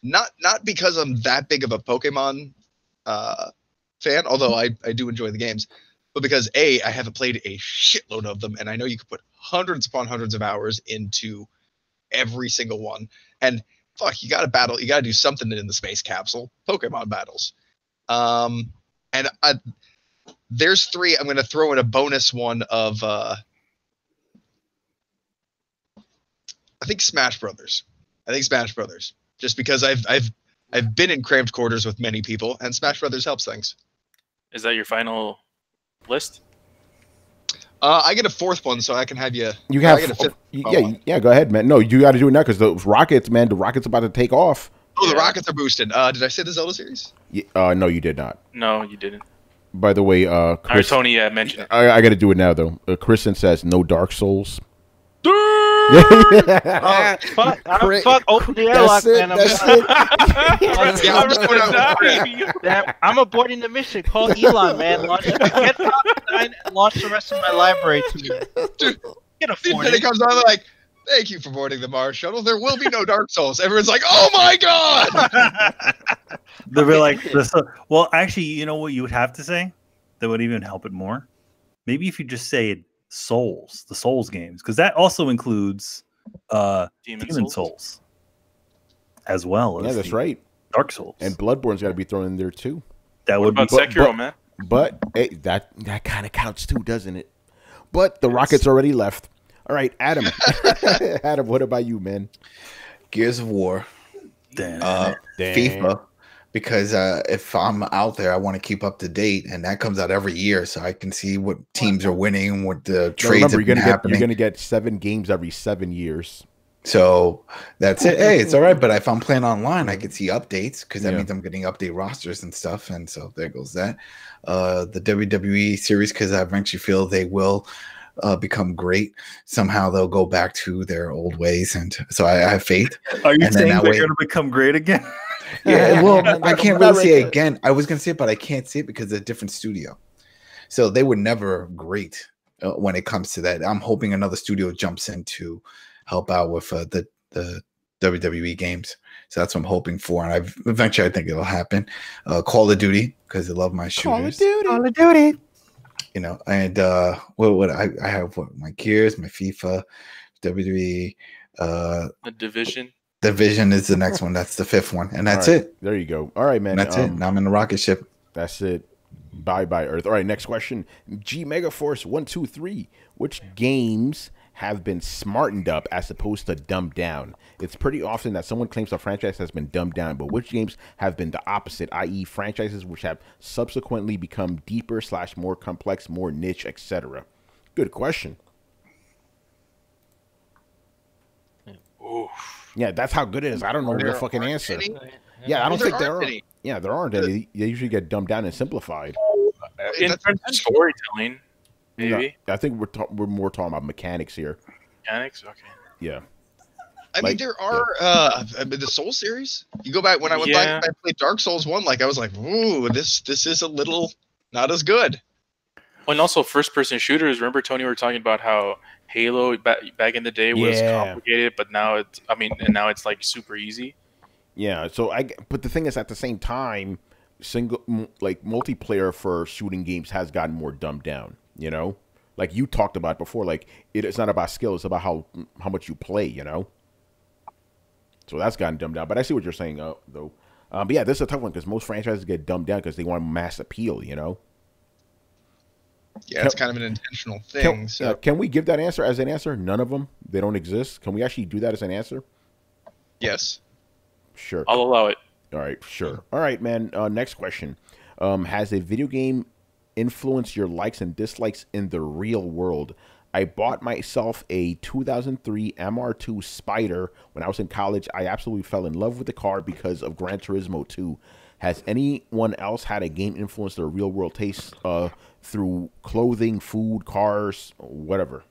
S7: not not because I'm that big of a Pokemon uh, fan, although I, I do enjoy the games, but because a I haven't played a shitload of them, and I know you could put hundreds upon hundreds of hours into every single one. And fuck, you got to battle, you got to do something in the space capsule. Pokemon battles. Um, and I, there's three. I'm going to throw in a bonus one of uh, I think Smash Brothers. I think Smash Brothers, just because I've I've I've been in cramped quarters with many people, and Smash Brothers helps things.
S4: Is that your final list?
S7: Uh, I get a fourth one, so I can have you.
S1: You have, oh, yeah, yeah. Go ahead, man. No, you got to do it now because the Rockets, man, the Rockets about to take off.
S7: Oh, the Rockets are boosted. Uh, did I say the Zelda series?
S1: Yeah, uh, no, you did not.
S4: No, you didn't.
S1: By the way, uh,
S4: Chris, Tony uh, mentioned.
S1: I, I got to do it now though. Uh, Kristen says no Dark Souls.
S3: oh, fuck, I'm, fuck, open the airlock, man. I'm, I'm, I'm aborting the mission. Call Elon, man. Launch, get and launch the rest of my library to me.
S7: Dude, get a phone. It comes on like, thank you for boarding the Mars shuttle. There will be no Dark Souls. Everyone's like, oh my god.
S2: They'll be like, well, actually, you know what you would have to say that would even help it more? Maybe if you just say Souls, the Souls games, because that also includes uh Demon, Demon Souls. Souls. as well.
S1: yeah, that's right.
S2: Dark Souls
S1: and Bloodborne's got to be thrown in there too.
S4: That what would about be Sekiro, but, man.
S1: But hey, that that kind of counts too, doesn't it? But the yes. Rockets already left. All right, Adam. Adam, what about you, man?
S6: Gears of War.
S2: Damn.
S6: Uh, Damn. FIFA because uh, if I'm out there, I want to keep up to date, and that comes out every year, so I can see what teams are winning, what the trades remember,
S1: you're gonna
S6: happening.
S1: Get, you're going to get seven games every seven years.
S6: So that's it. Hey, it's all right. But if I'm playing online, I can see updates because that yeah. means I'm getting update rosters and stuff. And so there goes that. Uh, the WWE series because I eventually feel they will uh, become great. Somehow they'll go back to their old ways, and so I, I have faith.
S2: Are you and saying they're going to become great again?
S6: yeah, well, I can't really say it again. I was gonna say it, but I can't say it because it's a different studio. So they were never great uh, when it comes to that. I'm hoping another studio jumps in to help out with uh, the the WWE games. So that's what I'm hoping for, and I eventually I think it'll happen. Uh, Call of Duty because I love my shooters. Call of
S1: Duty. Call of Duty.
S6: You know, and uh, what what I, I have what my Gears, my FIFA, WWE, uh,
S4: the Division.
S6: Division is the next one. That's the fifth one, and that's right. it.
S1: There you go. All right, man.
S6: And that's um, it. Now I'm in the rocket ship.
S1: That's it. Bye bye Earth. All right, next question. G Mega Force one two three. Which games have been smartened up as opposed to dumbed down? It's pretty often that someone claims a franchise has been dumbed down, but which games have been the opposite, i.e., franchises which have subsequently become deeper slash more complex, more niche, etc. Good question. Oof. Yeah, that's how good it is. I don't know the fucking answer. Any? Yeah, I don't well, think there are. Any. Yeah, there aren't any. They usually get dumbed down and simplified.
S4: In terms of storytelling, maybe.
S1: I think we're ta- we're more talking about mechanics here.
S4: Mechanics, okay.
S1: Yeah.
S7: I like, mean, there are yeah. uh the Soul series. You go back when I went yeah. back and I played Dark Souls one, like I was like, ooh, this this is a little not as good.
S4: and also first person shooters. Remember, Tony, we were talking about how Halo back back in the day was yeah. complicated, but now it's I mean, and now it's like super easy.
S1: Yeah. So I but the thing is, at the same time, single like multiplayer for shooting games has gotten more dumbed down. You know, like you talked about before, like it, it's not about skill; it's about how how much you play. You know. So that's gotten dumbed down. But I see what you're saying, uh, though. Um, but yeah, this is a tough one because most franchises get dumbed down because they want mass appeal. You know.
S7: Yeah, it's kind of an intentional thing.
S1: Can,
S7: so.
S1: uh, can we give that answer as an answer? None of them. They don't exist. Can we actually do that as an answer?
S7: Yes.
S1: Sure.
S4: I'll allow it.
S1: All right. Sure. All right, man. Uh, next question. Um, has a video game influenced your likes and dislikes in the real world? I bought myself a 2003 MR2 Spider when I was in college. I absolutely fell in love with the car because of Gran Turismo 2. Has anyone else had a game influence their real world tastes uh, through clothing, food, cars, whatever?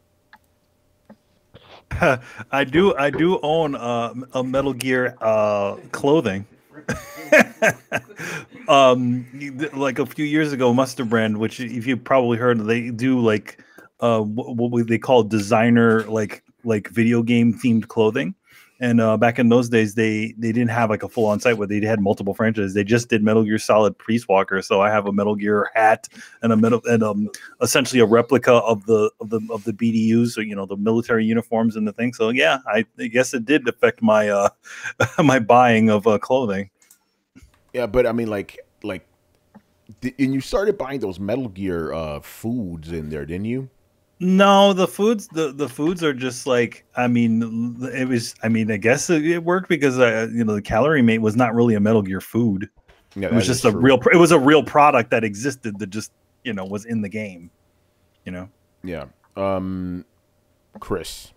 S2: I do. I do own uh, a Metal Gear uh, clothing. um, like a few years ago, Mustard Brand, which if you probably heard, they do like uh, what, what they call designer like like video game themed clothing. And uh, back in those days, they they didn't have like a full on site where they had multiple franchises. They just did Metal Gear Solid Peace Walker. So I have a Metal Gear hat and a metal and um essentially a replica of the of the of the BDUs, so, you know, the military uniforms and the thing. So yeah, I, I guess it did affect my uh my buying of uh, clothing.
S1: Yeah, but I mean, like like, and you started buying those Metal Gear uh foods in there, didn't you?
S2: No, the foods the the foods are just like I mean it was I mean I guess it, worked because uh, you know the calorie mate was not really a Metal Gear food. Yeah, it was just a true. real it was a real product that existed that just you know was in the game. You know.
S1: Yeah. Um, Chris.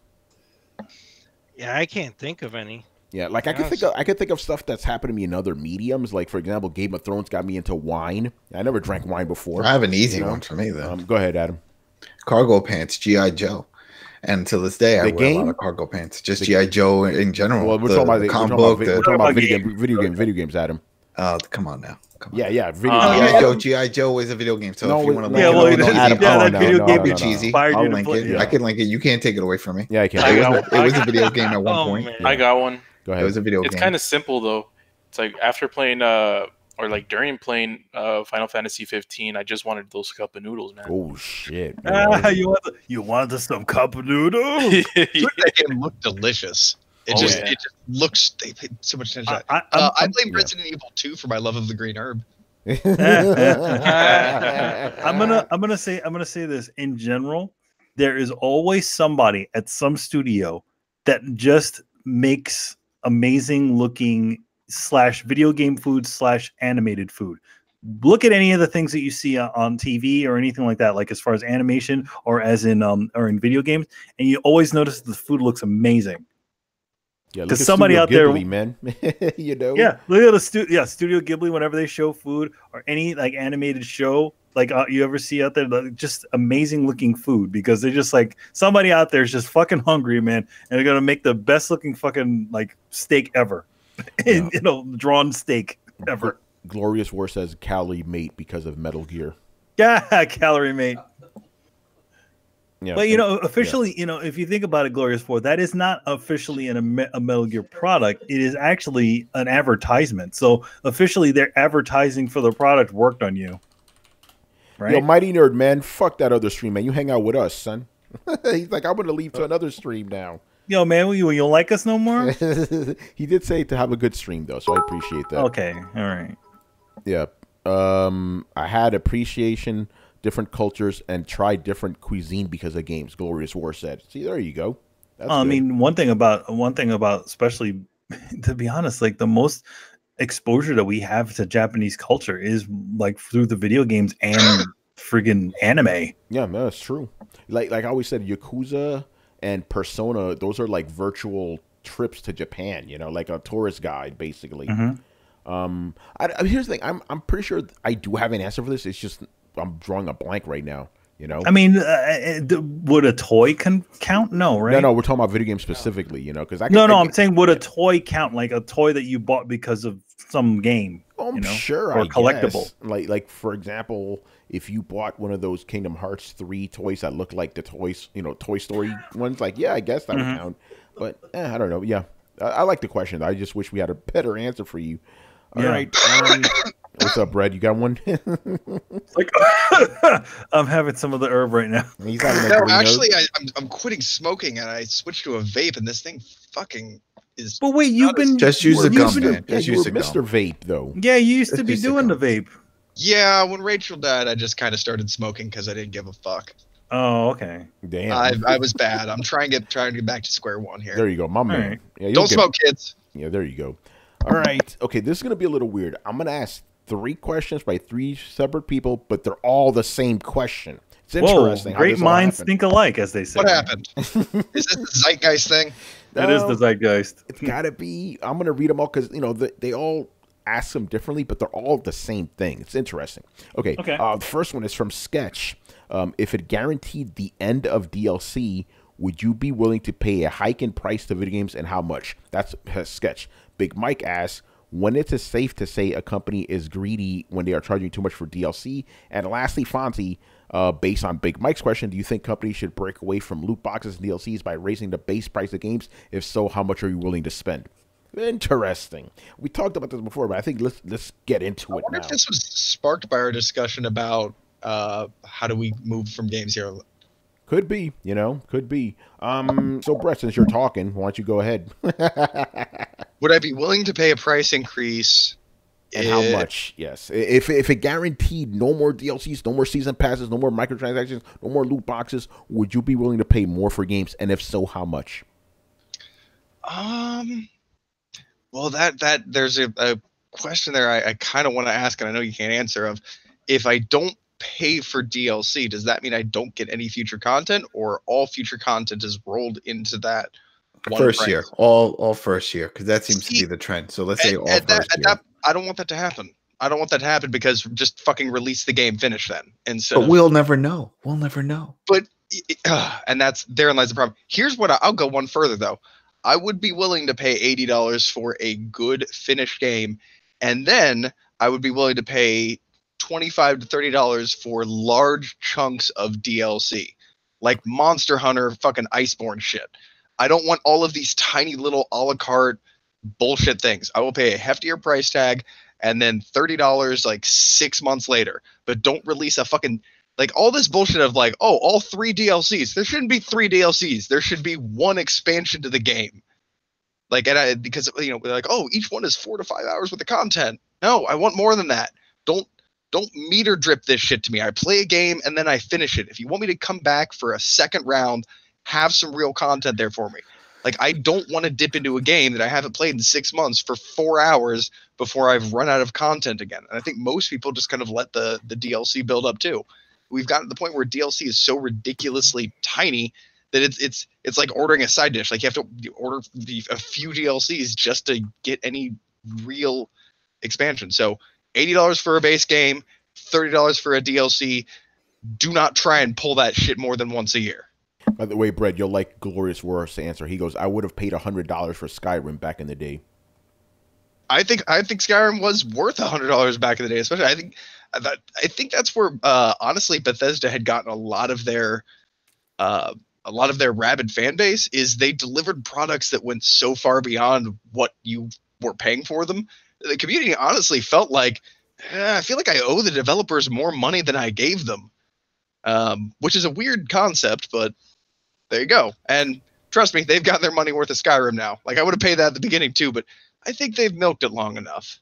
S3: Yeah, I can't think of any.
S1: Yeah, like I could think of I could think of stuff that's happened to me in other mediums. Like for example, Game of Thrones got me into wine. I never drank wine before.
S6: I have an easy you know? one for me though. Um,
S1: go ahead, Adam
S6: cargo pants, GI Joe. And to this day, I the wear game? a lot of cargo pants. Just GI Joe in general.
S1: Well, we're the, talking about, the, we're talking we're talking about video, game, video game, video games, Adam.
S6: Uh, come on now. Come on.
S1: Yeah, yeah. Video
S6: uh, GI Joe, GI Joe is a video game. So no, if you want to,
S2: yeah, well,
S6: it,
S2: Adam, yeah, that video game
S6: be cheesy. I'll link it. Yeah. I can link it. You can't take it away from me.
S1: Yeah, I can.
S6: It was, it was a video game at one oh, point.
S4: I got one.
S1: Go ahead.
S6: It was a video.
S4: It's kind of simple though. It's like after playing uh or like during playing uh, Final Fantasy 15, I just wanted those cup of noodles, man.
S1: Oh shit!
S2: Ah, you want the, you wanted some cup of noodles?
S7: yeah. That game looked delicious. It oh, just yeah. it just looks. They paid so much attention. I, I, uh, I blame yeah. Resident Evil 2 for my love of the green herb.
S2: I'm gonna I'm gonna say I'm gonna say this in general. There is always somebody at some studio that just makes amazing looking slash video game food slash animated food look at any of the things that you see on TV or anything like that, like as far as animation or as in um or in video games, and you always notice the food looks amazing.
S1: Yeah, because somebody Studio out there, Ghibli, man, you know.
S2: Yeah, look at the stu- yeah Studio Ghibli. Whenever they show food or any like animated show, like uh, you ever see out there, like, just amazing looking food because they're just like somebody out there is just fucking hungry, man, and they're gonna make the best looking fucking like steak ever. yeah. you know, drawn steak ever.
S1: Glorious War says calorie mate because of Metal Gear.
S2: Yeah, calorie mate. Yeah, but you know, officially, yeah. you know, if you think about it, Glorious War, that is not officially an, a Metal Gear product. It is actually an advertisement. So officially, their advertising for the product worked on you.
S1: Right? Yo, Mighty Nerd, man, fuck that other stream, man. You hang out with us, son. He's like, I'm gonna leave to another stream now.
S2: Yo, man, you you don't like us no more?
S1: he did say to have a good stream though, so I appreciate that.
S2: Okay, all right.
S1: Yeah. Um, I had appreciation, different cultures, and tried different cuisine because of games. Glorious War said. See, there you go.
S2: I mean, one thing about one thing about especially to be honest, like the most exposure that we have to Japanese culture is like through the video games and friggin' anime.
S1: Yeah, man, that's true. Like like I always said, Yakuza and Persona, those are like virtual trips to Japan. You know, like a tourist guide, basically. Mm-hmm. Um, I, I, here's the thing. I'm I'm pretty sure I do have an answer for this. It's just I'm drawing a blank right now. You know,
S2: I mean, uh, uh would a toy can count? No, right?
S1: No, no, we're talking about video games specifically. You know, because I
S2: can, no, no, I am saying would a toy count like a toy that you bought because of some game?
S1: Oh, I'm
S2: you know,
S1: sure,
S2: or I collectible.
S1: Guess. Like, like for example, if you bought one of those Kingdom Hearts three toys that look like the toys, you know, Toy Story ones, like yeah, I guess that mm-hmm. would count. But eh, I don't know. Yeah, I, I, like the question. I just wish we had a better answer for you. All yeah. right. Um, what's up, Brad? You got one?
S2: like I'm having some of the herb right now.
S7: He's having no, actually, I, am I'm, I'm quitting smoking and I switched to a vape, and this thing fucking is.
S2: But wait, you've been
S6: just use the gum, man.
S1: Just use the Mr. Vape, though.
S2: Yeah, you used to be doing the vape.
S7: Yeah, when Rachel died, I just kind of started smoking because I didn't give a fuck.
S2: Oh, okay.
S1: Damn.
S7: I, I was bad. I'm trying to get trying to get back to square one here.
S1: There you go, my man.
S7: Right. Yeah, Don't get, smoke, kids.
S1: Yeah, there you go. All right. Okay, this is gonna be a little weird. I'm gonna ask three questions by three separate people, but they're all the same question. It's interesting.
S2: Whoa, great minds think alike, as they say.
S7: What happened? is this the zeitgeist thing?
S2: That is the zeitgeist.
S1: It's gotta be. I'm gonna read them all because you know the, they all ask them differently, but they're all the same thing. It's interesting. Okay.
S2: Okay.
S1: Uh, the first one is from Sketch. Um, if it guaranteed the end of DLC, would you be willing to pay a hike in price to video games and how much? That's Sketch. Big Mike asks, when it's safe to say a company is greedy when they are charging too much for DLC? And lastly, Fonzie, Uh, based on Big Mike's question, do you think companies should break away from loot boxes and DLCs by raising the base price of games? If so, how much are you willing to spend? Interesting. We talked about this before, but I think let's let's get into
S7: I
S1: it
S7: wonder
S1: now.
S7: if this was sparked by our discussion about uh, how do we move from games here.
S1: Could be, you know, could be. Um, so Brett, since you're talking, why don't you go ahead?
S7: Would I be willing to pay a price increase?
S1: and how much? Yes, if if it guaranteed no more DLCs, no more season passes, no more microtransactions, no more loot boxes, would you be willing to pay more for games? And if so, how much?
S7: Um. Well, that that there's a, a question there I, I kind of want to ask, and I know you can't answer. Of if I don't pay for DLC, does that mean I don't get any future content, or all future content is rolled into that? one
S6: First
S7: price?
S6: year, all all first year, because that seems to be the trend. So let's say all
S7: at that,
S6: first
S7: at
S6: year.
S7: that, I don't want that to happen. I don't want that to happen because just fucking release the game, finish then instead.
S6: but we'll never know. We'll never know.
S7: but uh, and that's therein lies the problem. Here's what I, I'll go one further though. I would be willing to pay eighty dollars for a good finished game, and then I would be willing to pay twenty-five to thirty dollars for large chunks of DLC, like Monster Hunter, fucking Iceborne shit. I don't want all of these tiny little a la carte bullshit things. I will pay a heftier price tag and then thirty dollars like six months later. But don't release a fucking like all this bullshit of like, oh, all three DLCs. There shouldn't be three DLCs. There should be one expansion to the game. Like, and I because you know like, oh, each one is four to five hours worth of content. No, I want more than that. Don't don't meter drip this shit to me. I play a game and then I finish it. If you want me to come back for a second round, have some real content there for me. Like I don't want to dip into a game that I haven't played in six months for four hours before I've run out of content again. And I think most people just kind of let the the DLC build up too. We've gotten to the point where DLC is so ridiculously tiny that it's it's it's like ordering a side dish. Like you have to order the, a few DLCs just to get any real expansion. So eighty dollars for a base game, thirty dollars for a DLC. Do not try and pull that shit more than once a year.
S1: By the way, Brett, you'll like Glorious Worst's answer. He goes, I would have paid hundred dollars for Skyrim back in the day.
S7: I think I think Skyrim was worth a hundred dollars back in the day. Especially, I think that I think that's where uh, honestly Bethesda had gotten a lot of their uh, a lot of their rabid fan base is they delivered products that went so far beyond what you were paying for them. The community honestly felt like eh, I feel like I owe the developers more money than I gave them, um, which is a weird concept, but there you go. And trust me, they've got their money worth of Skyrim now. Like I would have paid that at the beginning too, but I think they've milked it long enough.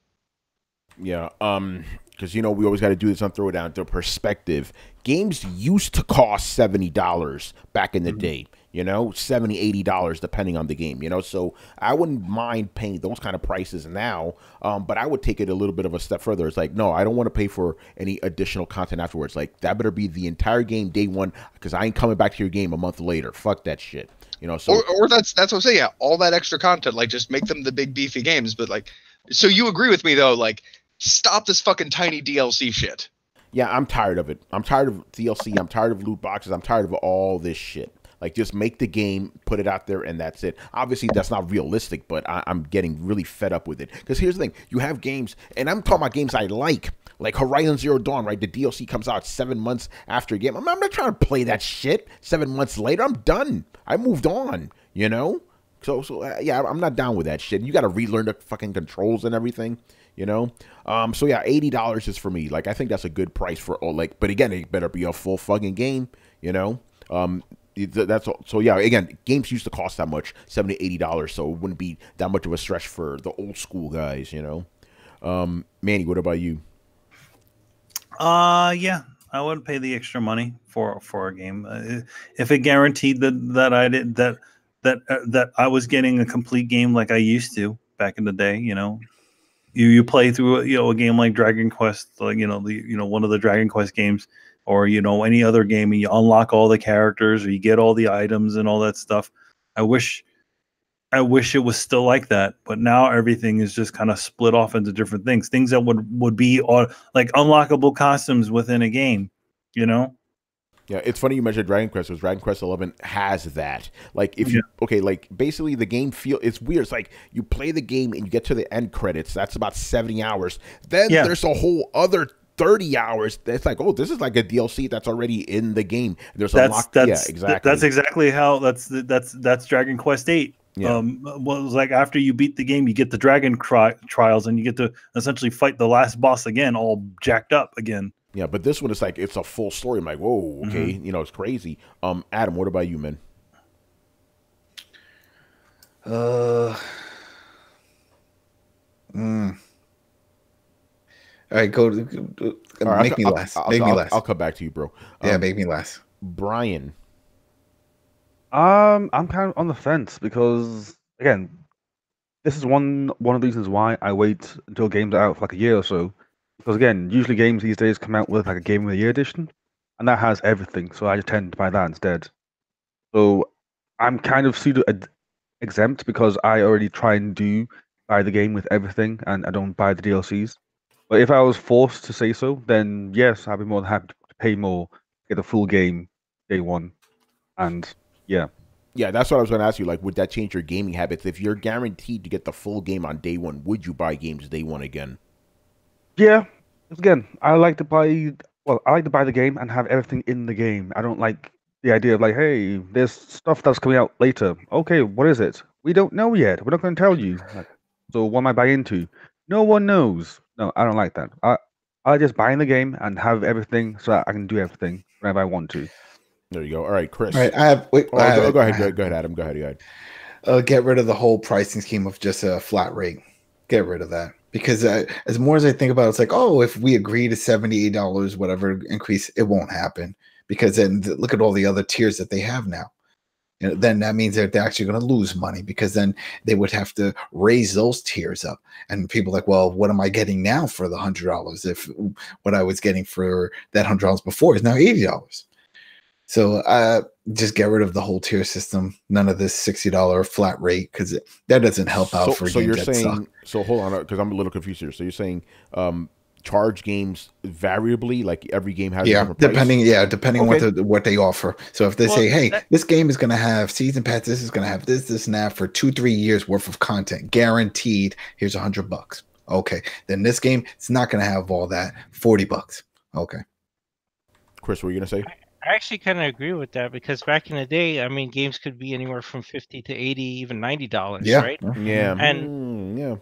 S1: Yeah, um, because you know we always got to do this on Throwdown to perspective. Games used to cost seventy dollars back in the day. You know, 70 80 dollars depending on the game. You know, so I wouldn't mind paying those kind of prices now. Um, but I would take it a little bit of a step further. It's like, no, I don't want to pay for any additional content afterwards. Like that better be the entire game day one because I ain't coming back to your game a month later. Fuck that shit. You know, so
S7: or, or that's that's what I'm saying. Yeah, all that extra content, like just make them the big beefy games. But like, so you agree with me though? Like, stop this fucking tiny DLC shit.
S1: Yeah, I'm tired of it. I'm tired of DLC. I'm tired of loot boxes. I'm tired of all this shit. Like, just make the game, put it out there, and that's it. Obviously, that's not realistic, but I, I'm getting really fed up with it. Because here's the thing: you have games, and I'm talking about games I like, like Horizon Zero Dawn. Right, the DLC comes out seven months after a game. I'm, I'm not trying to play that shit seven months later. I'm done. I moved on. You know. So, so uh, yeah, I'm not down with that shit. You got to relearn the fucking controls and everything you know um so yeah $80 is for me like i think that's a good price for all like but again it better be a full fucking game you know um that's all. so yeah again games used to cost that much 70 80 dollars so it wouldn't be that much of a stretch for the old school guys you know um manny what about you
S2: Uh, yeah, I would pay the extra money for for a game uh, if it guaranteed that that I did that that uh, that I was getting a complete game like I used to back in the day. You know, you you play through you know a game like Dragon Quest, like you know the you know one of the Dragon Quest games, or you know any other game, and you unlock all the characters, or you get all the items and all that stuff. I wish. I wish it was still like that, but now everything is just kind of split off into different things. Things that would would be au- like unlockable costumes within a game, you know?
S1: Yeah, it's funny you mentioned Dragon Quest because Dragon Quest Eleven has that. Like, if you okay, like basically the game feel it's weird. It's like you play the game and you get to the end credits. That's about seventy hours. Then
S2: Yeah.
S1: there's a whole other 30 hours. It's like, oh, this is like a DLC that's already in the game. There's a
S2: that's
S1: lock.
S2: that's
S1: yeah, exactly.
S2: that's exactly how that's that's that's Dragon Quest Eight.
S1: Yeah.
S2: Um, what was like after you beat the game, you get the Dragon cri- Trials, and you get to essentially fight the last boss again, all jacked up again.
S1: Yeah, but this one is like it's a full story. I'm like, whoa, okay, you know, it's crazy. Um, Adam, what about you, man?
S6: Uh. Mm. All right, go. go- go- make
S1: I'll-
S6: me
S1: I'll-
S6: last.
S1: I'll,
S6: make me
S1: I'll-
S6: last.
S1: I'll come back to you, bro.
S6: yeah,
S1: Um,
S6: make me last.
S1: Brian.
S5: Um, I'm kind of on the fence because again, this is one one of the reasons why I wait until games are out for like a year or so. Because again, usually games these days come out with like a Game of the Year edition, and that has everything. So I just tend to buy that instead. So I'm kind of pseudo exempt because I already try and do buy the game with everything, and I don't buy the DLCs. But if I was forced to say so, then yes, I'd be more than happy to pay more, get the full game day one, and yeah.
S1: Yeah, that's what I was going to ask you. Like, would that change your gaming habits? If you're guaranteed to get the full game on day one, would you buy games day one again?
S5: Yeah, again, I like to buy. Well, I like to buy the game and have everything in the game. I don't like the idea of like, hey, there's stuff that's coming out later. Okay, what is it? We don't know yet. We're not going to tell you. Like, so what am I buying into? No one knows. No, I don't like that. I I just buy in the game and have everything so that I can do everything whenever I want to.
S1: There you go. All right, Chris.
S6: All right, I have. Wait,
S1: Oh,
S6: I have
S1: go, go ahead. Go, go ahead, Adam. Go ahead. Go ahead.
S6: uh, get rid of the whole pricing scheme of just a flat rate. Get rid of that because uh, as more as I think about it, it's like, oh, if we agree to seventy eight dollars, whatever increase, it won't happen because then look at all the other tiers that they have now. You know, then that means that they're actually going to lose money because then they would have to raise those tiers up. And people like, well, what am I getting now for the hundred dollars if what I was getting for that hundred dollars before is now eighty dollars? So uh, just get rid of the whole tier system. None of this sixty dollar flat rate because that doesn't help out
S1: So,
S6: for
S1: so
S6: games
S1: you're saying,
S6: suck.
S1: so hold on, because I'm a little confused here. So you're saying, um, charge games variably, like every game has a
S6: Yeah,
S1: different price?
S6: depending. Yeah, depending on
S1: Okay.
S6: what the, what they offer. So if they
S3: Well,
S6: say, "Hey,
S3: that-
S6: this game is going to have season pass. This is going to have this, this, and that for two, three years worth of content, guaranteed. Here's a hundred bucks." Okay, then this game it's not going to have all that. Forty bucks. Okay.
S1: Chris, what were you gonna say?
S3: I actually kind of agree with that because back in the day, I mean, games could be anywhere from fifty to eighty, even ninety dollars,
S6: Yeah.
S3: right?
S1: Yeah,
S3: And-
S1: mm, yeah.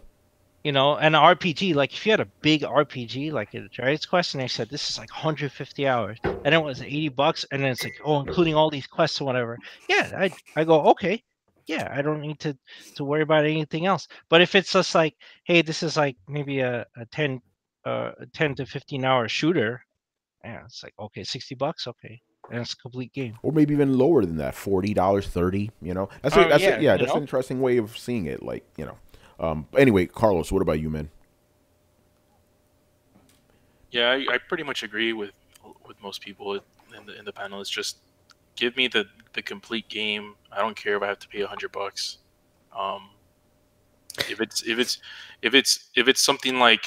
S3: You know, an RPG, like if you had a big RPG like a Dragon's Quest, and they said this is like 150 hours, and it was 80 bucks, and then it's like, oh, including all these quests or whatever. Yeah, I I go okay, yeah, I don't need to to worry about anything else. But if it's just like, hey, this is like maybe a, a 10 uh a 10 to 15 hour shooter, yeah, it's like okay, 60 bucks, okay, and it's a complete game.
S1: Or maybe even lower than that, forty dollars, thirty. You know, that's a, that's
S3: yeah,
S1: a, yeah, that's
S3: know?
S1: an interesting way of seeing it. Like you know, um. Anyway, Carlos, what about you, man?
S4: Yeah, I, I pretty much agree with with most people in the in the panel. It's just give me the the complete game. I don't care if I have to pay a hundred bucks. Um, if it's if it's if it's if it's something like,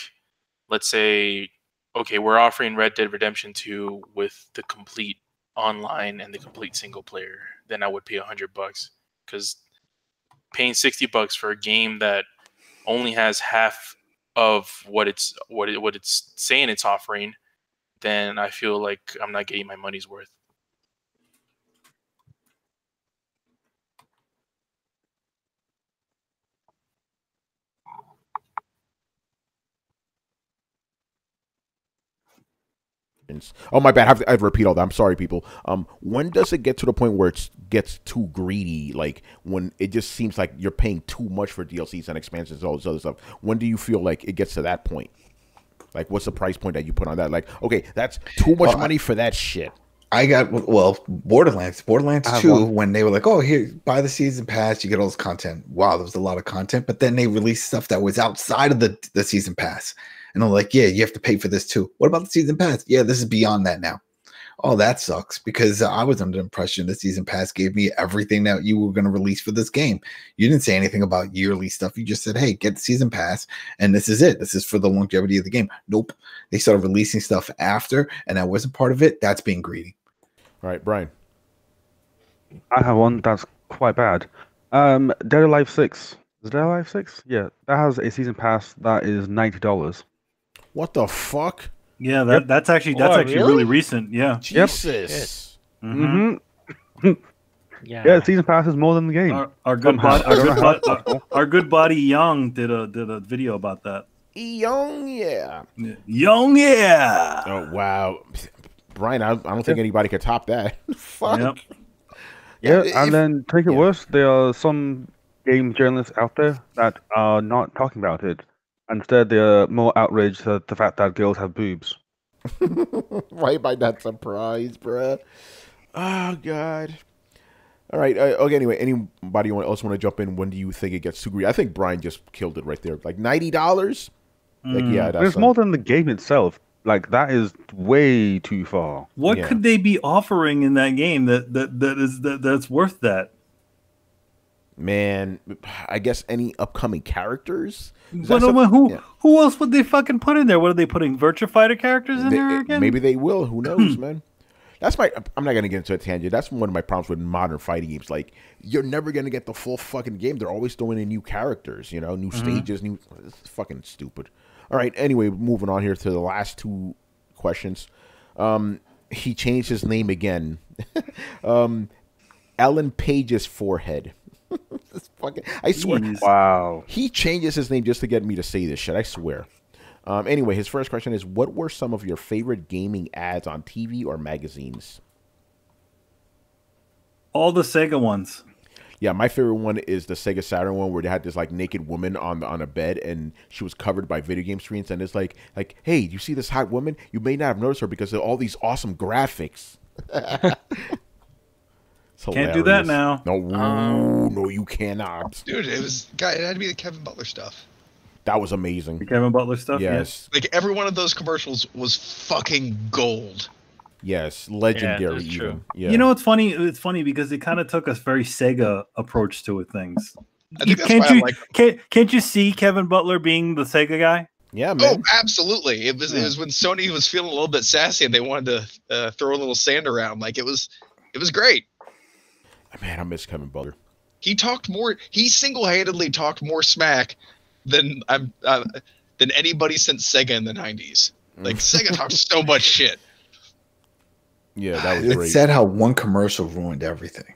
S4: let's say, okay, we're offering Red Dead Redemption Two with the complete online and the complete single player, then I would pay a hundred bucks because paying sixty bucks for a game that only has half of what it's what it what it's saying it's offering, then I feel like I'm not getting my money's worth.
S1: It's- Oh my bad. I have, to, I have to repeat all that. I'm sorry, people. Um, when does it get to the point where it gets too greedy? Like when it just seems like you're paying too much for DLCs and expansions and all this other stuff. When do you feel like it gets to that point? Like, what's the price point that you put on that? Like, okay, that's too much
S6: Well, I-
S1: money for that shit.
S6: I got well Borderlands, Borderlands two.
S5: one.
S6: When they were like, "Oh, here, buy the season pass, you get all this content." Wow, there was a lot of content. But then they released stuff that was outside of the the season pass, and I'm like, "Yeah, you have to pay for this too." What about the season pass? Yeah, this is beyond that now. Oh, that sucks because I was under the impression the season pass gave me everything that you were going to release for this game. You didn't say anything about yearly stuff. You just said, "Hey, get the season pass, and this is it. This is for the longevity of the game." Nope. They started releasing stuff after, and that wasn't part of it. That's being greedy.
S1: All right, Brian.
S5: I have one that's quite bad. Um, Dead Alive Six. Is it Dead Alive Six? Yeah, that has a season pass that is ninety dollars.
S1: What the fuck?
S2: Yeah, that, that's actually that's
S3: Oh,
S2: actually
S3: really?
S2: really recent. Yeah.
S1: Jesus.
S2: Mhm.
S5: hmm
S3: Yeah.
S5: Yeah, season pass is more than the game.
S2: Our, our good
S5: Somehow.
S2: body, our good,
S5: know
S2: our, our good buddy Young did a did a video about that.
S1: Young, yeah.
S2: Young, yeah.
S1: Oh wow, Brian, I, I don't think anybody could top that. Fuck.
S2: Yep.
S5: Yeah,
S1: if-
S5: and then take it
S1: yeah.
S5: worse, there are some game journalists out there that are not talking about it. Instead, they're more outraged at the fact that girls have boobs.
S1: Why am I not surprised, bruh? Oh god. All right. Uh, okay. Anyway, anybody else want to jump in? When do you think it gets too greedy? I think Brian just killed it right there. Like ninety dollars. Like
S2: Mm.
S1: yeah,
S5: But
S1: that's
S5: it's more than the game itself. Like that is way too far.
S2: What
S1: Yeah.
S2: could they be offering in that game that that that is that that's worth that?
S1: man. I guess any upcoming characters.
S2: But who
S1: yeah.
S2: who else would they fucking put in there? What are they putting? Virtua Fighter characters in
S1: They-
S2: there
S1: eh,
S2: again?
S1: Maybe they will. Who knows, man? That's my. I'm not gonna get into a tangent. That's one of my problems with modern fighting games. Like you're never gonna get the full fucking game. They're always throwing in new characters. You know, new stages. New. It's fucking stupid. All right. Anyway, moving on here to the last two questions. Um, he changed his name again. um, Ellen Page's forehead. This fucking. I swear.
S2: Jeez.
S5: Wow.
S1: He changes his name just to get me to say this shit. I swear. Um, anyway, his first question is: What were some of your favorite gaming ads on TV or magazines?
S2: All the Sega ones.
S1: Yeah, my favorite one is the Sega Saturn one where they had this like naked woman on the, on a bed and she was covered by video game screens and it's like like hey, you see this hot woman? You may not have noticed her because of all these awesome graphics. It's
S2: Can't do that now.
S1: No,
S7: Um,
S1: no, you cannot.
S7: Dude, it was guy. It had to be the Kevin Butler stuff.
S1: That was amazing.
S2: The Kevin Butler stuff.
S1: Yes,
S7: Like every one of those commercials was fucking gold.
S1: yes, legendary.
S3: that's true.
S1: even.
S2: Yeah.
S1: Yeah.
S2: You know, it's funny. It's funny because it kind of took a very Sega approach to it. Things.
S7: I think
S2: can't you
S7: like.
S2: can't, can't you see Kevin Butler being the Sega guy?
S1: yeah, man.
S7: Oh, absolutely! It was it was when Sony was feeling a little bit sassy and they wanted to uh, throw a little sand around. Like it was, it was great.
S1: Man, I miss Kevin Butler.
S7: He talked more. He single handedly talked more smack than I'm uh, than anybody since Sega in the '90s. Like Sega talked so much shit.
S1: Yeah, that was
S6: It's
S1: great.
S6: sad how one commercial ruined everything.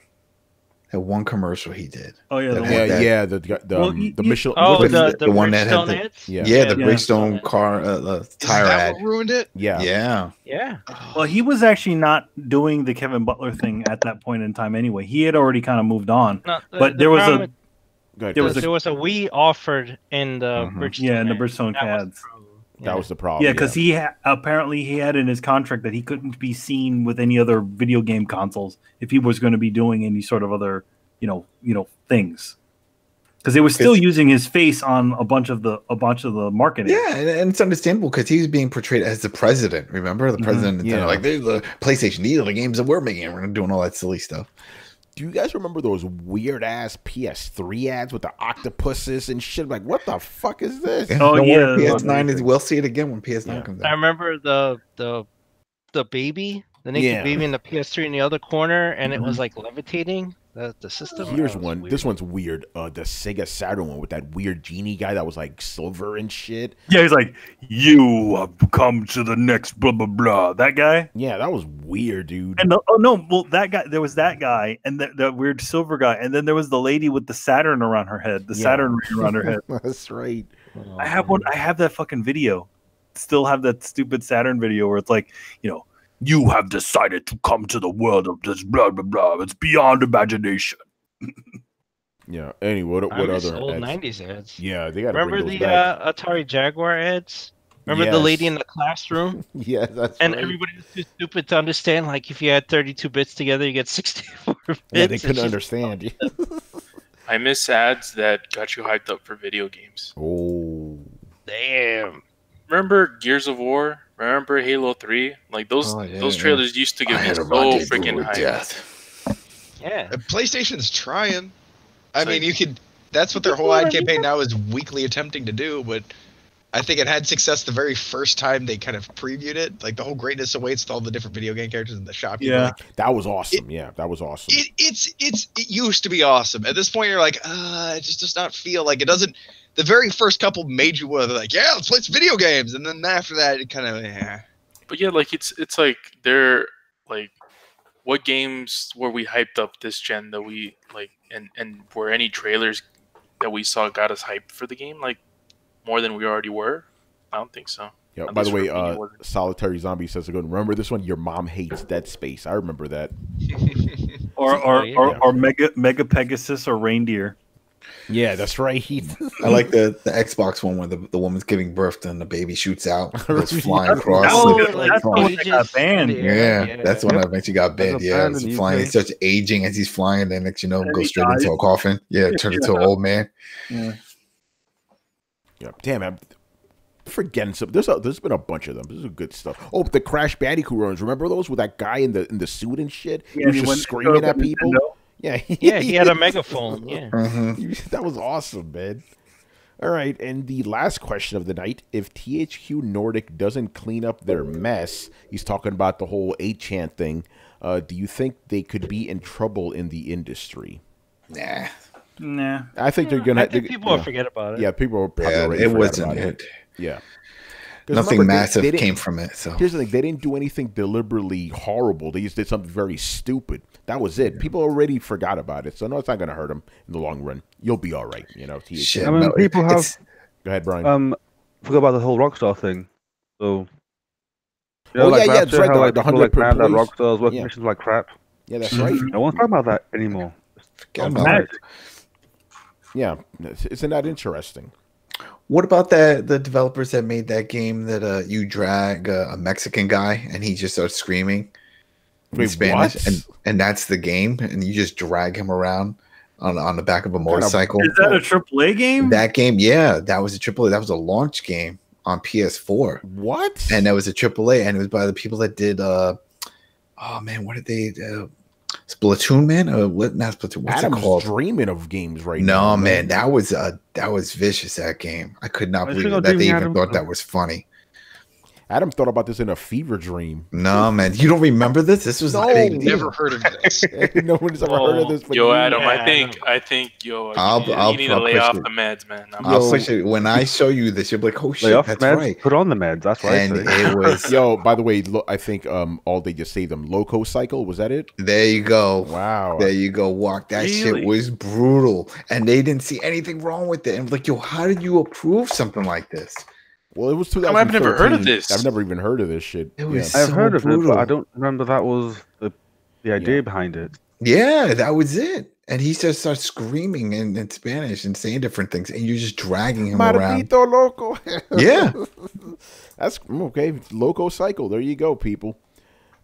S6: That one commercial he did.
S2: Oh yeah, the one-
S1: yeah,
S6: that-
S1: yeah, the the,
S2: Well,
S1: um,
S2: you-
S1: the
S2: you-
S1: Michelin.
S3: Oh,
S1: what
S3: the, the,
S6: the one that had the-
S1: Yeah.
S6: Yeah, the
S2: Yeah.
S6: Bridgestone car, uh,
S7: Is
S6: tire
S7: that
S6: ad.
S7: what ruined it?
S1: yeah,
S6: Yeah.
S3: Yeah.
S2: Well, he was actually not doing the Kevin Butler thing at that point in time anyway. He had already kind of moved on.
S3: No, the-
S2: But
S3: the
S2: there was a
S3: with-
S1: ahead,
S2: there was a-
S3: there was a Wii offered in the
S6: Mhm.
S3: Bridgestone.
S2: Yeah, in the
S3: ad.
S2: Bridgestone
S3: That was the problem.
S1: was the problem.
S2: Yeah, because he ha- apparently he had in his contract that he couldn't be seen with any other video game consoles if he was going to be doing any sort of other, you know, you know, things. Because they were still using his face on a bunch of the a bunch of the marketing.
S6: Yeah, and, and it's understandable because he was being portrayed as the president. Remember the
S2: Mhm,
S6: president? Nintendo,
S1: yeah.
S6: Like the PlayStation. These are the games that we're making. We're doing all that silly stuff.
S1: Do you guys remember those weird ass PS3 ads with the octopuses and shit? Like, what the fuck is this?
S2: Oh,
S6: don't
S2: yeah,
S6: PS9 is. We'll see it again when PS9
S1: Yeah.
S6: comes out.
S3: I remember the the the baby, the naked
S1: Yeah.
S3: baby in the PS3 in the other corner, and it
S2: Mhm.
S3: was like levitating. The the system.
S1: Here's
S3: That was
S1: one.
S3: weird.
S1: This one's weird. Uh, the Sega Saturn one with that weird genie guy that was like silver and shit.
S2: Yeah, he's like, you have come to the next blah blah blah. That guy.
S1: Yeah, that was weird, dude.
S2: And the, oh no, well that guy. There was that guy, and the, the weird silver guy, and then there was the lady with the Saturn around her head, the
S1: Yeah.
S2: Saturn around her head.
S1: That's right.
S2: I have one. I have that fucking video. Still have that stupid Saturn video where it's like, you know, you have decided to come to the world of this blah blah blah. It's beyond imagination.
S1: Yeah. Anyway, what,
S3: I
S1: what other
S3: old
S1: ads?
S3: '90s ads.
S1: Yeah, they got to
S3: Remember
S1: bring
S3: the
S1: back.
S3: uh, Atari Jaguar ads? Remember the lady in the classroom?
S1: yeah, that's
S3: And
S1: right.
S3: everybody was too stupid to understand. Like if you add 32 bits together, you get 64 bits.
S1: yeah, they couldn't understand.
S4: I miss ads that got you hyped up for video games.
S1: oh,
S3: Damn.
S4: Remember Gears of War? Remember Halo Three? Like those
S6: Oh, yeah,
S4: those
S6: yeah.
S4: trailers used to
S6: I
S4: get me
S6: had
S4: so freaking
S6: with death.
S3: Yeah.
S7: PlayStation's trying. I
S4: It's
S7: mean,
S4: like-
S7: you could. That's what their whole ad campaign now is weekly attempting to do. But I think it had success the very first time they kind of previewed it. Like the whole greatness awaits with all the different video game characters in the shop.
S2: Yeah.
S7: like,
S1: that was awesome. yeah, that was awesome.
S7: it, it's it's it used to be awesome. At this point, you're like, uh, it just does not feel like it doesn't. The very first couple made you uh, like, yeah, let's play some video games, and then after that, it kind of, yeah.
S4: but yeah, like it's it's like they're like what games were we hyped up this gen that we like and and were any trailers that we saw got us hyped for the game like more than we already were? I don't think so.
S1: Yeah.
S4: At
S1: By the way,
S4: for me, it
S1: uh,
S4: wasn't.
S1: Solitary Zombie says, a "Good. Remember this one? Your mom hates Dead Space. I remember that.
S2: Or or,
S3: Oh, yeah.
S2: or, or mega mega Pegasus or reindeer.
S1: Yeah, that's right.
S6: He I like the, the Xbox one where the, the woman's giving birth and the baby shoots out, goes flying across.
S2: that
S6: like,
S2: that's the one that got
S3: Ages
S2: banned.
S3: in
S6: yeah, that's when I eventually got banned. Yeah,
S5: ban
S6: it's flying.
S5: UK.
S6: It starts aging as he's flying. Then next you know,
S2: And
S6: goes
S2: he
S6: straight into a coffin. Yeah, turn into an old man.
S2: Yeah.
S1: Yeah, damn, I'm forgetting some. There's a, there's been a bunch of them. This is good stuff. Oh, the Crash Bandicoot runs. Remember those with that guy in the in the suit and shit? he was
S2: he
S1: just screaming at
S2: Nintendo.
S1: People. Yeah,
S3: Yeah, he had a megaphone. Yeah.
S6: Mhm.
S1: that was awesome, man. All right, and the last question of the night: If THQ Nordic doesn't clean up their mess, he's talking about the whole 8chan thing. Uh, do you think they could be in trouble in the industry?
S6: Nah,
S2: Nah.
S1: I think they're gonna.
S3: I think
S1: they're-
S3: people
S1: yeah.
S3: will forget about it.
S1: Yeah, people are probably
S6: yeah, it wasn't
S1: about
S6: it.
S1: Yeah. 'Cause
S6: Nothing
S1: remember,
S6: massive
S1: they didn't-
S6: came from it. So
S1: Here's the thing: they didn't do anything deliberately horrible. They just did something very stupid. That was it. People already forgot about it, so no, it's not going to hurt them in the long run. You'll be all right. You know.
S6: Shit.
S5: I mean,
S6: no,
S5: people have-
S6: it's-
S1: Go ahead, Brian.
S5: Um, forgot about the whole Rockstar thing. So. You
S1: Oh, yeah, yeah,
S5: last
S1: that's
S5: year
S1: right,
S5: how, like,
S1: the 100
S5: like, mad that. Rockstar's working
S1: Yeah.
S5: missions like crap.
S1: yeah, that's right.
S5: No one's talking about that anymore.
S6: forget about it.
S1: Yeah, isn't that interesting?
S6: What about that? The developers that made that game that uh, you drag uh, a Mexican guy and he just starts screaming in
S1: Wait,
S6: Spanish,
S1: what?
S6: and and that's the game, and you just drag him around on on the back of a motorcycle.
S2: Is that a AAA game?
S6: That game, yeah, that was a triple. That was a launch game on PS4,
S1: What?
S6: and that was a triple A, and it was by the people that did. uh Oh man, what did they? Uh, Splatoon, man. Uh, what? Not Splatoon. What's
S1: Adam's
S6: it called?
S1: dreaming of games right
S6: no,
S1: now.
S6: No man, that was uh that was vicious. That game, I could not
S5: I
S6: believe
S5: think
S6: that they
S5: the
S6: even
S5: Adam-
S6: thought that was funny.
S1: Adam thought about this in a fever dream.
S6: No, man, you don't remember this? This was
S1: No.
S6: a big deal.
S7: Never heard of this.
S1: no one's ever heard of this. But
S4: yo,
S1: you-
S4: Adam, I think I think yo,
S6: I'll-
S4: you need,
S6: I'll-
S4: you need
S6: I'll
S4: to lay off
S6: it.
S4: the meds, man. I'm
S6: I'll
S1: Yo.
S6: push it when I show you this. You'll be like, "Oh
S5: Lay
S6: shit,
S5: off
S6: that's
S5: meds,
S6: right."
S5: put on the meds. That's right.
S6: And it was
S1: Yo, by the way, lo- I think um all they just saved them. LocoCycle was that it?
S6: there. You go.
S1: Wow.
S6: There you go. Walk. That shit was brutal, and they didn't see anything wrong with it. And like, yo, how did you approve something like this?
S1: Well, it was
S4: Come on, I've never heard of this.
S1: I've never even heard of this shit.
S6: It was
S1: Yeah.
S5: I've
S6: so
S5: heard of it, but I don't remember that was the the idea
S1: Yeah.
S5: behind it.
S6: Yeah, that was it. And he just starts screaming in, in Spanish and saying different things, and you're just dragging him around.
S1: Loco.
S6: Yeah.
S1: That's okay. LocoCycle. There you go, people.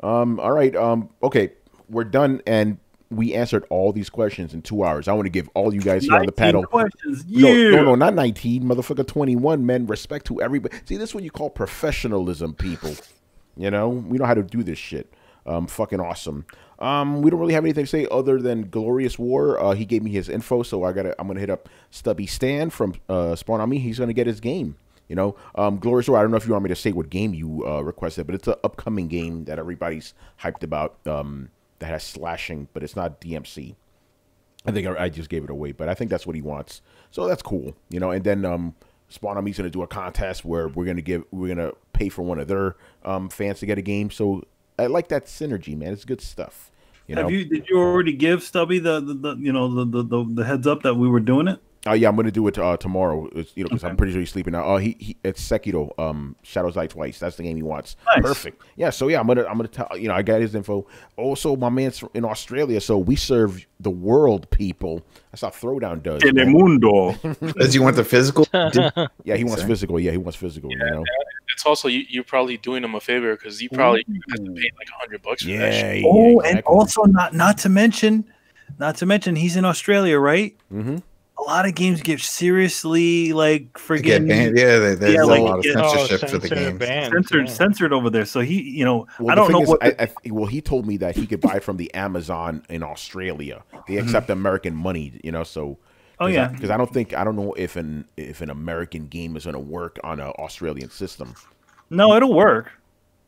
S1: Um, all right. Um, okay, we're done, and we answered all these questions in two hours. I want to give all you guys here on the panel.
S2: questions.
S1: No,
S2: Yeah.
S1: no, no, not 19, motherfucker, 21, men. Respect to everybody. See, this is what you call professionalism, people. You know, we know how to do this shit. Um, fucking awesome. Um, we don't really have anything to say other than Glorious War. Uh, he gave me his info, so I gotta. I'm gonna hit up Stubby Stan from uh, Spawn on Me. He's gonna get his game. You know, um, Glorious War. I don't know if you want me to say what game you uh, requested, but it's an upcoming game that everybody's hyped about. Um, that has slashing, but it's not DMC. I think I, I just gave it away, but I think that's what he wants. So that's cool, you know. And then um, Spawn on Me's gonna do a contest where we're gonna give we're gonna pay for one of their um, fans to get a game. So I like that synergy, man. It's good stuff. You know.
S2: Have you did you already give Stubby the, the, the you know the the the heads up that we were doing it?
S1: Oh yeah, I'm gonna do it uh, tomorrow. It's, you know, because I'm pretty sure he's sleeping now. Oh, he, he it's Sekiro, um, Shadows Die Twice. That's the game he wants.
S2: Nice.
S1: Perfect. Yeah. So yeah, I'm gonna I'm gonna tell you know I got his info. Also, my man's in Australia, so we serve the world people. That's how Throwdown does. man.
S2: Telemundo.
S6: Does he want the physical?
S1: Yeah, he wants
S6: Sorry.
S1: physical. Yeah, he wants physical. You know.
S4: it's also you, you're probably doing him a favor because you probably have to pay like a hundred bucks for that
S1: Yeah.
S4: shit.
S1: yeah
S2: oh, and also not not to mention, not to mention he's in Australia, right?
S1: hmm
S2: A lot of games get seriously like
S6: Get
S2: forgetting
S6: banned. Yeah, there- there's
S2: Yeah,
S6: a
S2: like,
S6: lot of
S2: yeah.
S6: Oh, censorship for the
S3: censored
S6: games.
S2: censored
S3: yeah.
S2: censored over there. So he, you know,
S1: Well,
S2: I don't
S1: thing
S2: know
S1: is,
S2: what.
S1: I, I, well, he told me that he could buy from the Amazon in Australia. They mm-hmm. accept American money, you know. So,
S2: oh yeah,
S1: because I, don't think I don't know if an if an American game is going to work on an Australian system.
S2: no, it'll work.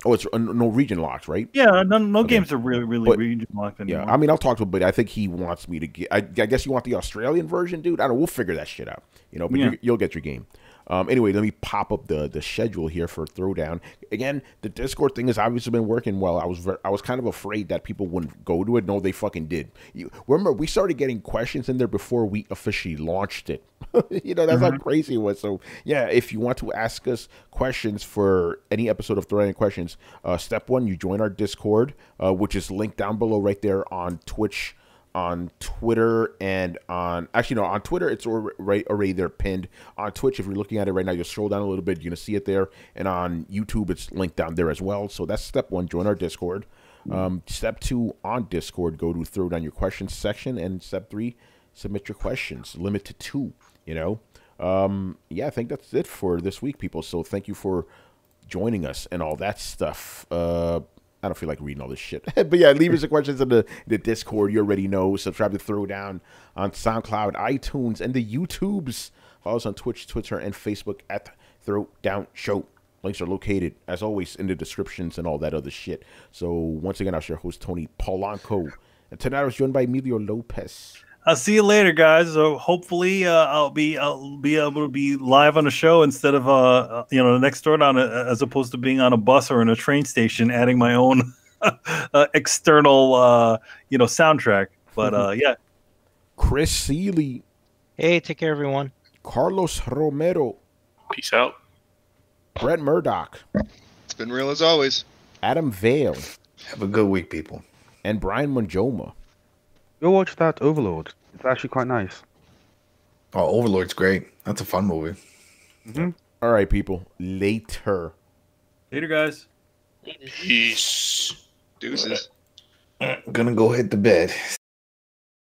S1: Oh, it's uh, no region locks, right?
S2: Yeah, no, no
S1: Okay.
S2: games are really really
S1: But-
S2: region locked anymore. Yeah.
S1: I mean, I'll talk to him, but I think he wants me to get. I, I guess you want the Australian version, dude. I don't. know. We'll figure that shit out, you know. But
S2: Yeah.
S1: you, you'll get your game. Um, anyway, let me pop up the the schedule here for Throwdown. Again, the Discord thing has obviously been working well. I was I was kind of afraid that people wouldn't go to it. No, they fucking did. You, remember, we started getting questions in there before we officially launched it. you know, that's mm-hmm. how crazy it was. So yeah, if you want to ask us questions for any episode of Throwdown Questions, uh, step one, you join our Discord, uh, which is linked down below right there on Twitch on Twitter and on actually no on Twitter it's already already there pinned. On Twitch if you're looking at it right now you scroll down a little bit you're gonna see it there. And on YouTube it's linked down there as well. So that's step one join our Discord. Um, step two on Discord go to throw down your questions section. And step three submit your questions. Limit to two you know? Um, yeah I think that's it for this week people. So thank you for joining us and all that stuff. Uh, I don't feel like reading all this shit. but yeah, leave us the questions in the, the Discord. You already know. Subscribe to Throwdown on SoundCloud, iTunes, and the YouTubes. Follow us on Twitch, Twitter, and Facebook at Throwdown Show. Links are located, as always, in the descriptions and all that other shit. So once again, I was your host, Tony Polanco. And tonight I was joined by Emilio Lopez.
S2: I'll see you later, guys. So hopefully, uh, I'll be I'll be able to be live on a show instead of uh, uh you know the next door on a, as opposed to being on a bus or in a train station, adding my own uh, external uh, you know soundtrack. But uh, yeah,
S1: Chris Seeley.
S3: Hey, take care, everyone.
S1: Carlos Romero.
S4: Peace out.
S1: Brett Murdoch.
S7: It's been real as always.
S1: Adam Vale.
S6: Have a good week, people.
S1: And Brian Manjoma.
S5: Go watch that Overlord. It's actually quite nice.
S6: Oh, Overlord's great. That's a fun movie.
S1: Mm-hmm. All right, people. Later.
S2: Later, guys.
S4: Peace.
S7: Deuces.
S6: Gonna go hit the bed.